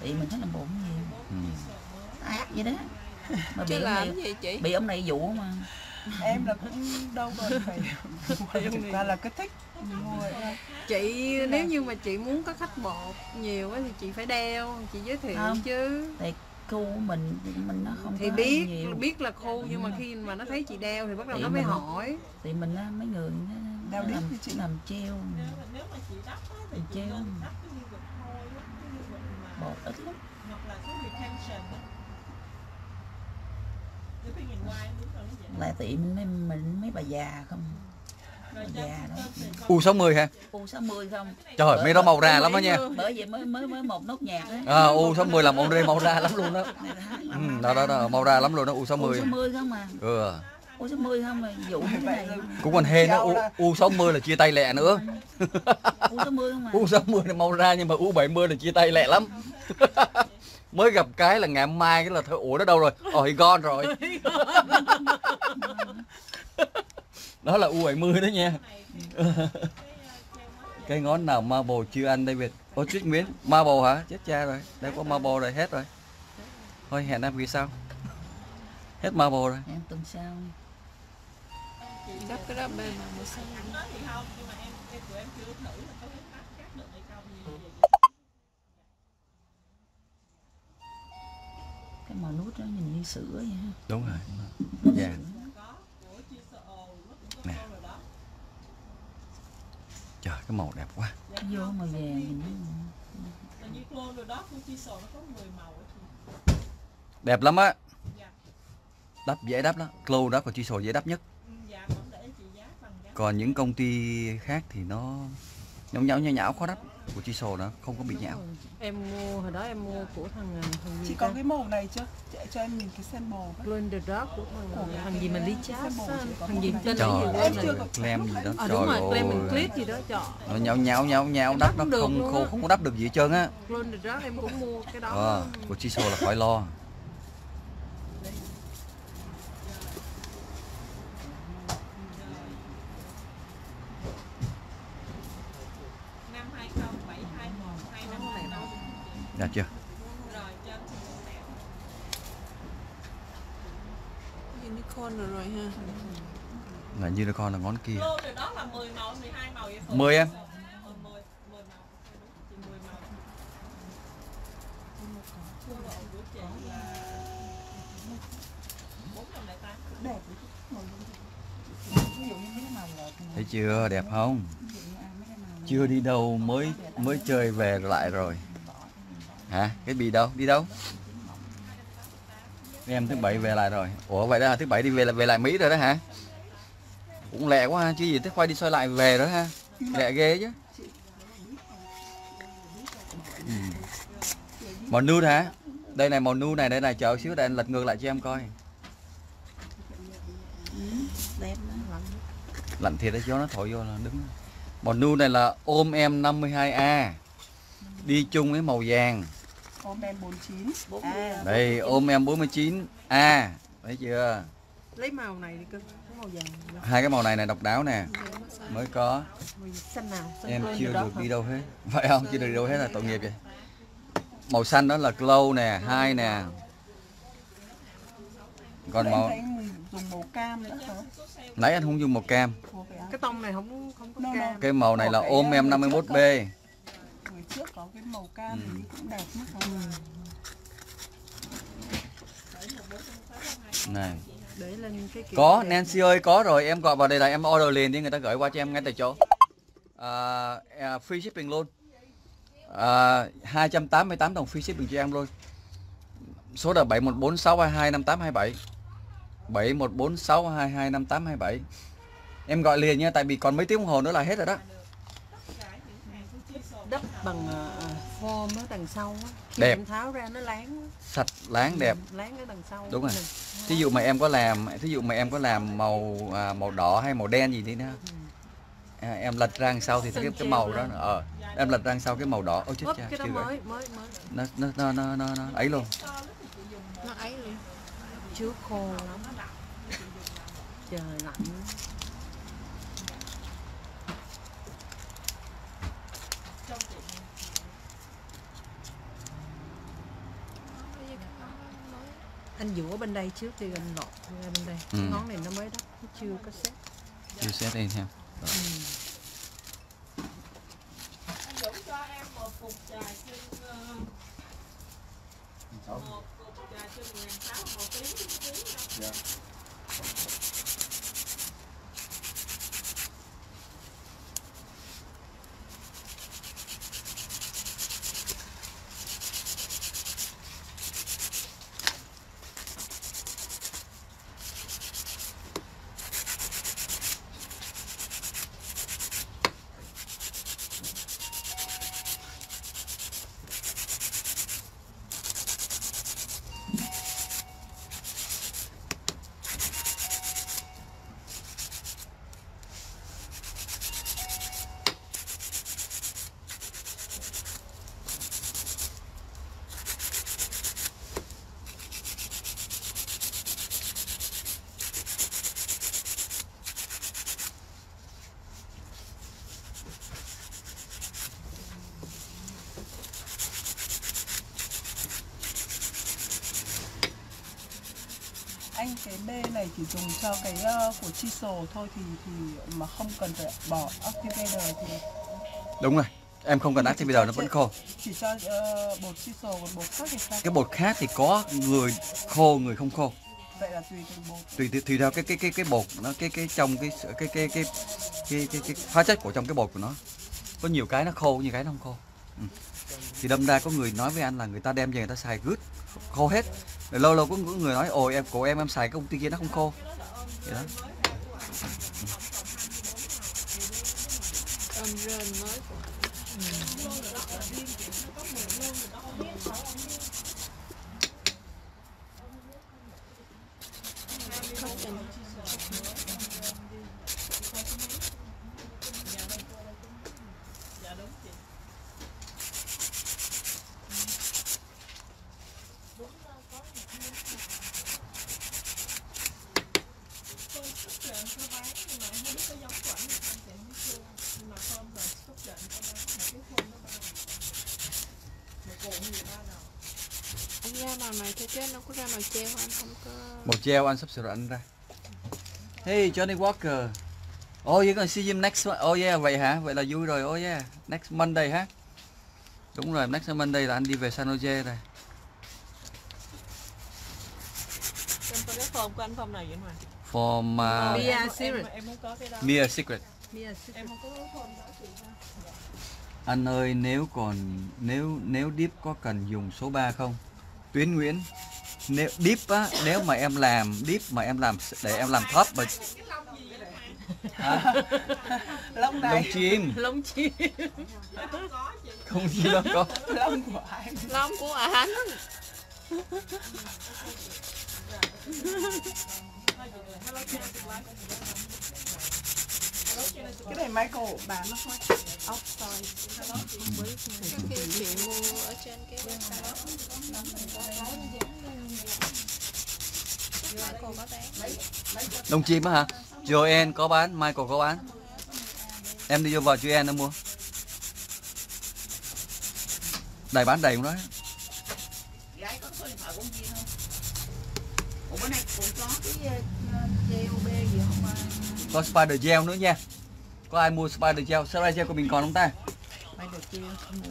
Speaker 3: Tiệm mình khách làm bột nhiều.
Speaker 1: Ừ.
Speaker 3: ác vậy đó. Mà bị ông
Speaker 5: làm
Speaker 3: này
Speaker 5: gì chị?
Speaker 3: bị ông này dụ mà.
Speaker 7: Em là cũng đâu cần phải thực ra là cái thích mua
Speaker 2: chị nếu như mà chị muốn có khách bột nhiều á thì chị phải đeo chị giới thiệu
Speaker 3: Không.
Speaker 2: chứ.
Speaker 3: Thì khu của mình thì mình nó không
Speaker 2: thì
Speaker 3: có
Speaker 2: biết
Speaker 3: nhiều.
Speaker 2: biết là khô nhưng mà khi mà nó thấy chị đeo thì bắt đầu
Speaker 3: Thì
Speaker 2: nó mới
Speaker 3: mình-
Speaker 2: hỏi.
Speaker 3: thì mình á, mấy người nó,
Speaker 7: Đeo
Speaker 3: nó
Speaker 7: đít
Speaker 3: làm
Speaker 7: thì chị-
Speaker 3: làm treo. Làm treo. bột ít lắm. là tiệm mấy mình mấy bà già không già đó
Speaker 1: U60 ha
Speaker 3: u 60 không?
Speaker 1: Trời mấy đó màu ra lắm đó nha.
Speaker 3: bởi vậy mới mới mới một nốt nhạc đấy
Speaker 1: à, U60 làm ông màu ra lắm luôn đó.
Speaker 3: Là
Speaker 1: ừ, đó đó đó màu ra lắm luôn đó
Speaker 3: u
Speaker 1: U60
Speaker 3: 60 không mà
Speaker 1: ừ.
Speaker 3: u 60 không mà dụ như thế này.
Speaker 1: Cũng còn hên đó U, U60 là chia tay lẹ nữa.
Speaker 3: U 60 không mà
Speaker 1: U60 là màu ra nhưng mà U70 là chia tay lẹ lắm. Mới gặp cái là ngày mai cái là thôi ủa nó đâu rồi? Ồ thì gone rồi đó là U70 đó nha. Cái ngón nào marble chưa ăn David? Ủa Trích Nguyễn marble hả? Chết cha rồi. Đây có marble rồi hết rồi. Thôi hẹn em kỳ sau. Hết marble rồi.
Speaker 3: Em tuần sau.
Speaker 5: Đắp cái đó bên mà một sao
Speaker 3: cái màu nút đó nhìn như sữa vậy ha.
Speaker 1: Đúng rồi. Dạ nè trời cái màu đẹp quá.
Speaker 3: Vô màu vàng nhìn nó
Speaker 1: đẹp lắm á. Đắp dễ đắp lắm. Clo đắp còn chi sổ dễ đắp nhất. Còn những công ty khác thì nó nhão nhão nhão nhão khó đắp của chi sổ nó không có bị nhão.
Speaker 2: em mua hồi đó em mua của thằng à, thằng gì
Speaker 7: chị có cái màu này chưa? Chị cho em nhìn cái sample với.
Speaker 2: Blender Dark của thằng thằng gì mà ly chát
Speaker 7: chị
Speaker 2: thằng gì tên là gì
Speaker 7: Em chưa có-
Speaker 1: clam gì đó.
Speaker 2: Ờ
Speaker 1: trời
Speaker 2: đúng rồi Clement
Speaker 1: ơi.
Speaker 2: Clip gì đó trời.
Speaker 1: Nó nhão nhão nhão nhão đắp nó
Speaker 2: không
Speaker 1: không
Speaker 2: luôn
Speaker 1: khô
Speaker 2: á.
Speaker 1: không có đắp được gì hết trơn á.
Speaker 2: Blender Dark em cũng mua cái đó.
Speaker 1: Ờ, của chi sổ là khỏi lo Dạ chưa?
Speaker 5: unicorn rồi rồi ha
Speaker 1: Là unicorn là ngón kia.
Speaker 9: Lô từ đó là 10 màu, 12 màu vậy Phượng?
Speaker 1: 10 em.
Speaker 9: 10, 10 màu. Đúng, chỉ 10 màu. Cô độ của chị là 408.
Speaker 7: đẹp
Speaker 3: ví dụ như mấy cái màu lợt này,
Speaker 1: Thấy chưa? Đẹp không?
Speaker 3: à.
Speaker 1: Chưa đi đâu mới mới chơi về lại rồi. Hả? Cái bị đâu? Đi đâu? Em thứ bảy về lại rồi. Ủa vậy đó? Thứ bảy đi về lại về lại Mỹ rồi đó hả? Cũng lẹ quá ha, chứ gì tới khoai đi xoay lại về đó ha. Lẹ ghê chứ. Ừ. Màu nude hả? Đây này màu nude này, đây này chờ xíu đây anh lật ngược lại cho em coi. lạnh thiệt đấy gió nó thổi vô là đứng màu nu này là ôm em 52A đi chung với màu vàng
Speaker 7: ôm em 49 à
Speaker 1: đây ôm em 49A thấy chưa?
Speaker 2: Lấy màu này đi cơ cái màu vàng
Speaker 1: hai cái màu này này độc đáo nè. Mới có.
Speaker 2: Màu xanh nào xanh
Speaker 1: em chưa được đi đâu hết. Phải không? Chưa được đi đâu hết là tội nghiệp vậy. Màu xanh đó là glow nè hai nè. Còn màu
Speaker 7: dùng màu cam nữa hả?
Speaker 1: Nãy anh không dùng màu cam.
Speaker 7: À?
Speaker 2: cái tông này không không có cam.
Speaker 1: cái màu này là ôm em 51B
Speaker 7: người trước có cái màu cam thì cũng đẹp mất
Speaker 1: này
Speaker 2: lên cái kiểu
Speaker 1: Có,
Speaker 2: đẹp.
Speaker 1: Nancy ơi, có rồi, em gọi vào đây là em order liền đi, người ta gửi qua cho em ngay tại chỗ. À, à, free shipping luôn. À, 288 đồng free shipping cho em luôn. số là 7146225827 7146225827 em gọi liền nha tại vì còn mấy tiếng đồng hồ nữa là hết rồi đó
Speaker 2: đắp bằng form ở đằng sau á. Khi
Speaker 1: Đẹp.
Speaker 2: em tháo ra nó láng
Speaker 1: sạch láng đẹp.
Speaker 2: Láng ở đằng sau.
Speaker 1: Đúng rồi.
Speaker 2: Nè.
Speaker 1: thí dụ mà em có làm thí dụ mà em có làm màu à, màu đỏ hay màu đen gì đi nữa à, em lật ra đằng sau thì cái,
Speaker 2: Sơn
Speaker 1: cái
Speaker 2: treo
Speaker 1: màu đó ờ em lật ra đằng sau cái màu đỏ. Ôi chết cha
Speaker 2: cái
Speaker 1: chưa
Speaker 2: mới mới mới.
Speaker 1: Nó nó nó nó nó, nó ấy luôn.
Speaker 5: Nó ấy luôn.
Speaker 2: Chưa khô lắm. Trời lạnh anh dũa bên đây trước đi anh lọt ra bên đây.
Speaker 1: Ừ.
Speaker 2: cái ngón này nó mới đắp nó chưa có xét
Speaker 1: chưa set in ha.
Speaker 9: Anh Dũng cho em một cục trà chưng một cục trà chưng ngàn sáu một ký ký đâu.
Speaker 7: Cái B này chỉ dùng cho cái ờ, của chisel thôi thì thì mà không cần phải bỏ activator thì
Speaker 1: đúng rồi em không cần ác thì bây giờ nó vẫn khô.
Speaker 7: chỉ cho ờ, bột chisel còn bột khác thì sao?
Speaker 1: Cái bột khác thì có người khô người không khô.
Speaker 7: Vậy là tùy từng bột.
Speaker 1: Tùy tùy, tùy theo cái cái cái cái bột nó cái cái trong cái cái cái cái cái cái, cái, cái hóa chất của trong cái bột của nó. Có nhiều cái nó khô nhiều cái nó không khô. Ừ. thì đâm ra có người nói với anh là người ta đem về người ta xài good khô hết rồi lâu lâu có có người nói, ôi, em của em em xài công ty kia nó không khô. Vậy đó
Speaker 5: ôm rên mới anh ra màu này thôi chứ nó có ra màu treo anh không có
Speaker 1: một gel anh sắp sửa rồi anh ra hey Johnny Walker oh you're gonna see him next one. oh yeah vậy hả vậy là vui rồi oh yeah next Monday ha đúng rồi next Monday là anh đi về San Jose rồi
Speaker 9: Em có cái form của anh form nào vậy mà?
Speaker 1: from uh,
Speaker 2: Mia Secret.
Speaker 9: em không có cái đó.
Speaker 1: Mia Secret
Speaker 2: Mia Secret.
Speaker 9: Em không có cái form đó chị ha.
Speaker 1: Anh ơi nếu còn nếu nếu deep có cần dùng số 3 không? Tuyến Nguyễn. Nếu deep á nếu mà em làm deep mà em làm để em làm top mà Hả?
Speaker 7: lông
Speaker 1: lông
Speaker 7: này
Speaker 1: chim.
Speaker 2: Lông chim.
Speaker 1: Không gì đâu có.
Speaker 7: Lông của anh.
Speaker 5: Lông của anh
Speaker 7: cái này Michael bán nó không outside
Speaker 5: Có khi chị mua ở trên cái website đó Michael có bán
Speaker 1: lông chim á hả? Joanne có bán, Michael có bán. Em đi vô vào Joanne nó mua. Đầy bán đầy cũng đó.
Speaker 3: gái có số điện thoại của Duyên không ủa bữa nay cũng có cái uh, GOB gì không à?
Speaker 1: Có spider gel nữa nha. Có ai mua spider gel? Spider gel của mình còn không ta?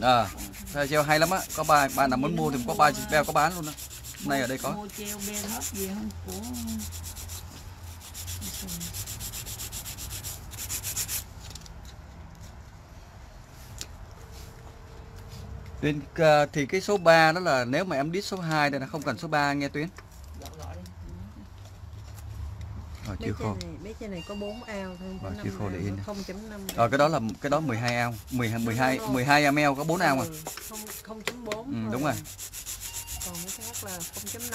Speaker 1: À, spider gel hay lắm á. Có ba bạn nào muốn mua thì có ba beo có bán luôn đó. Hôm Nay ở đây có. Tuyến ờ, thì cái số 3 đó là nếu mà em đít số 2 thì nó không cần số 3 nghe Tuyến. Rồi
Speaker 2: Mấy
Speaker 1: chịu khô.
Speaker 2: này, mấy trên này có 4 ao thôi,
Speaker 1: Rồi,
Speaker 2: 5
Speaker 1: chịu khô để yên.
Speaker 2: 0.5.
Speaker 1: Rồi cái đó là cái đó 12 ao, 12 12 12 ml có 4 ao mà.
Speaker 2: Ừ, không 0.4.
Speaker 1: Ừ,
Speaker 2: thôi
Speaker 1: đúng rồi.
Speaker 2: à. Còn mấy cái khác là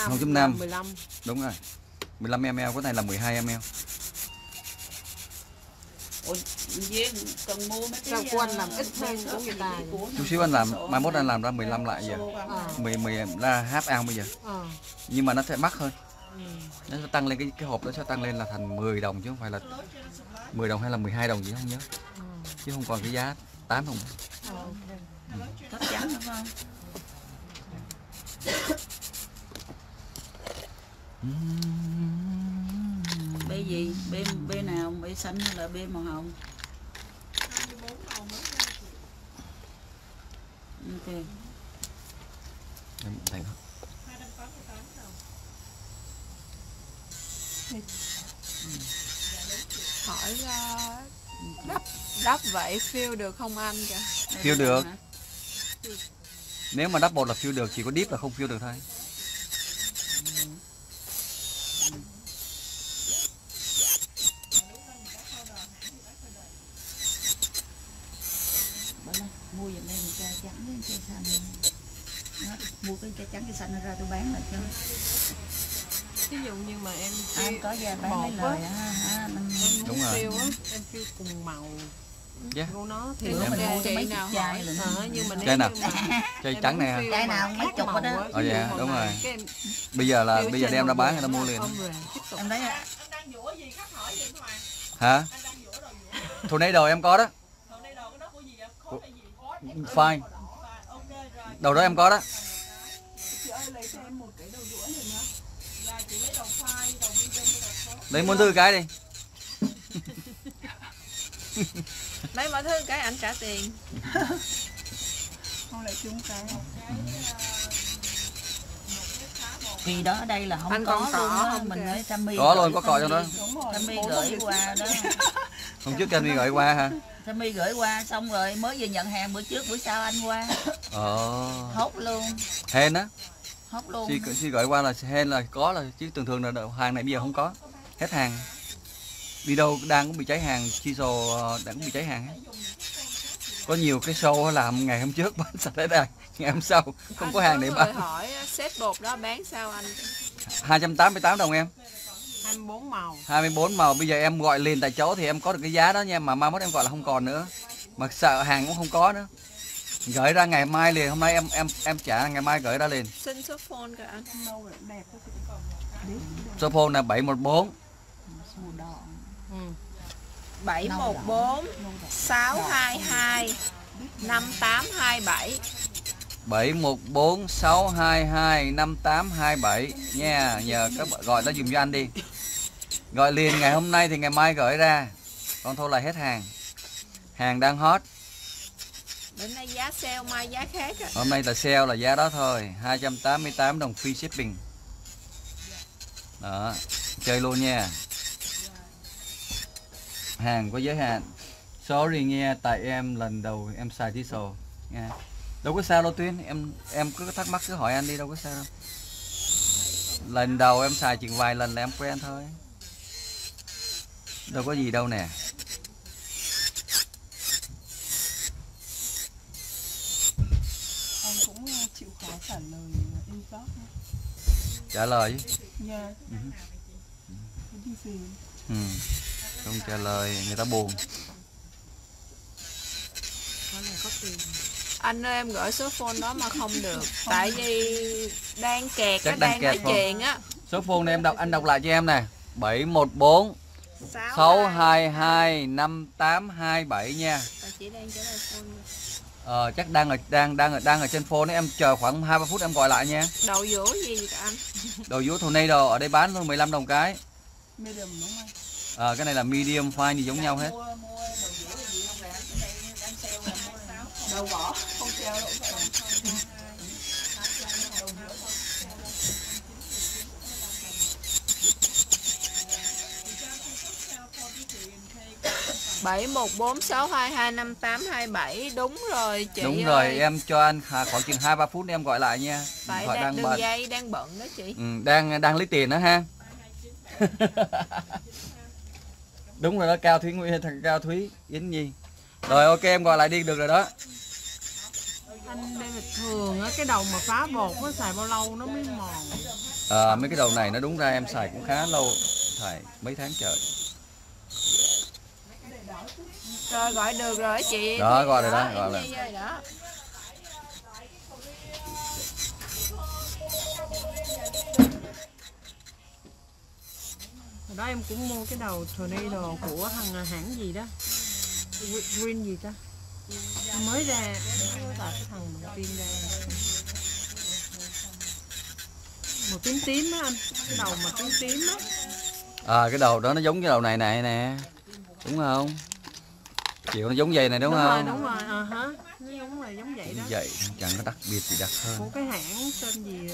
Speaker 2: 0.5.
Speaker 1: 0.5.
Speaker 2: 15.
Speaker 1: Đúng rồi. 15 ml cái này là 12 ml.
Speaker 3: Ủa, cần mua mấy
Speaker 2: Sao
Speaker 3: cái
Speaker 2: anh
Speaker 3: à,
Speaker 2: làm ít hơn của người ta
Speaker 1: Chút xíu anh làm, mai mốt anh làm ra 15 lại giờ.
Speaker 2: Ờ,
Speaker 1: 10 10 ra half ao bây giờ.
Speaker 2: ờ,
Speaker 1: Nhưng mà nó sẽ mắc hơn. Nó sẽ tăng lên cái cái hộp nó sẽ tăng lên là thành 10 đồng chứ không phải là 10 đồng hay là 12 đồng gì đó không nhớ. Chứ không còn cái giá 8 đồng.
Speaker 3: Chắc chắn đúng không bê gì bê bê nào bê xanh hay là bê màu hồng ok
Speaker 1: Em thấy không?
Speaker 5: Hỏi uh, đắp đắp vậy feel được không anh kìa
Speaker 1: Phiêu được. Nếu mà double là phiêu được, chỉ có deep là không phiêu được thôi.
Speaker 3: Mua giùm em một chai trắng với một chai xanh Đó, mua cái chai trắng cái xanh ra tôi bán lại cho
Speaker 2: Ví dụ như mà em
Speaker 3: anh có ra bán
Speaker 2: á.
Speaker 3: lời năm
Speaker 2: em
Speaker 1: Đúng
Speaker 2: muốn
Speaker 1: rồi.
Speaker 2: phiêu á, em phiêu cùng màu
Speaker 1: Yeah.
Speaker 2: của nó thì
Speaker 3: bữa
Speaker 2: nó
Speaker 3: mình mua cho mấy
Speaker 2: nào
Speaker 3: chục chai lần
Speaker 2: ờ, nhưng mà
Speaker 1: Chai nào? Chai trắng này
Speaker 3: Chai nào mấy chục đó.
Speaker 2: á,
Speaker 1: Ờ, dạ, đúng rồi. Bây giờ là bây giờ đem ra bán người ta mua liền.
Speaker 3: em thấy
Speaker 9: anh đang dũa gì khách hỏi gì Hoàng
Speaker 1: Hả?
Speaker 9: anh đang dũa đồ
Speaker 1: em có đó.
Speaker 9: đồ
Speaker 1: Fine.
Speaker 9: ok rồi
Speaker 1: Đầu đó em có đó.
Speaker 9: chị ơi lấy cho em một cái đầu dũa này nữa là chị lấy đầu phai đầu medium với đầu khối
Speaker 1: Lấy muốn tư cái đi.
Speaker 5: lấy mọi thứ cái anh trả tiền
Speaker 9: không lại chung cái
Speaker 3: vì đó ở đây là không
Speaker 2: Anh
Speaker 3: có luôn á
Speaker 2: không
Speaker 3: mình nói Sammy
Speaker 1: Có
Speaker 3: gửi
Speaker 1: luôn, có đó.
Speaker 9: đúng rồi
Speaker 3: Sammy
Speaker 9: Ủa,
Speaker 3: gửi qua đó
Speaker 1: Hôm trước anh đi gọi qua hả?
Speaker 3: Sammy gửi qua xong rồi mới vừa nhận hàng bữa trước bữa sau anh qua
Speaker 1: Ờ.
Speaker 3: hốt luôn
Speaker 1: Hen á.
Speaker 3: hốt luôn
Speaker 1: Si, si gọi qua là hen là có là chứ thường thường là hàng này bây giờ không có. Hết hàng. Đi đâu đang cũng bị cháy hàng, Chisel ờ, đang cũng bị cháy hàng. Có nhiều cái show làm ngày hôm trước bán sạch hết rồi. Ngày hôm sau không có hàng để bán.
Speaker 5: hỏi set bột đó bán sao anh
Speaker 1: 288 đồng em.
Speaker 2: 24 màu
Speaker 1: 24 màu bây giờ em gọi liền tại chỗ thì em có được cái giá đó nha mà mai mốt em gọi là không còn nữa mà sợ hàng cũng không có nữa gửi ra ngày mai liền hôm nay em em em trả ngày mai gửi ra liền
Speaker 5: xin số phone kìa anh
Speaker 1: số phone là 714
Speaker 2: ừ.
Speaker 5: 714 622 5827
Speaker 1: 714 622 5827 nha nhờ các bạn gọi nó dùm cho anh đi. Gọi liền ngày hôm nay thì ngày mai gửi ra. Còn thôi là hết hàng. Hàng đang hot.
Speaker 5: Bữa nay giá sale mai giá khác à.
Speaker 1: hôm nay là sale là giá đó thôi. 288 đồng free shipping. Đó chơi luôn nha hàng có giới hạn. Sorry nghe tại em lần đầu em xài diesel. Nha đâu có sao đâu tuyến em em cứ thắc mắc cứ hỏi anh đi đâu có sao đâu. Lần đầu em xài chừng vài lần là em quen thôi. Đâu có gì đâu nè.
Speaker 9: Anh cũng ờ, chịu khó trả lời inbox
Speaker 1: trả lời chứ.
Speaker 9: nha
Speaker 1: Ừ.
Speaker 9: cái gì gì?
Speaker 1: Ừ. không trả lời người ta buồn.
Speaker 5: Anh ơi em gửi số phone đó mà không được. Tại vì đang kẹt
Speaker 1: Chắc đang
Speaker 5: đang
Speaker 1: kẹt
Speaker 5: nói chuyện á.
Speaker 1: Số phone này em đọc anh đọc lại cho em nè. 714 622 5827 nha. Ờ chắc đang ở đang đang ở đang ở trên phone ấy em chờ khoảng 2 3 phút em gọi lại nha.
Speaker 5: đầu dũa gì vậy anh?
Speaker 1: Đồ vú tornado ở đây bán luôn 15 đồng cái.
Speaker 9: medium đúng không
Speaker 1: Ờ cái này là medium fine thì giống nhau hết.
Speaker 3: không sale là mua sao
Speaker 9: đầu vỏ không treo đâu
Speaker 5: 7146225827 đúng rồi chị
Speaker 1: Đúng
Speaker 5: ơi.
Speaker 1: rồi, em cho anh khoảng chừng 2 3 phút em gọi lại nha.
Speaker 5: Tại đang,
Speaker 1: đang
Speaker 5: đường
Speaker 1: bận.
Speaker 5: dây đang bận đó chị.
Speaker 1: Ừ, đang đang lấy tiền đó ha. Đúng rồi đó, Cao Thúy Nguyên thằng Cao Thúy Yến Nhi. Rồi ok em gọi lại đi được rồi đó.
Speaker 2: anh David thường á cái đầu mà phá bột nó xài bao lâu nó mới mòn
Speaker 1: À, mấy cái đầu này nó đúng ra em xài cũng khá lâu, xài mấy tháng trời.
Speaker 5: Rồi gọi được rồi chị.
Speaker 1: Đó, gọi rồi đó, gọi rồi.
Speaker 2: Hồi đó em cũng mua cái đầu tornado của thằng hãng gì đó Gre- Green gì ta mới ra tại cái thằng đầu tiên ra màu tím tím á anh cái đầu mà tím tím á
Speaker 1: À cái đầu đó nó giống cái đầu này này nè. Đúng không? Chiều nó giống vậy này đúng,
Speaker 2: đúng
Speaker 1: không?
Speaker 2: rồi đúng rồi à hả nó giống là giống vậy đó
Speaker 1: Vậy chẳng có đặc biệt gì đặc hơn.
Speaker 2: của cái hãng tên gì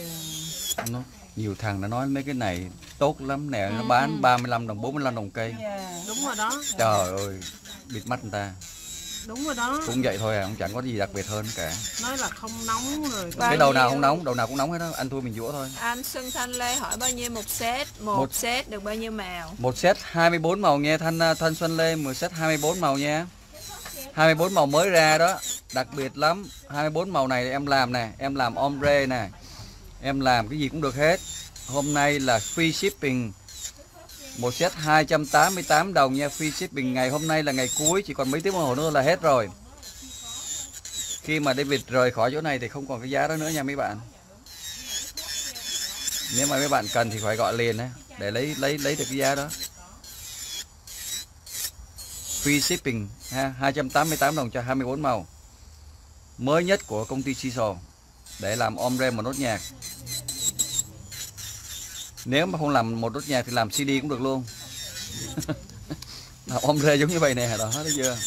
Speaker 2: à,
Speaker 1: nó nhiều thằng nó nói mấy cái này tốt lắm nè nó
Speaker 2: Ừ,
Speaker 1: bán
Speaker 2: ừ.
Speaker 1: 35 đồng 45 đồng cây.
Speaker 3: Dạ.
Speaker 2: đúng rồi đó.
Speaker 1: Trời ơi bịt mắt người ta.
Speaker 2: Đúng rồi đó.
Speaker 1: Cũng vậy thôi à cũng chẳng có gì đặc biệt hơn cả.
Speaker 2: Nói là không nóng rồi.
Speaker 1: Cái đầu nào không nóng đầu nào cũng nóng hết đó. Anh thua mình dũa thôi.
Speaker 5: Anh Xuân Thanh Lê hỏi bao nhiêu một set? Một,
Speaker 1: Một-
Speaker 5: set được bao nhiêu màu?
Speaker 1: một set 24 màu nha thanh à, thanh xuân lê một set 24 màu nha. 24 màu mới ra đó đặc biệt lắm. 24 màu này em làm nè em làm ombre nè em làm cái gì cũng được hết. Hôm nay là free shipping. Một set 288 đồng nha, free shipping. Ngày hôm nay là ngày cuối, chỉ còn mấy tiếng đồng hồ nữa là hết rồi. Khi mà David rời khỏi chỗ này thì không còn cái giá đó nữa nha mấy bạn. Nếu mà mấy bạn cần thì phải gọi liền để lấy lấy lấy được cái giá đó. Free shipping, ha 288 đồng cho 24 màu. Mới nhất của công ty Cecil để làm ombre một nốt nhạc nếu mà không làm một nốt nhạc thì làm CD cũng được luôn. Om rê giống như vậy nè, đó, thấy chưa?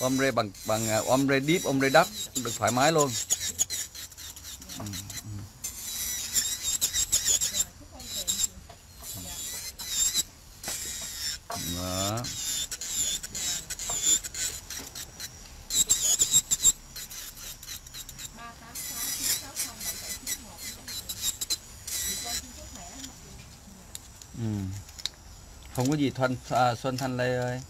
Speaker 1: Ombre bằng bằng à, om rê deep ombre đắp được thoải mái luôn. Không có gì Thuần, à, Xuân Thanh Lê ơi.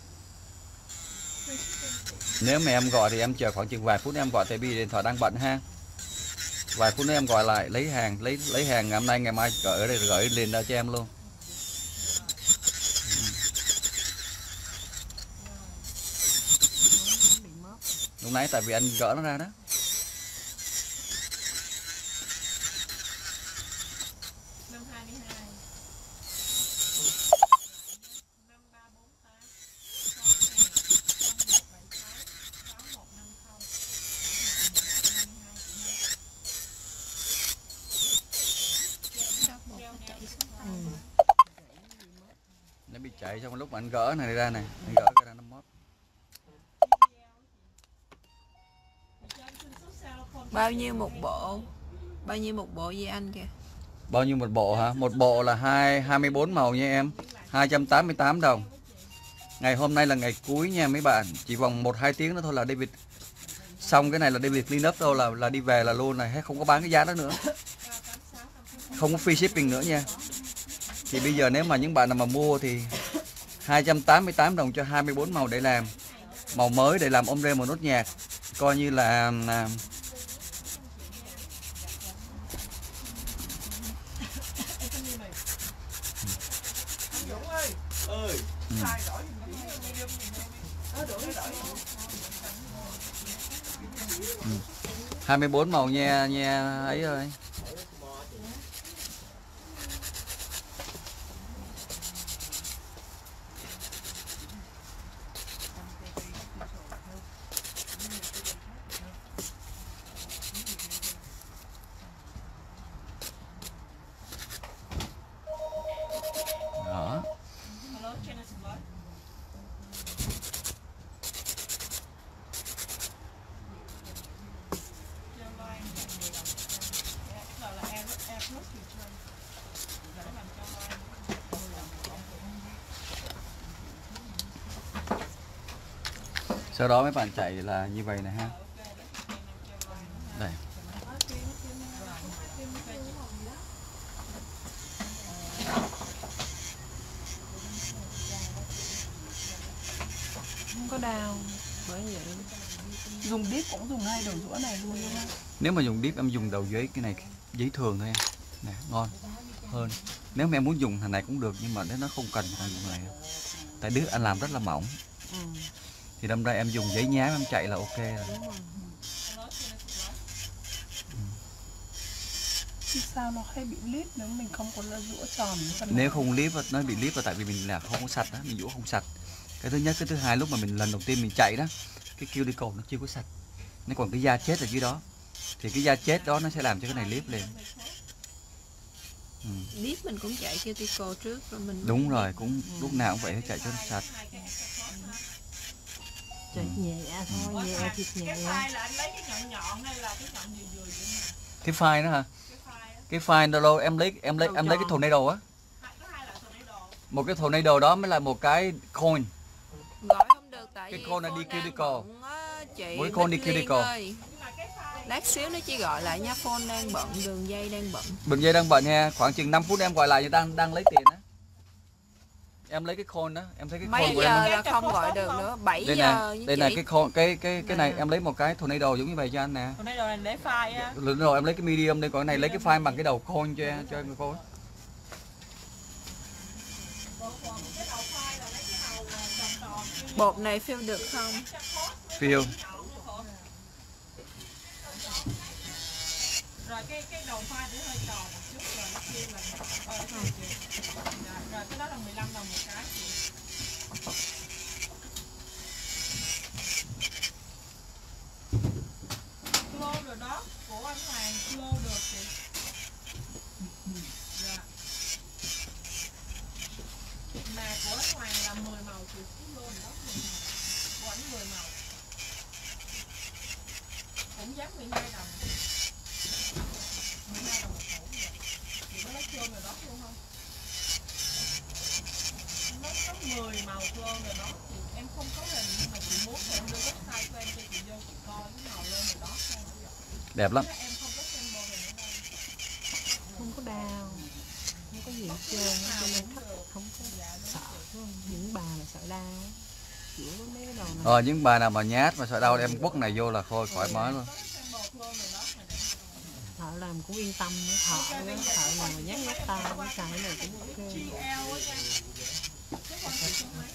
Speaker 1: Nếu mà em gọi thì em chờ khoảng chừng vài phút em gọi tại vì điện thoại đang bận ha. Vài phút nữa em gọi lại lấy hàng lấy lấy hàng ngày hôm nay ngày mai gửi ở đây gửi liền ra cho em luôn. Lúc nãy tại vì anh gỡ nó ra đó Nó bị chạy xong lúc mà anh gỡ này ra này Anh gỡ cái ra nó mót
Speaker 5: Bao nhiêu một bộ? Bao nhiêu một bộ với anh kìa?
Speaker 1: Bao nhiêu một bộ hả? Một bộ là hai 24 màu nha em. 288 đồng. Ngày hôm nay là ngày cuối nha mấy bạn. Chỉ vòng 1-2 tiếng nữa thôi là David Xong cái này là David clean up đâu là là đi về là luôn này. Hết Không có bán cái giá đó nữa. Không có free shipping nữa nha. Thì bây giờ nếu mà những bạn nào mà mua thì 288 đồng cho 24 màu để làm Màu mới để làm ombre một nốt nhạc Coi như là Ừ.
Speaker 6: ơi
Speaker 1: 24 màu nha nha ấy ơi đó sau đó mấy bạn chạy là như vậy này ha. Đây.
Speaker 2: Không có đau. Bởi vậy
Speaker 9: dùng đít cũng dùng hai đầu rũa này luôn
Speaker 1: nếu mà dùng điếp em dùng đầu giấy cái này giấy thường thôi em. Nè ngon hơn. Nếu mà em muốn dùng thằng này cũng được nhưng mà nếu nó không cần thì dùng này. Tại đứt anh làm rất là mỏng.
Speaker 2: Ừ.
Speaker 1: thì đâm ra em dùng giấy nhám em chạy là ok rồi.
Speaker 9: Chứ sao nó hay bị lít nếu mình không có là rũa tròn
Speaker 1: nếu không líp nó bị líp là tại vì mình là không có sạch đó mình dũa không sạch. Cái thứ nhất cái thứ hai lúc mà mình lần đầu tiên mình chạy đó cái cuticle nó chưa có sạch. Nó còn cái da chết ở dưới đó. Thì cái da chết đó nó sẽ làm cho cái này líp lên ừ.
Speaker 5: Clip mình cũng chạy cuticle trước rồi mình
Speaker 1: đúng rồi cũng lúc nào cũng vậy phải chạy cho nó sạch
Speaker 2: chạy nhẹ thôi nhẹ thiệt nhẹ.
Speaker 9: Hai là anh lấy cái nhọn nhọn hay là cái nhọn vừa vừa vậy nè.
Speaker 1: Cái file đó hả? Cái file đó đâu em lấy em lấy em lấy cái tornado á. Một cái tornado đó mới là một cái coin.
Speaker 5: Gọi không được tại
Speaker 1: Cái
Speaker 5: vì
Speaker 1: con này đi
Speaker 5: á, chị
Speaker 1: Mỗi con đi
Speaker 5: ơi. lát xíu nó chỉ gọi lại nha phone đang bận đường dây đang bận.
Speaker 1: Đường dây đang bận nha, khoảng chừng 5 phút em gọi lại thì đang đang lấy tiền đó. Em lấy cái coin đó, em thấy cái
Speaker 5: mấy
Speaker 1: của em
Speaker 5: giờ
Speaker 1: không?
Speaker 5: là không gọi được nữa 7
Speaker 1: Đây
Speaker 5: giờ
Speaker 1: nè, đây là
Speaker 5: chị
Speaker 1: cái coin cái cái cái này em lấy một cái tornado giống như vậy cho anh nè.
Speaker 9: Tornado này lấy file á
Speaker 1: Rồi rồi em lấy cái medium đây còn cái này lấy cái file bằng cái đầu coin cho em cho em coi.
Speaker 5: bột này fill được không
Speaker 1: Feel.
Speaker 9: Rồi cái cái đầu file nó hơi tròn một chút rồi nó kia là ờ, nó kia chị. Rồi, rồi cái đó là 15 đồng một cái chị. Clone rồi đó, của anh Hoàng clone được chị. Dạ. Mà của anh Hoàng là 10 màu chị, cái clone đó 10 màu. Của anh 10 màu. Cũng giá 12 đồng. 12 đồng một hũ vậy. Chị có lấy clone rồi đó luôn không? Nó có 10 màu clone rồi đó chị. Em không có hình nhưng mà chị muốn thì em đưa website của em cho chị vô chị coi cái màu lên rồi đó. thôi.
Speaker 1: Đẹp lắm.
Speaker 9: Không có
Speaker 2: đau. Không có gì hết trơn. Cho nên không có sợ những bà là sợ đau.
Speaker 1: Ờ những bà nào mà nhát mà sợ đau em quất này vô là thôi thoải mái luôn.
Speaker 2: thợ làm cũng yên tâm nữa thợ thợ nào mà nhát nhát xài cái này cũng ok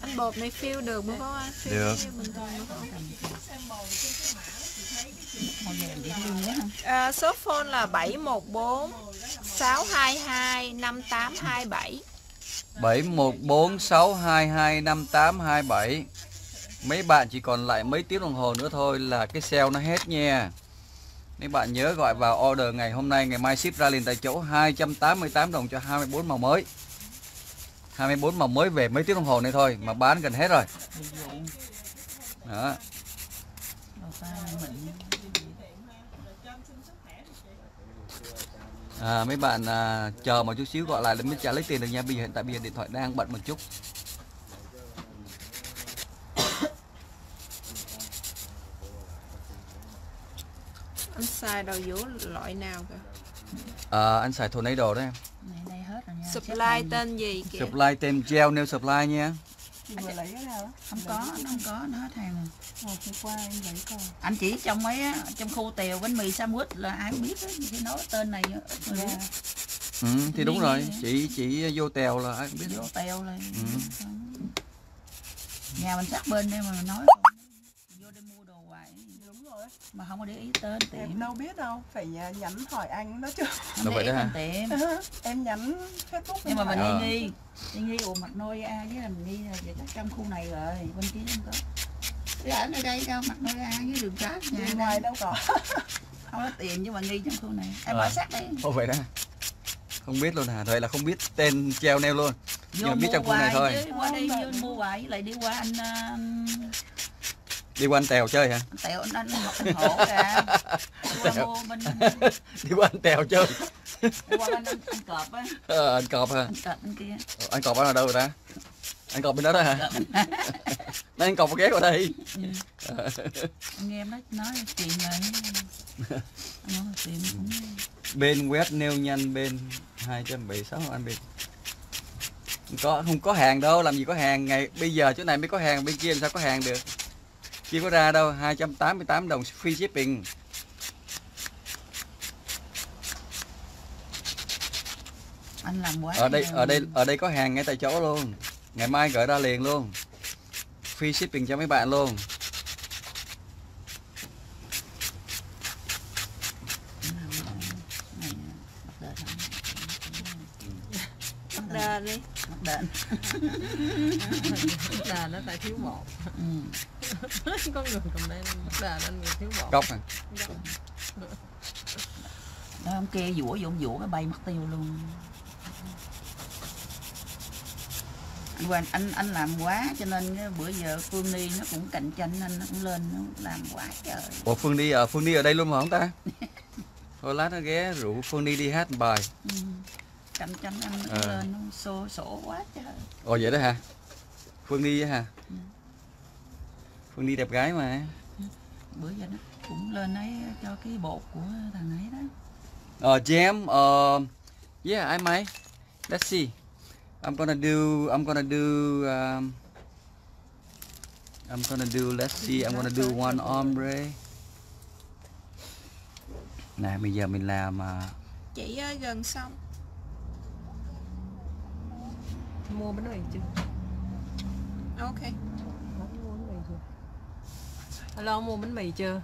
Speaker 5: anh bột này fill được đúng không anh? Fill
Speaker 1: Được.
Speaker 5: bình thường đúng không? À, số phone là 714 622 5827
Speaker 1: 7146225827 Mấy bạn chỉ còn lại mấy tiếng đồng hồ nữa thôi là cái sale nó hết nha. Mấy bạn nhớ gọi vào order ngày hôm nay Ngày mai ship ra liền tại chỗ 288 đồng cho 24 màu mới 24 màu mới về mấy tiếng đồng hồ này thôi Mà bán gần hết rồi. Đó.
Speaker 3: mình
Speaker 1: À, mấy bạn à, chờ một chút xíu gọi lại để mới trả lấy tiền được nha Bây giờ hiện tại bây giờ điện thoại đang bận một chút.
Speaker 5: Anh xài đầu vũ loại nào kìa?
Speaker 1: À, Anh xài tornado đó em
Speaker 3: này đây hết rồi nha Xếp
Speaker 5: supply tên gì kìa?
Speaker 1: Supply tem gel nail supply nha.
Speaker 9: Chị vừa lấy cái nào?
Speaker 3: Không có nó không có nó hết hàng rồi.
Speaker 9: Hôm qua em lấy coi.
Speaker 3: anh chỉ trong mấy á, trong khu tèo bánh mì sandwich là ai cũng biết á khi nói tên này á,
Speaker 1: ừ, Thì đúng rồi
Speaker 3: đi.
Speaker 1: Chỉ chỉ vô tèo là ai cũng biết.
Speaker 3: Vô tèo là
Speaker 1: Ừ.
Speaker 3: nhà mình sát bên đây mà nói vô đây mua đồ hoài
Speaker 9: Đúng rồi.
Speaker 3: Mà không có để ý tên tiệm
Speaker 9: Em đâu biết đâu, phải nhắn hỏi anh đó chứ.
Speaker 3: không
Speaker 1: Đâu vậy đó hả?
Speaker 3: tên tiệm
Speaker 9: em nhắn Facebook
Speaker 3: nhưng mà mình
Speaker 1: Ờ.
Speaker 3: nghi nghi nghi nghi ủa mặt nôi a với là mình nghi là vậy chắc trong khu này rồi bên kia không có Chứ ở nơi đây đâu mặt nôi a với đường trái nhà đây.
Speaker 9: ngoài đâu có.
Speaker 3: không có tiền nhưng mà nghi trong khu này em
Speaker 1: Ờ.
Speaker 3: hỏi sát đi
Speaker 1: Ồ vậy đó Không biết luôn hả Vậy là không biết tên treo nail luôn Nhưng
Speaker 3: vô
Speaker 1: mà biết trong khu này thôi
Speaker 3: chứ qua đây vô mua hoài với lại đi qua anh uh,
Speaker 1: Đi qua anh tèo chơi hả?
Speaker 3: Tẹo anh anh học anh hộ kìa. Qua bên
Speaker 1: Đi qua anh tèo chơi.
Speaker 3: Đi qua bên anh, anh cọp á.
Speaker 1: Ờ, anh cọp hả?
Speaker 3: Anh cọp bên kia.
Speaker 1: Ờ, anh cọp ở đâu rồi ta? Anh cọp bên đó đó hả? Nói anh cọp ghé vào đây.
Speaker 3: Anh nghe em nói nói chuyện này anh nói chuyện cũng
Speaker 1: bên web nêu nhanh bên 276 anh không có không có hàng đâu làm gì có hàng. Ngày bây giờ chỗ này mới có hàng bên kia làm sao có hàng được chưa có ra đâu 288 đồng free shipping.
Speaker 3: Anh làm quá
Speaker 1: ở đây ở đây ở đây có hàng ngay tại chỗ luôn. Ngày mai gửi ra liền luôn. Free shipping cho mấy bạn luôn.
Speaker 3: Đền
Speaker 5: đền đi.
Speaker 3: Đền.
Speaker 2: Đà nó tại thiếu một.
Speaker 3: Ừ.
Speaker 2: có người cầm đây đà nên người thiếu một
Speaker 1: cốc à
Speaker 3: đó ông kia vũa vô ông vũa cái bay mất tiêu luôn. Anh Hoàng anh anh làm quá cho nên cái bữa giờ Phương Ni nó cũng cạnh tranh nên nó cũng lên nó làm quá trời.
Speaker 1: Ủa Phương đi ở Phương đi ở đây luôn mà không ta? Thôi lát nó ghé rủ Phương đi đi hát bài.
Speaker 3: Ừ. cạnh tranh anh nó
Speaker 1: Ờ.
Speaker 3: lên nó xô sổ quá trời.
Speaker 1: Ồ vậy đó hả? Phương đi á hả?
Speaker 3: Ừ.
Speaker 1: Phương đi đẹp gái mà
Speaker 3: bữa giờ nó cũng lên ấy cho cái bột của thằng ấy đó
Speaker 1: Uh, Jam, uh, yeah, I might. Let's see. I'm gonna do. I'm gonna do. Um, I'm gonna do. Let's see. I'm gonna do one ombre. Nè, bây giờ mình làm. Uh,
Speaker 5: chị ơi gần xong
Speaker 2: mua bánh mì chưa
Speaker 5: ok
Speaker 2: mua bánh mì chưa alo mua bánh mì chưa?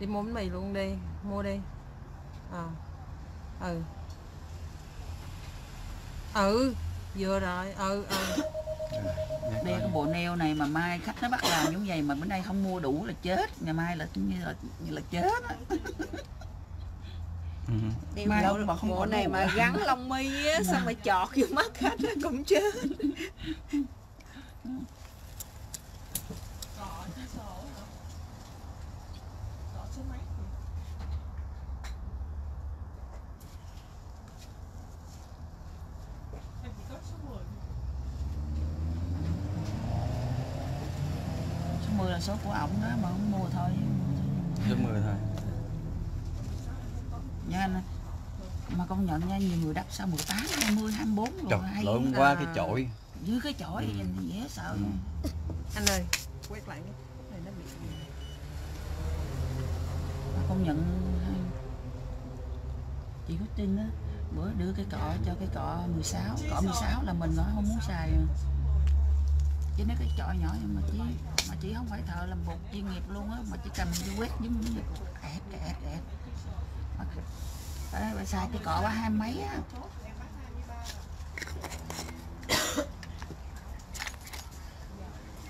Speaker 2: Đi mua bánh mì luôn đi mua đi. Ờ. Ừ. Ừ vừa rồi ừ ừ.
Speaker 3: Đeo cái bộ neo này mà mai khách nó bắt làm giống vậy mà bữa nay không mua đủ là chết. Ngày mai là như là như là chết á.
Speaker 5: đeo
Speaker 3: Mai
Speaker 5: bộ,
Speaker 3: đâu mà không
Speaker 5: bộ
Speaker 3: có
Speaker 5: này mà gắn lông mi á xong rồi chọt vô mắt khách nó cũng chết
Speaker 9: Cọ chứ sổ hả? Cọ số mấy vậy? Em chỉ có số 10
Speaker 3: số 10 là số của ổng đó mà không mua thôi
Speaker 1: Số 10 thôi.
Speaker 3: nha anh mà công nhận nha nhiều người đắp sao 18, 20, 24 rồi
Speaker 1: Trời,
Speaker 3: hay
Speaker 1: lớn quá cái chổi.
Speaker 3: dưới cái chổi
Speaker 1: Ừ.
Speaker 3: dễ sợ.
Speaker 1: Ừ.
Speaker 2: anh ơi quét lại cái này nó bị
Speaker 3: mà công nhận chị có tin á bữa đưa cái cọ cho cái cọ 16 cọ 16 là mình nói không muốn xài. Chứ nếu cái chọi nhỏ nhưng mà chị mà chị không phải thợ làm bột chuyên nghiệp luôn á mà chỉ cầm đi quét giống như ẹt ẹt ẹt Mà- bà, bà xài cái cọ ba hai mấy á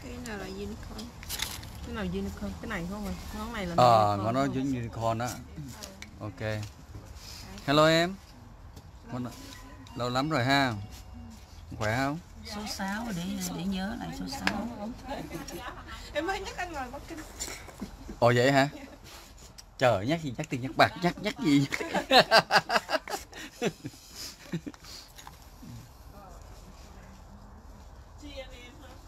Speaker 5: cái nào là unicorn
Speaker 2: cái nào unicorn cái này không rồi ngón này là
Speaker 1: Ờ, ngón nó giống unicorn á. Ok. Hello em. Lâu lắm rồi ha. Khỏe không?
Speaker 3: số 6 để để nhớ lại số 6
Speaker 5: em mới nhắc anh ngồi bắc kinh
Speaker 1: Ồ vậy hả? Trời nhắc gì nhắc tiền nhắc bạc nhắc nhắc gì?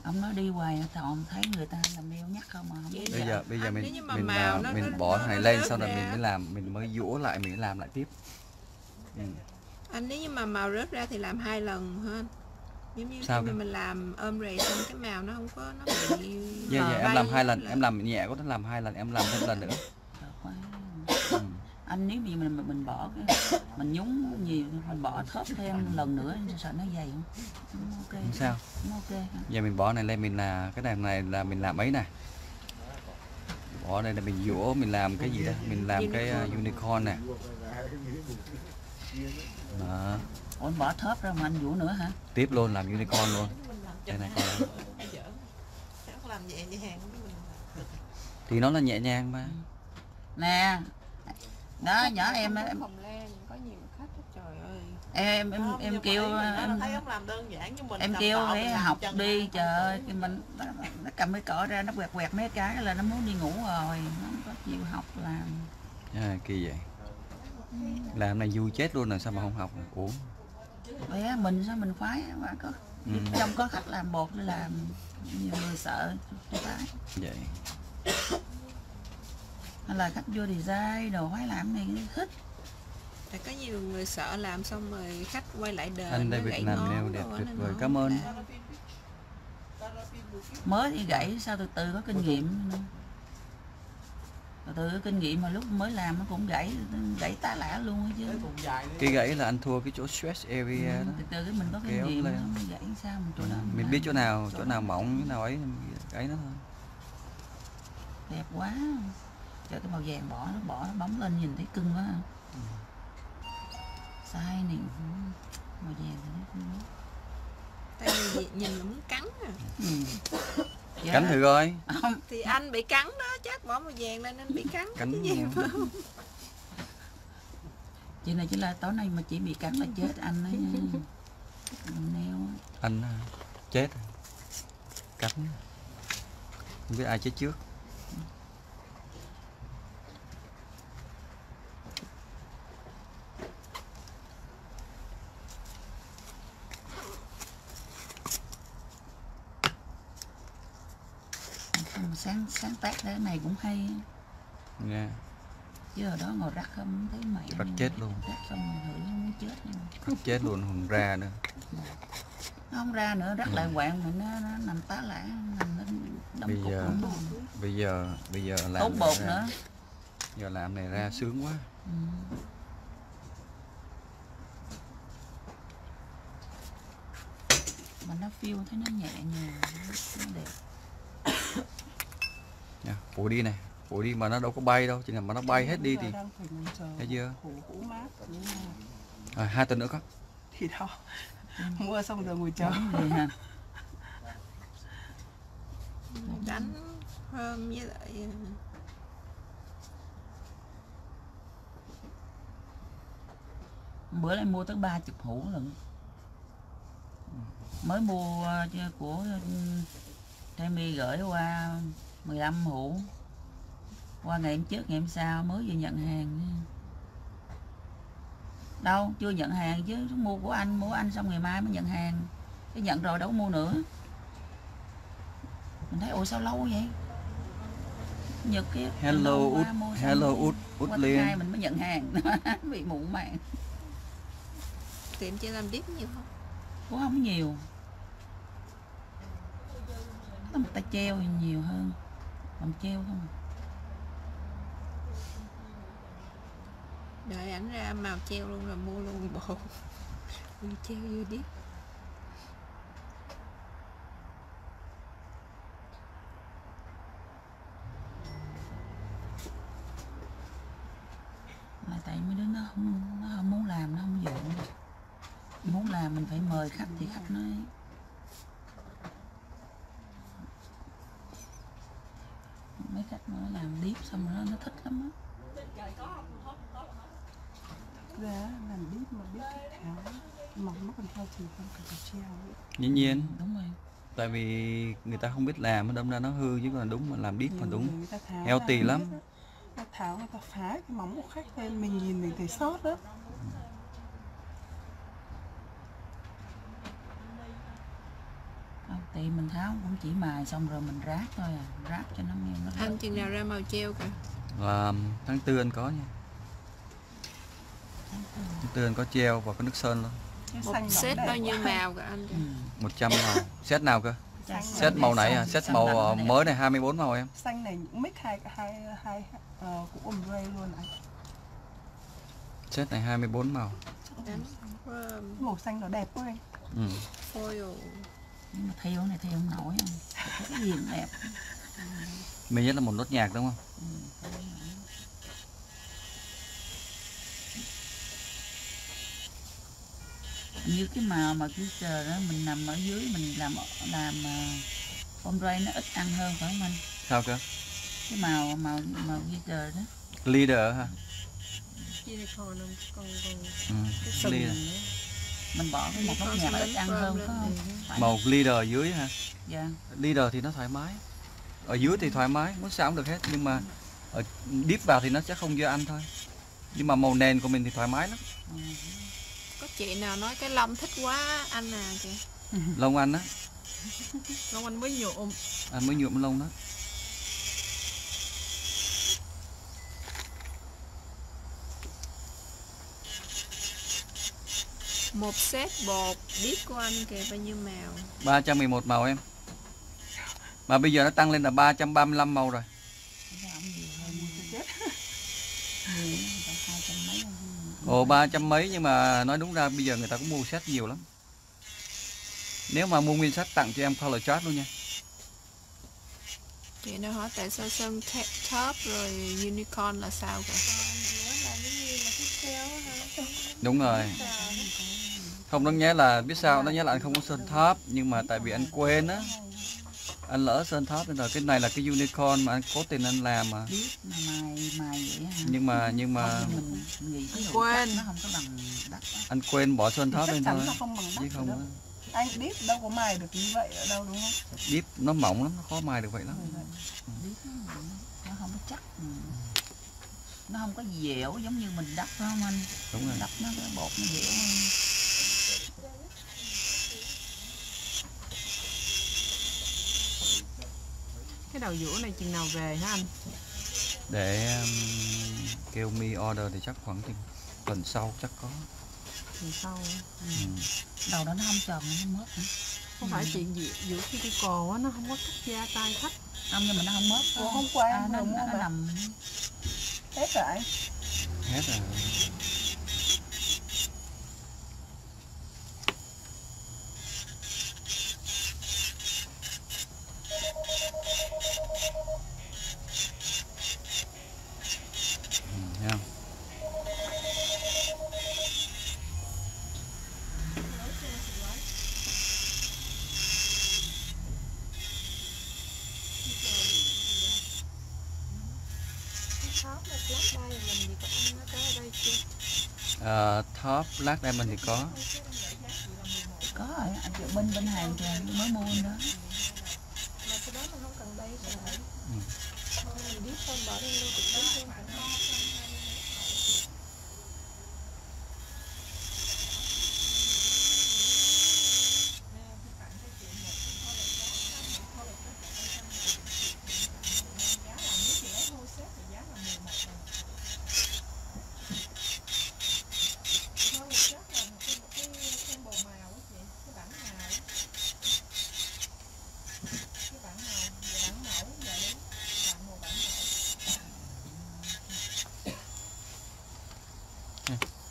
Speaker 3: Ông nói đi hoài thọn thấy người ta làm neo nhắc không mà không biết?
Speaker 1: Bây giờ bây giờ
Speaker 5: Anh,
Speaker 1: mình mình
Speaker 5: màu
Speaker 1: à,
Speaker 5: nó-
Speaker 1: mình
Speaker 5: nó-
Speaker 1: bỏ
Speaker 5: nó-
Speaker 1: này
Speaker 5: nó
Speaker 1: lên sau đó mình mới làm mình mới dũa lại mình mới làm lại tiếp. Ừ.
Speaker 5: anh nếu như mà màu rớt ra thì làm hai lần hơn giống như
Speaker 1: Sao
Speaker 5: khi mình làm ôm rầy xong cái màu nó không có nó bị
Speaker 1: dạ dạ em làm hai lần
Speaker 5: là-
Speaker 1: em làm nhẹ có thể làm hai lần em làm thêm lần nữa.
Speaker 3: Anh nếu như mình mình bỏ cái mình nhúng nhiều mình bỏ thớp thêm lần nữa sợ nó dày không? Không ok.
Speaker 1: Không sao.
Speaker 3: Không ok
Speaker 1: giờ mình bỏ này lên mình là cái này này là mình làm ấy nè. Bỏ đây là mình dũa mình làm cái gì đó. Mình làm cái uh, unicorn nè. Đó.
Speaker 3: Ủa anh bỏ thớp ra mà anh vũ nữa hả?
Speaker 1: Tiếp luôn làm unicorn luôn. Đây này coi. Thì nó là nhẹ nhàng mà.
Speaker 3: Nè đó nhỏ em em
Speaker 5: phòng le có nhiều khách hết, trời ơi.
Speaker 3: Em em,
Speaker 9: Không,
Speaker 3: em kêu em
Speaker 9: thấy ông làm đơn giản nhưng mình
Speaker 3: em kêu phải học
Speaker 9: chân
Speaker 3: đi
Speaker 9: ăn.
Speaker 3: trời ơi cái mình nó, nó cầm cái cỏ ra nó quẹt quẹt mấy cái là nó muốn đi ngủ rồi nó không có chịu học làm.
Speaker 1: À, kỳ vậy. Làm này vui chết luôn là sao mà không học? Ủa?
Speaker 3: Vậy á, mình sao mình khoái mà có
Speaker 1: Ừ.
Speaker 3: trong có khách làm bột làm nhiều người sợ khoái.
Speaker 1: Vậy
Speaker 3: hay là khách vô design đồ khoái làm này thích.
Speaker 5: Tại có nhiều người sợ làm xong rồi khách quay lại đền
Speaker 1: anh David
Speaker 5: gãy
Speaker 1: làm nail đẹp tuyệt vời. cảm ơn.
Speaker 3: mới thì gãy sao từ từ có kinh nghiệm. từ từ có kinh nghiệm mà lúc mới làm nó cũng gãy gãy tá lả luôn á chứ.
Speaker 1: Cái gãy là anh thua cái chỗ stress area đó.
Speaker 3: từ từ cái mình có kinh nghiệm
Speaker 1: lên.
Speaker 3: nó gãy sao mình chỗ nào
Speaker 1: mình biết chỗ nào chỗ nào mỏng chỗ nào ấy mình gãy nó thôi.
Speaker 3: Đẹp quá cho cái màu vàng bỏ nó bỏ nó bấm lên nhìn thấy cưng quá sai này ừ, màu vàng thì nó cưng quá
Speaker 5: Tại vì nhìn nó muốn cắn à.
Speaker 3: ừ. Dạ.
Speaker 1: cánh thử coi
Speaker 3: không
Speaker 5: Thì anh bị cắn đó, chắc bỏ màu vàng lên anh bị cắn. chứ gì
Speaker 1: nhiều.
Speaker 5: phải không?
Speaker 3: chị này chỉ là tối nay mà chỉ bị cắn là chết anh ấy neo
Speaker 1: anh à, chết cánh không biết ai chết trước
Speaker 3: Không, sáng sáng tác cái này cũng hay.
Speaker 1: Nha
Speaker 3: chứ ở đó ngồi rắc không thấy mày.
Speaker 1: Rắc chết luôn.
Speaker 3: rắc xong nó muốn chết nhưng
Speaker 1: Cắt chết luôn không ra nữa.
Speaker 3: Nó không ra nữa rắc
Speaker 1: Ừ.
Speaker 3: lại quạng mà nó, nó nằm tá lả nằm nó đâm
Speaker 1: Bây
Speaker 3: cục
Speaker 1: giờ-
Speaker 3: luôn.
Speaker 1: bây giờ bây giờ làm
Speaker 3: tốt bột
Speaker 1: ra,
Speaker 3: nữa.
Speaker 1: Giờ làm này ra sướng quá.
Speaker 3: Ừ. mà nó phiêu thấy nó nhẹ nhàng nó đẹp
Speaker 1: nha phủ đi này phủ đi mà nó đâu có bay đâu chỉ là mà nó bay hết đi thì thấy chưa?
Speaker 7: mà
Speaker 1: à, hai tuần nữa có.
Speaker 7: Thì đó mua xong rồi ngồi chờ.
Speaker 5: Đánh hôm với lại à,
Speaker 3: bữa nay mua tới ba chục hũ lận. Mới mua cho- của Tammy gửi qua 15 hũ qua ngày hôm trước ngày hôm sau mới vừa nhận hàng đâu chưa nhận hàng chứ mua của anh mua anh xong ngày mai mới nhận hàng. Cái nhận rồi đâu có mua nữa. Mình thấy ủa sao lâu vậy? Nhật cái
Speaker 1: hello út hello út út liên.
Speaker 3: hai mình mới nhận hàng. Bị muộn màng
Speaker 5: tiệm chưa làm dip nhiều không?
Speaker 3: cũng không nhiều. Có một tay treo thì nhiều hơn còn treo không.
Speaker 5: Đợi ảnh ra màu treo luôn rồi mua luôn bộ. Vừa treo vừa dip.
Speaker 3: mà tại mấy đứa nó không nó không muốn làm nó không dụ muốn làm mình phải mời khách thì khách nói mấy khách nó làm điếp xong rồi nó, nó thích lắm á.
Speaker 7: Ra làm biết mà biết cái tháo mà nó còn theo thì con cả cái treo
Speaker 1: dĩ nhiên.
Speaker 3: Đúng rồi.
Speaker 1: Tại vì người ta không biết làm đâm ra nó hư chứ còn đúng mà làm deep mà đúng. healthy
Speaker 7: ra
Speaker 1: lắm.
Speaker 7: nó tháo người ta phá cái móng của khách lên mình nhìn mình thấy sót đó
Speaker 3: không, thì mình tháo cũng chỉ mài xong rồi mình ráp thôi à ráp cho nó nghe nó
Speaker 5: Anh chừng nào ra màu treo kìa.
Speaker 1: là tháng tư anh có nha. Tháng tư. Anh có treo và có nước sơn luôn
Speaker 5: Một set bao nhiêu màu cả anh? Kìa.
Speaker 3: ừ.
Speaker 1: 100 màu. Set nào cơ? Set màu này à? set màu ờ,
Speaker 3: này.
Speaker 1: mới này 24 màu em.
Speaker 7: Xanh này cũng mix hai hai hai uh, cũng ombre luôn anh
Speaker 1: set này 24 màu.
Speaker 7: Màu xanh nó đẹp quá. Anh
Speaker 1: ừ.
Speaker 3: Nhưng mà theo này theo không nổi không? Cái gì cũng đẹp.
Speaker 1: Mình nhất là một nốt nhạc đúng không?
Speaker 3: Như cái màu mà cái chờ đó mình nằm ở dưới mình làm làm uh, ombre nó ít ăn hơn phải không anh?
Speaker 1: Sao cơ?
Speaker 3: Cái màu màu màu trời đó.
Speaker 1: Leader hả?
Speaker 5: Unicorn không? Con
Speaker 1: ừ.
Speaker 5: con
Speaker 1: leader.
Speaker 3: Mình bỏ cái một nốt nhạc ít ăn hơn phải không? Phải.
Speaker 1: màu leader dưới hả?
Speaker 3: Dạ.
Speaker 1: Leader thì nó thoải mái. Ở dưới thì thoải mái muốn sao cũng được hết nhưng mà ở deep vào thì nó chắc không do anh thôi. Nhưng mà màu nền của mình thì thoải mái lắm.
Speaker 5: Có chị nào nói cái lông thích quá anh à kìa.
Speaker 1: Lông anh á.
Speaker 2: Long Anh mới nhuộm.
Speaker 1: Anh mới nhuộm lông đó
Speaker 5: một set bột biết của anh kìa bao nhiêu màu?
Speaker 1: 311 màu em. Mà bây giờ nó tăng lên là 335 màu rồi. Ồ ba trăm mấy nhưng mà nói đúng ra bây giờ người ta cũng mua set nhiều lắm. Nếu mà mua nguyên set tặng cho em color chart luôn nha.
Speaker 5: Chị nào hỏi tại sao sơn top rồi unicorn là sao kìa?
Speaker 1: Đúng rồi Không nó nhé là biết sao nó nhé là anh không có sơn top Nhưng mà tại vì anh quên á. Anh lỡ sơn top nên rồi cái này là cái unicorn mà anh cố tình anh làm mà.
Speaker 3: Biết
Speaker 1: Nhưng mà nhưng mà
Speaker 3: Không, mình nghĩ cái độ
Speaker 2: Quên.
Speaker 3: cắt nó không có bằng đất á.
Speaker 1: anh quên bỏ sơn
Speaker 7: chắc
Speaker 1: lên thôi
Speaker 7: nó không bằng
Speaker 1: Chứ không
Speaker 7: đâu.
Speaker 1: á.
Speaker 7: Anh biết đâu có mài được như vậy ở đâu đúng không?
Speaker 1: Deep nó mỏng lắm, nó khó mài được vậy lắm.
Speaker 3: Biết nó, nó không có chắc ừ. nó không có dẻo giống như mình đắp phải không anh?
Speaker 1: Đúng rồi.
Speaker 3: Đắp nó cái bột nó dẻo hơn
Speaker 2: Cái đầu dũa này chừng nào về hả anh?
Speaker 1: Để um, kêu mi order thì chắc khoảng chừng tuần sau chắc có.
Speaker 2: Tuần sau
Speaker 1: ừ.
Speaker 3: đầu đó nó không tròn nó mất?
Speaker 2: Không phải chuyện gì giữa khi đi cò á nó không có cắt da tay khách
Speaker 3: không nhưng mà nó không mất
Speaker 7: Ủa, hôm qua
Speaker 3: à, nó, nó, nó nằm
Speaker 7: hết rồi.
Speaker 1: Hết rồi Ừ, thấy không? Ờ, lát đây mình thì có.
Speaker 3: Có rồi, anh chịu minh bên hàng thì mới mua đó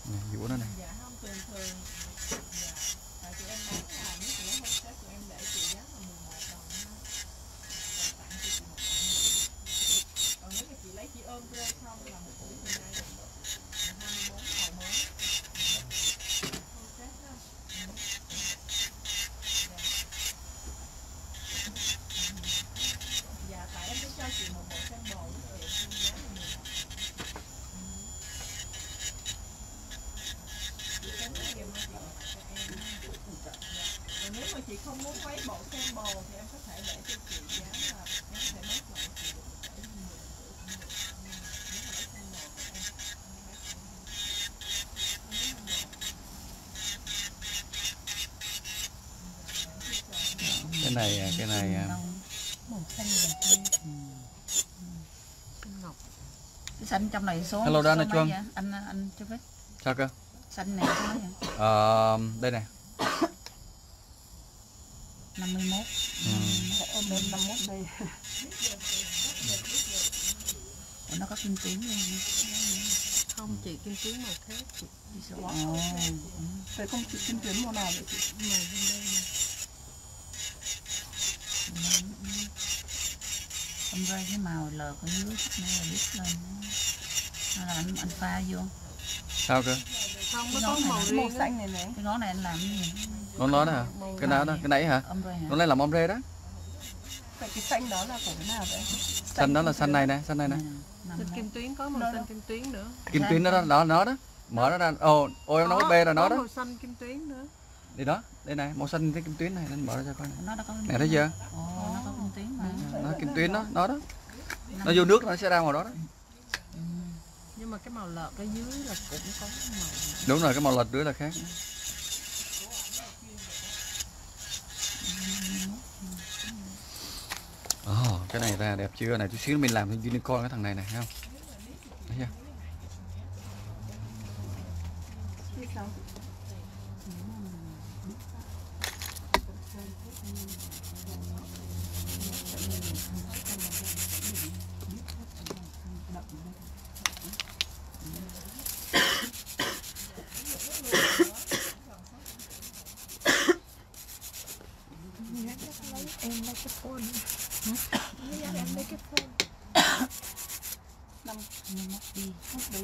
Speaker 1: Nè, dũa nó này
Speaker 9: nếu mà chị không muốn mấy bộ sample thì em có thể để cho chị giá là em có thể bớt lại chị
Speaker 1: cái này à, cái này à,
Speaker 3: màu xanh đẹp hơn. Ừ.
Speaker 2: Xinh ngọc
Speaker 3: trong này số
Speaker 1: Hello, ơi,
Speaker 3: mấy
Speaker 1: Chuông.
Speaker 3: vậy? anh anh cho biết
Speaker 1: sao cơ
Speaker 3: xanh này số mấy vậy
Speaker 1: Ờ, đây này
Speaker 3: 51
Speaker 1: ừ.
Speaker 7: ở bên 51 đây
Speaker 3: Ủa, nó có kim tuyến luôn
Speaker 2: Không chị kim tuyến màu khác chị
Speaker 3: số ồ
Speaker 7: Thế không chị kim tuyến màu nào vậy chị
Speaker 2: Màu bên đây nè
Speaker 3: ông rơi cái màu lờ ở dưới chút nữa là biết lên là anh anh pha vô.
Speaker 1: Sao cơ?
Speaker 2: Không,
Speaker 3: Cái
Speaker 2: có
Speaker 3: nón này
Speaker 2: màu
Speaker 3: là
Speaker 2: riêng
Speaker 7: màu
Speaker 2: á.
Speaker 7: xanh này này
Speaker 3: cái ngón này anh làm cái gì?
Speaker 1: Con nó đó hả? Cái nào đó cái nãy hả? Con này là ombre đó.
Speaker 7: Vậy cái xanh đó là của cái nào vậy?
Speaker 1: Xanh đó là xanh này nè xanh này nè.
Speaker 2: Kim tuyến có màu xanh kim tuyến nữa.
Speaker 1: Kim tuyến đó đó đó nó đó. Mở nó ra. Ồ ôi em nói
Speaker 2: Có-
Speaker 1: bê là nó đó.
Speaker 2: màu xanh kim tuyến nữa.
Speaker 1: Đây đó đây này màu xanh cái kim tuyến này nên mở ra cho coi này
Speaker 3: nó đã có
Speaker 1: nè thấy chưa?
Speaker 3: ồ nó có kim tuyến mà.
Speaker 1: Nó kim tuyến đó nó đó. Nó vô nước nó sẽ ra màu đó đó
Speaker 2: cái màu lợt ở dưới là cũng có màu
Speaker 1: đúng rồi cái màu lợt dưới là khác. Ồ, cái này ra đẹp chưa? Này chút xíu mình làm thành unicorn cái thằng này này không? Thấy chưa?
Speaker 5: Thank you em lấy cái phone em lấy cái phone
Speaker 3: năm mất đi mất đi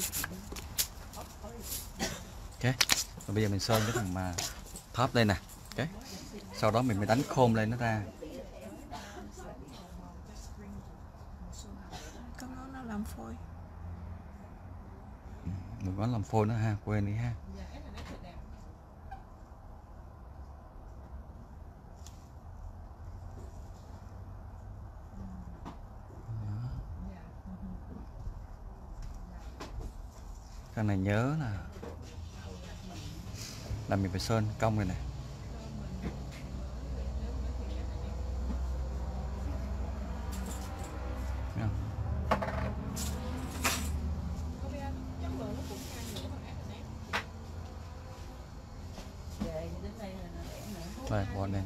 Speaker 1: ok bây giờ mình sơn cái thằng mà top đây nè. Ok, sau đó mình mới đánh khôm lên nó ra
Speaker 5: con nó nó làm phôi
Speaker 1: phôi nữa ha quên đi ha. Cái này nhớ là là mình phải sơn cong này này Thấy không?
Speaker 3: về đến đây là nó đẻ nữa
Speaker 1: Rồi, bỏ lên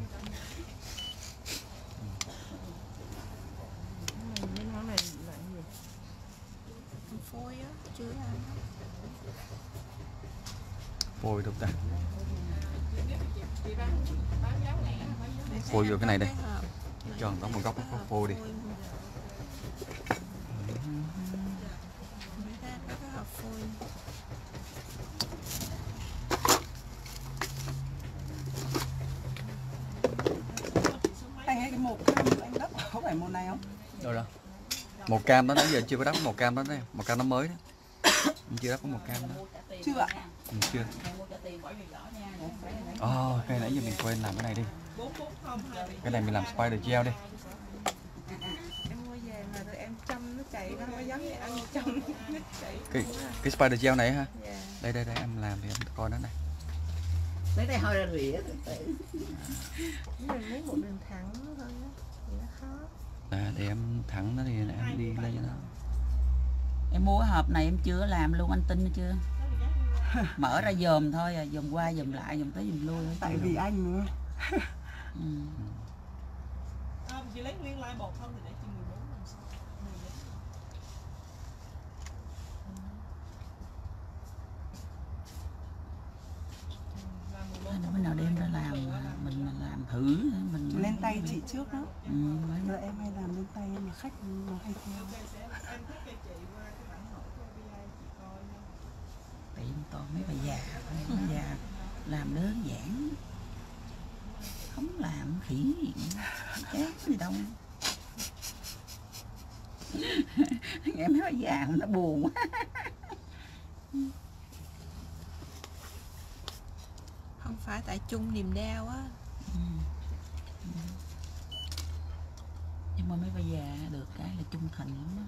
Speaker 2: cái món này là cái gì
Speaker 5: làm phôi á chưa làm
Speaker 1: phôi đâu ta phôi vô cái này đây cho nó một góc có phôi đi
Speaker 5: phôi
Speaker 10: anh ấy cái một cái anh đất không phải một này không
Speaker 1: đâu đó màu cam đó nãy giờ chưa có đắp màu cam đó đây màu cam nó mới đó. Chưa đắp có màu cam đó.
Speaker 10: Chưa ạ.
Speaker 1: Ừ, chưa. Ồ, cái nãy giờ mình quên làm cái này đi. Cái này mình làm spider gel đi.
Speaker 10: Em mua về mà rồi em chăm nó chảy nó mới giống như anh chăm nó chảy.
Speaker 1: Cái cái spider gel này ha
Speaker 10: Dạ.
Speaker 1: đây đây đây em làm thì em coi nó này.
Speaker 3: Lấy tay hơi ra rỉa
Speaker 2: mình lấy một đường thẳng thôi á thì nó khó.
Speaker 1: À, để em thẳng nó thì em đi lên cho nó.
Speaker 3: Em mua cái hộp này em chưa làm luôn anh tin chưa? Mở ra dòm thôi à dòm qua dòm lại dòm tới dòm lui thôi
Speaker 10: tại vì anh nữa.
Speaker 3: Ừ.
Speaker 9: À, chị lấy nguyên lai bột không thì để chị 14 làm sao? 10 giây. Làm 14
Speaker 3: Thôi, bữa nào đem ra làm mà mình làm thử mình
Speaker 10: lên tay chị trước đó.
Speaker 3: Ừ,
Speaker 10: rồi em hay làm lên tay mà khách nó hay theo?
Speaker 9: Sẽ em, em
Speaker 3: toàn mấy bà già mấy bà già làm đơn giản. Không làm khỉ gì chán gì đâu. Nghe mấy bà già nó buồn quá.
Speaker 5: Không phải tại chung niềm đau á.
Speaker 3: Ừ. Ừ. mà mấy bà già được cái là trung thành lắm á.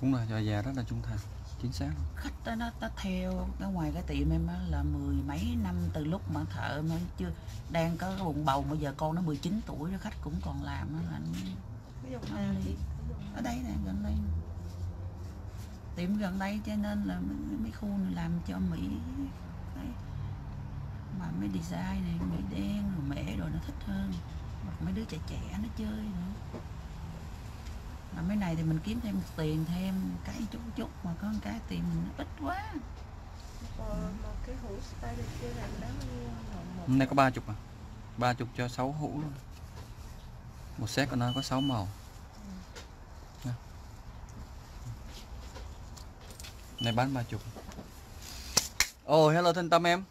Speaker 1: Đúng rồi cho già rất là trung thành chính xác.
Speaker 3: Khách đó nó, nó theo ở ngoài cái tiệm em á là mười mấy năm từ lúc mà thợ nó chưa đang có cái bụng bầu bây giờ con nó 19 tuổi rồi khách cũng còn làm á là nó, nó ở đây nè gần đây. Tiệm gần đây cho nên là mấy, khu này làm cho mỹ đấy. mà mấy design này mỹ đen rồi mẹ rồi nó thích hơn hoặc mấy đứa trẻ trẻ nó chơi nữa. Mà mấy này thì mình kiếm thêm tiền thêm cái chút chút mà có một cái tiền mình ít quá.
Speaker 2: Một cái hũ spider kia làm đáng nhiêu một
Speaker 1: hôm nay có ba chục à? Ba chục cho sáu hũ luôn. Một set của nó có 6 màu. Này bán ba chục. Oh hello thân tâm em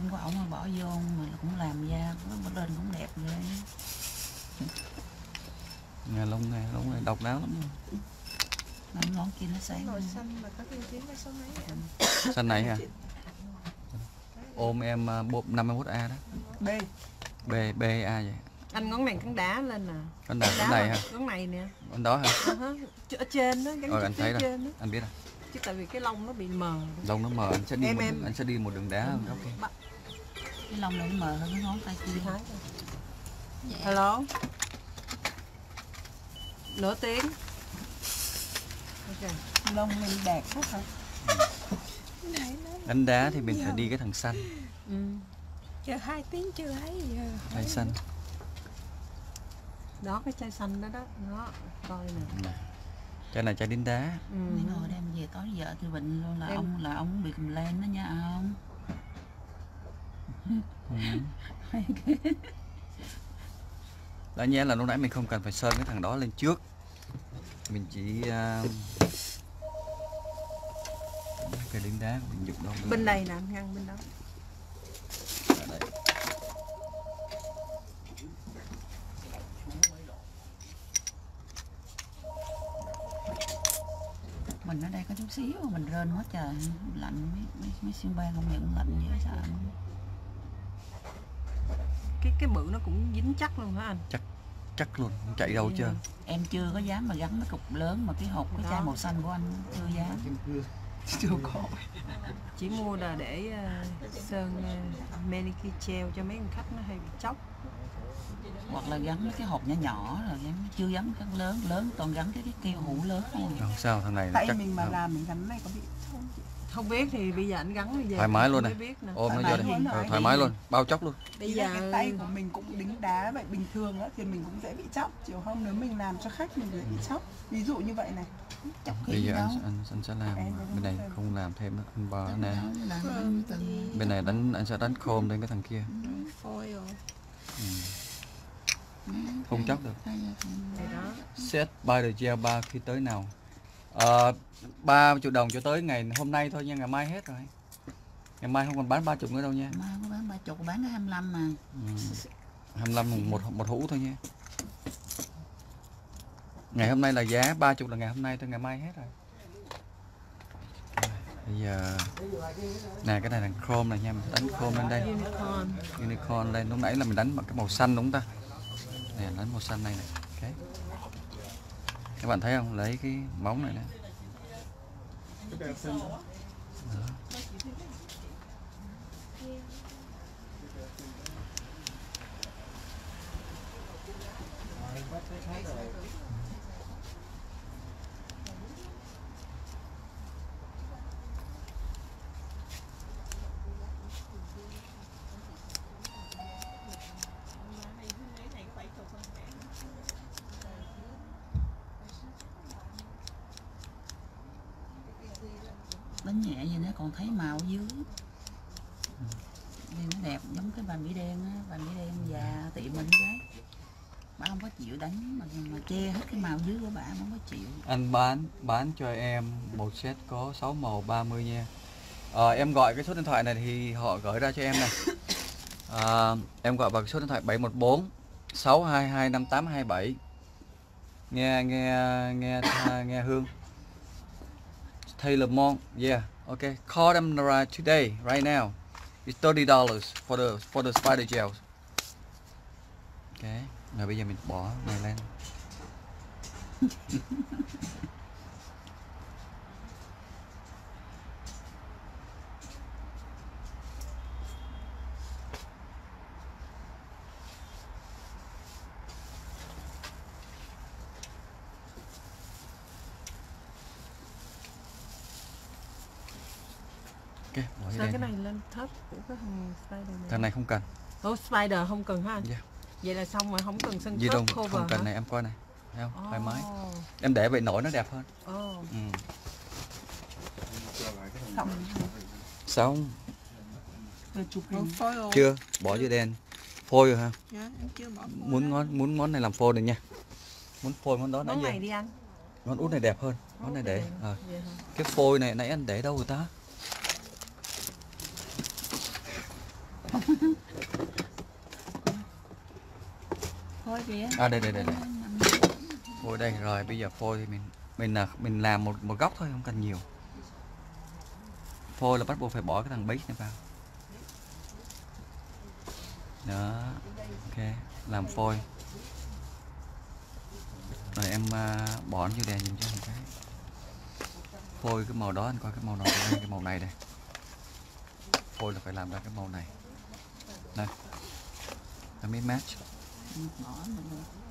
Speaker 3: tôm của ổng mà bỏ vô mà cũng làm ra nó lên cũng đẹp ghê.
Speaker 1: Nghe lông này lông này độc đáo lắm
Speaker 3: cái ngón kia nó sáng hơn.
Speaker 2: xanh mà có tiêu chí cái số mấy em
Speaker 1: xanh này hả? Ôm em à, bộ 51A đó.
Speaker 10: B.
Speaker 1: B B A vậy.
Speaker 2: Anh ngón này cắn đá lên nè.
Speaker 1: Nào
Speaker 2: đá
Speaker 1: con này hả?
Speaker 2: ngón này nè.
Speaker 1: Con đó hả?
Speaker 2: Ch- ở trên đó gắn
Speaker 1: Rồi, anh thấy rồi. anh biết rồi.
Speaker 2: Chứ tại vì cái lông nó bị mờ.
Speaker 1: Lông nó mờ anh sẽ đi
Speaker 2: Em,
Speaker 1: một,
Speaker 2: em.
Speaker 1: anh sẽ đi một đường đá. Hơn ok
Speaker 3: cái lông này nó mờ hơn cái ngón tay kia.
Speaker 2: Thái hello? Nửa tiếng. Ok
Speaker 10: lông mình đẹp quá hả?
Speaker 1: Đánh đá thì mình phải đi cái thằng xanh.
Speaker 2: Ừ.
Speaker 5: chờ hai tiếng chưa thấy giờ
Speaker 1: xanh.
Speaker 2: Đó cái chai xanh đó đó. Nó coi nè.
Speaker 1: Nè. cái này trái đính đá.
Speaker 2: Ừ.
Speaker 3: mấy ngồi đem về tối vợ thì bệnh luôn là
Speaker 2: Em-
Speaker 3: ông là ông bị cầm len đó nha ông.
Speaker 1: Đó nhé là lúc nãy mình không cần phải sơn cái thằng đó lên trước. Mình chỉ uh, cái đính đá mình dùng đâu
Speaker 2: bên đây nè ngăn bên đó.
Speaker 1: Đây.
Speaker 3: mình ở đây có chút xíu mình rên hết trời. Lạnh mấy mấy, mấy xuyên ban không nhận lạnh dễ sợ
Speaker 2: cái cái bự nó cũng dính chắc luôn hả anh?
Speaker 1: Chắc luôn không chạy đâu chưa?
Speaker 3: Em chưa có dám mà gắn mấy cục lớn mà cái hộp cái chai màu xanh của anh chưa dám.
Speaker 7: Chưa. Có.
Speaker 2: Chỉ mua là để uh, sơn uh, manicure gel cho mấy con khách nó hay bị chóc.
Speaker 3: Hoặc là gắn mấy cái hộp nhỏ nhỏ rồi em chưa dám gắn lớn lớn toàn gắn cái cái keo hũ lớn thôi.
Speaker 1: Không sao thằng này
Speaker 10: tại
Speaker 1: chắc
Speaker 10: mình mà làm mình gắn này có bị không
Speaker 2: biết thì bây giờ anh gắn bây giờ
Speaker 1: thoải mái luôn này. ôm nó
Speaker 10: Thoải
Speaker 1: vô
Speaker 10: mái
Speaker 1: đây.
Speaker 10: luôn.
Speaker 1: Ờ, thoải mái luôn. Bao chóc luôn.
Speaker 2: Bây giờ
Speaker 10: cái tay của mình cũng đính đá vậy bình thường á thì mình cũng dễ bị chóc. Chiều hôm nếu mình làm cho khách mình dễ bị chóc. Ví dụ như vậy này.
Speaker 1: Bây giờ anh, anh anh sẽ làm
Speaker 10: Em
Speaker 1: bên này không làm thêm nữa. Anh bò nè.
Speaker 3: Đó, làm bên
Speaker 1: này đánh anh sẽ đánh khôm lên cái thằng kia.
Speaker 5: Phôi rồi.
Speaker 1: Ừ. không chóc được. Set by the gel ba khi tới nào Ờ, ba triệu đồng cho tới ngày hôm nay thôi nha ngày mai hết rồi. Ngày mai không còn bán ba chục nữa đâu nha.
Speaker 3: Mà có bán ba chục bán cái 25 mà.
Speaker 1: Ừ. 25 một một hũ thôi nha. Ngày hôm nay là giá ba chục là ngày hôm nay thôi ngày mai hết rồi. Bây giờ nè cái này là chrome này nha mình đánh chrome lên đây.
Speaker 2: Unicorn.
Speaker 1: Unicorn lên lúc nãy là mình đánh bằng cái màu xanh đúng không ta? Nè đánh màu xanh này này ok các bạn thấy không lấy cái móng này nè Đó.
Speaker 3: you nhẹ vậy nó còn thấy màu dưới. Thì nó đẹp giống cái bàn mỹ đen á bàn mỹ đen già tiệm mình đấy bà không có chịu đánh mà, mà che hết cái màu dưới của bà không có chịu.
Speaker 1: Anh bán bán cho em một set có 6 màu 30 nha. Ờ, em gọi cái số điện thoại này thì họ gửi ra cho em này. Ờ, em gọi vào cái số điện thoại 714 622 5827 nghe nghe nghe nghe Hương. Taylor Mon yeah okay call them right today right now. It's 30 dollars for the for the spider gels. Okay rồi bây giờ mình bỏ này lên
Speaker 2: sao
Speaker 1: đây.
Speaker 2: cái này lên thấp của cái thằng spider này.
Speaker 1: Thằng này không cần.
Speaker 2: Ủa, spider không cần ha anh?
Speaker 1: Yeah.
Speaker 2: vậy là xong rồi không cần sân
Speaker 1: đâu
Speaker 2: cover
Speaker 1: không cần
Speaker 2: hả?
Speaker 1: này em coi này. Thấy không? Thoải mái. Em để vậy nổi nó đẹp hơn.
Speaker 2: Ồ.
Speaker 1: ừ.
Speaker 10: xong.
Speaker 1: Xong.
Speaker 10: Chụp hình.
Speaker 1: Chưa? Bỏ dưới đen phôi rồi ha
Speaker 5: dạ em chưa bỏ phôi.
Speaker 1: Muốn ngón muốn ngón này làm phôi này nha. Muốn phôi ngón đó nãy
Speaker 2: món
Speaker 1: giờ.
Speaker 2: này đi anh.
Speaker 1: Ngón út này đẹp hơn. Ngón này để.
Speaker 2: hả?
Speaker 1: cái phôi này nãy anh để đâu rồi ta
Speaker 3: thôi kìa.
Speaker 1: À đây đây đây đây. Phôi đây rồi bây giờ phôi thì mình mình là mình làm một một góc thôi không cần nhiều. Phôi là bắt buộc phải bỏ cái thằng bích này vào. Đó ok làm phôi. Rồi em à, uh, nó vô đèn nhìn cho một cái. Phôi cái màu đó anh coi cái màu nào cái màu này đây. Phôi là phải làm ra cái màu này đây. Nó mới match.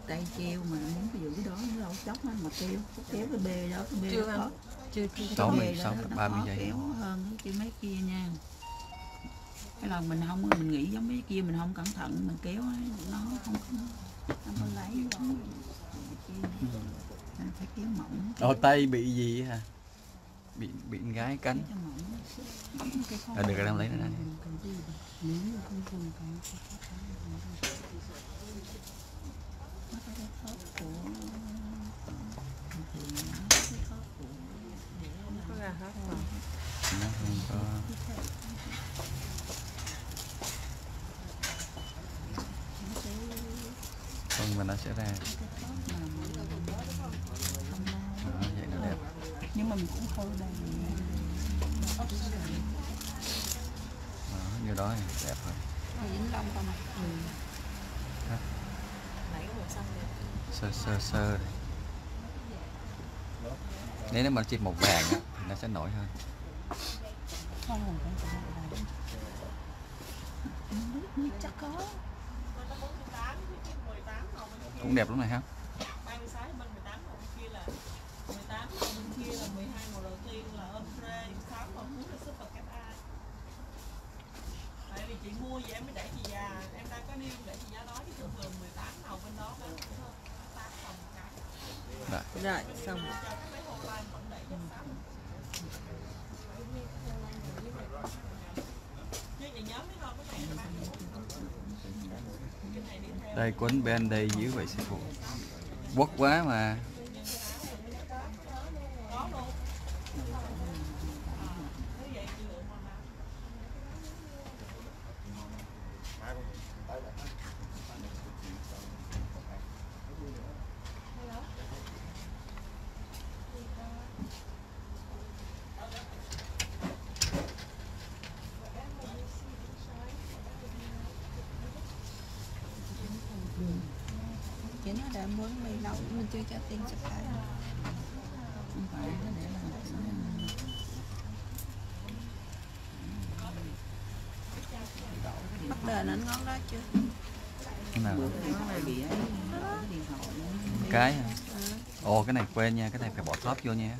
Speaker 3: Tay treo mà muốn cái đó nó đâu chóc á mà treo kéo cái bê đó cái bê
Speaker 2: Chưa
Speaker 3: đó.
Speaker 2: chưa chưa
Speaker 1: Sáu mươi- sáu- ba mươi giây.
Speaker 3: kéo hơn cái mấy kia nha. Cái lần mình không mình nghĩ giống mấy kia mình không cẩn thận mình kéo ấy, nó không có nó không lấy giống cái kia. Mình phải kéo mỏng.
Speaker 1: Ở tay bị gì hả? Bị bị con gái cắn. À, được rồi em lấy nó ra đi.
Speaker 3: nó có cái khớp của
Speaker 2: có ra hết rồi
Speaker 1: Nó không có không mà nó sẽ ra. Đó, vậy nó đẹp.
Speaker 10: Nhưng mà mình cũng hơi đầy
Speaker 1: Đó, như đó thì đẹp rồi.
Speaker 5: dính lông không
Speaker 1: Sơ sơ sơ. này. Nếu nó mà chỉ màu vàng á, thì nó sẽ nổi hơn. Cũng đẹp lắm này ha.
Speaker 9: 36 bên 18 màu bên kia là 18 màu bên kia là 12 màu đầu tiên là ombre 6 màu cuối là super cap A tại vì chị mua vậy em mới để chị già em đang có deal để chị giá đó chứ thường thường 18 màu bên đó bán 8 màu một cái.
Speaker 2: Rồi xong
Speaker 9: cho mấy online vẫn để cho sẵn chứ chị nhớ mấy con cái bán cái này đi theo.
Speaker 1: Đây quấn bên đây dưới vậy sư phụ. Quất quá mà.
Speaker 5: chỉ nó đã muốn mì lâu mình chưa cho tiền chụp lại
Speaker 3: không phải nó để làm
Speaker 5: bắt đền anh ngón đó chưa
Speaker 1: Cái nào?
Speaker 3: cái
Speaker 1: hả? Ồ cái này quên nha, cái này phải bỏ top vô nha.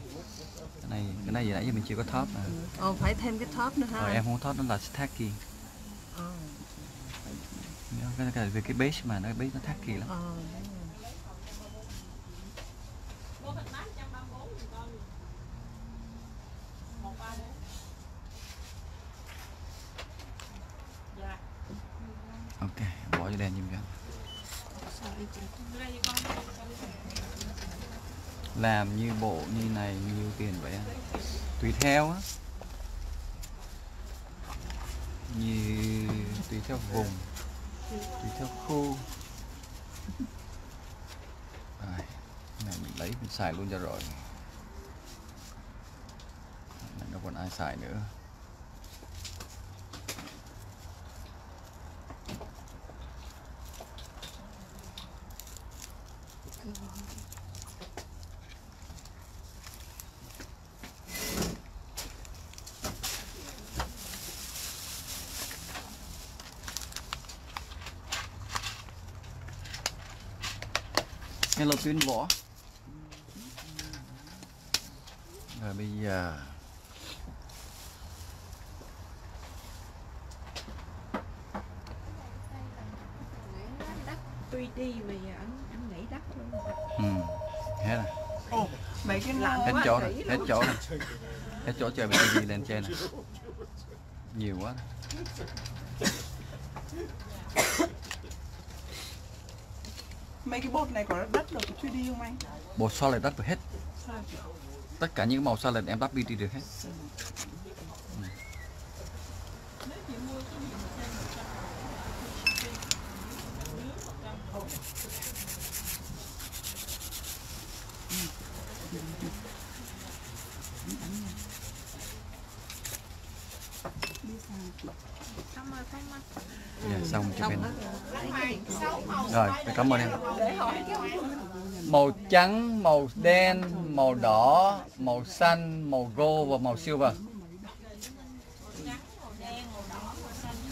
Speaker 1: Cái này cái này gì nãy giờ mình chưa có top à.
Speaker 2: Ồ, phải thêm cái top nữa ha
Speaker 1: Rồi em không top nó là tacky.
Speaker 2: Ờ,
Speaker 1: Cái cái về cái base mà nó base nó tacky lắm.
Speaker 2: ờ.
Speaker 9: Có thịt nát 134 nghìn con. 134. Dạ.
Speaker 1: Ok, bỏ vô đèn giùm cho. anh.
Speaker 5: sao đi chị
Speaker 9: Đưa đây cho con.
Speaker 1: Làm như bộ như này nhiêu tiền vậy anh? Tùy theo á. Như tùy theo vùng, tùy theo khu. Rồi, này mình lấy mình xài luôn cho rồi. Này nó còn ai xài nữa. Hello tuyến võ Rồi bây giờ.
Speaker 5: Tuy đi mà giờ anh anh nghĩ đắt luôn
Speaker 1: ừ. Hết rồi
Speaker 10: ồ mấy cái lạnh
Speaker 1: Hết chỗ rồi, hết chỗ rồi Hết chỗ chơi bên TV lên trên này. Nhiều quá
Speaker 10: mấy cái bột này có đất được chưa đi không anh?
Speaker 1: Bột solid đắp được hết? Tất cả những màu solid em đắp beauty được hết.
Speaker 5: Rồi xong rồi
Speaker 1: Dạ, xong
Speaker 8: sáu màu
Speaker 1: rồi cảm ơn em trắng màu đen màu đỏ màu xanh màu gold và màu silver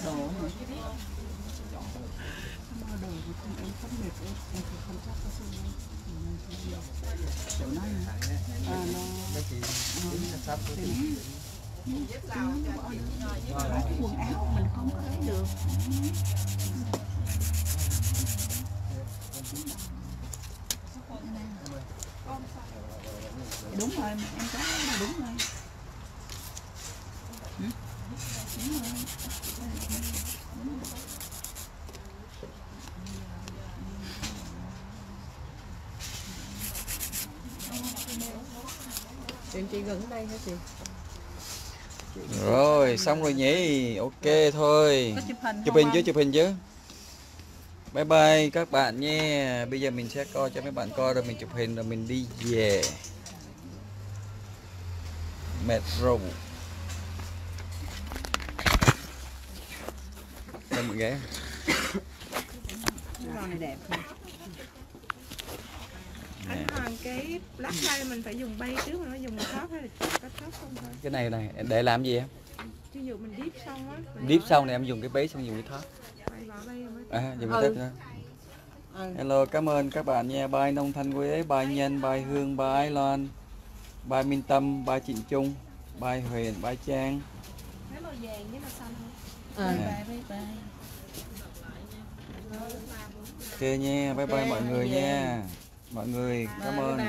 Speaker 3: đồ mà. Chỗ nó à, nó quần áo mình không có thấy được đúng rồi em có là đúng rồi Ừ. đúng rồi
Speaker 2: chuyện chị gần đây hả chị
Speaker 1: rồi xong rồi nhỉ. Ok thôi.
Speaker 3: Có chụp hình
Speaker 1: chụp chứ chụp hình chứ. Bye bye các bạn nha bây giờ mình sẽ coi cho mấy bạn coi rồi mình chụp hình rồi mình đi về. Mệt rồi. Đây mọi ghé
Speaker 5: Hoàng cái lắc đây mình phải dùng bay trước mà nó dùng top hay là có top không thôi.
Speaker 1: Cái này này để làm gì em?
Speaker 5: Ví dụ mình dip xong á bỏ
Speaker 1: xong này em dùng cái base xong dùng cái
Speaker 5: mới
Speaker 1: à dùng cái thớt nữa hello cảm ơn các bạn nha. Bye nông thanh quế bye nhân bye hương bye ái loan bye minh tâm bye trịnh trung bye huyền bye trang.
Speaker 5: Cái màu vàng với màu xanh không?
Speaker 3: Bye bye bye bye.
Speaker 1: Ok nha bye bye mọi người nha mọi người cảm ơn.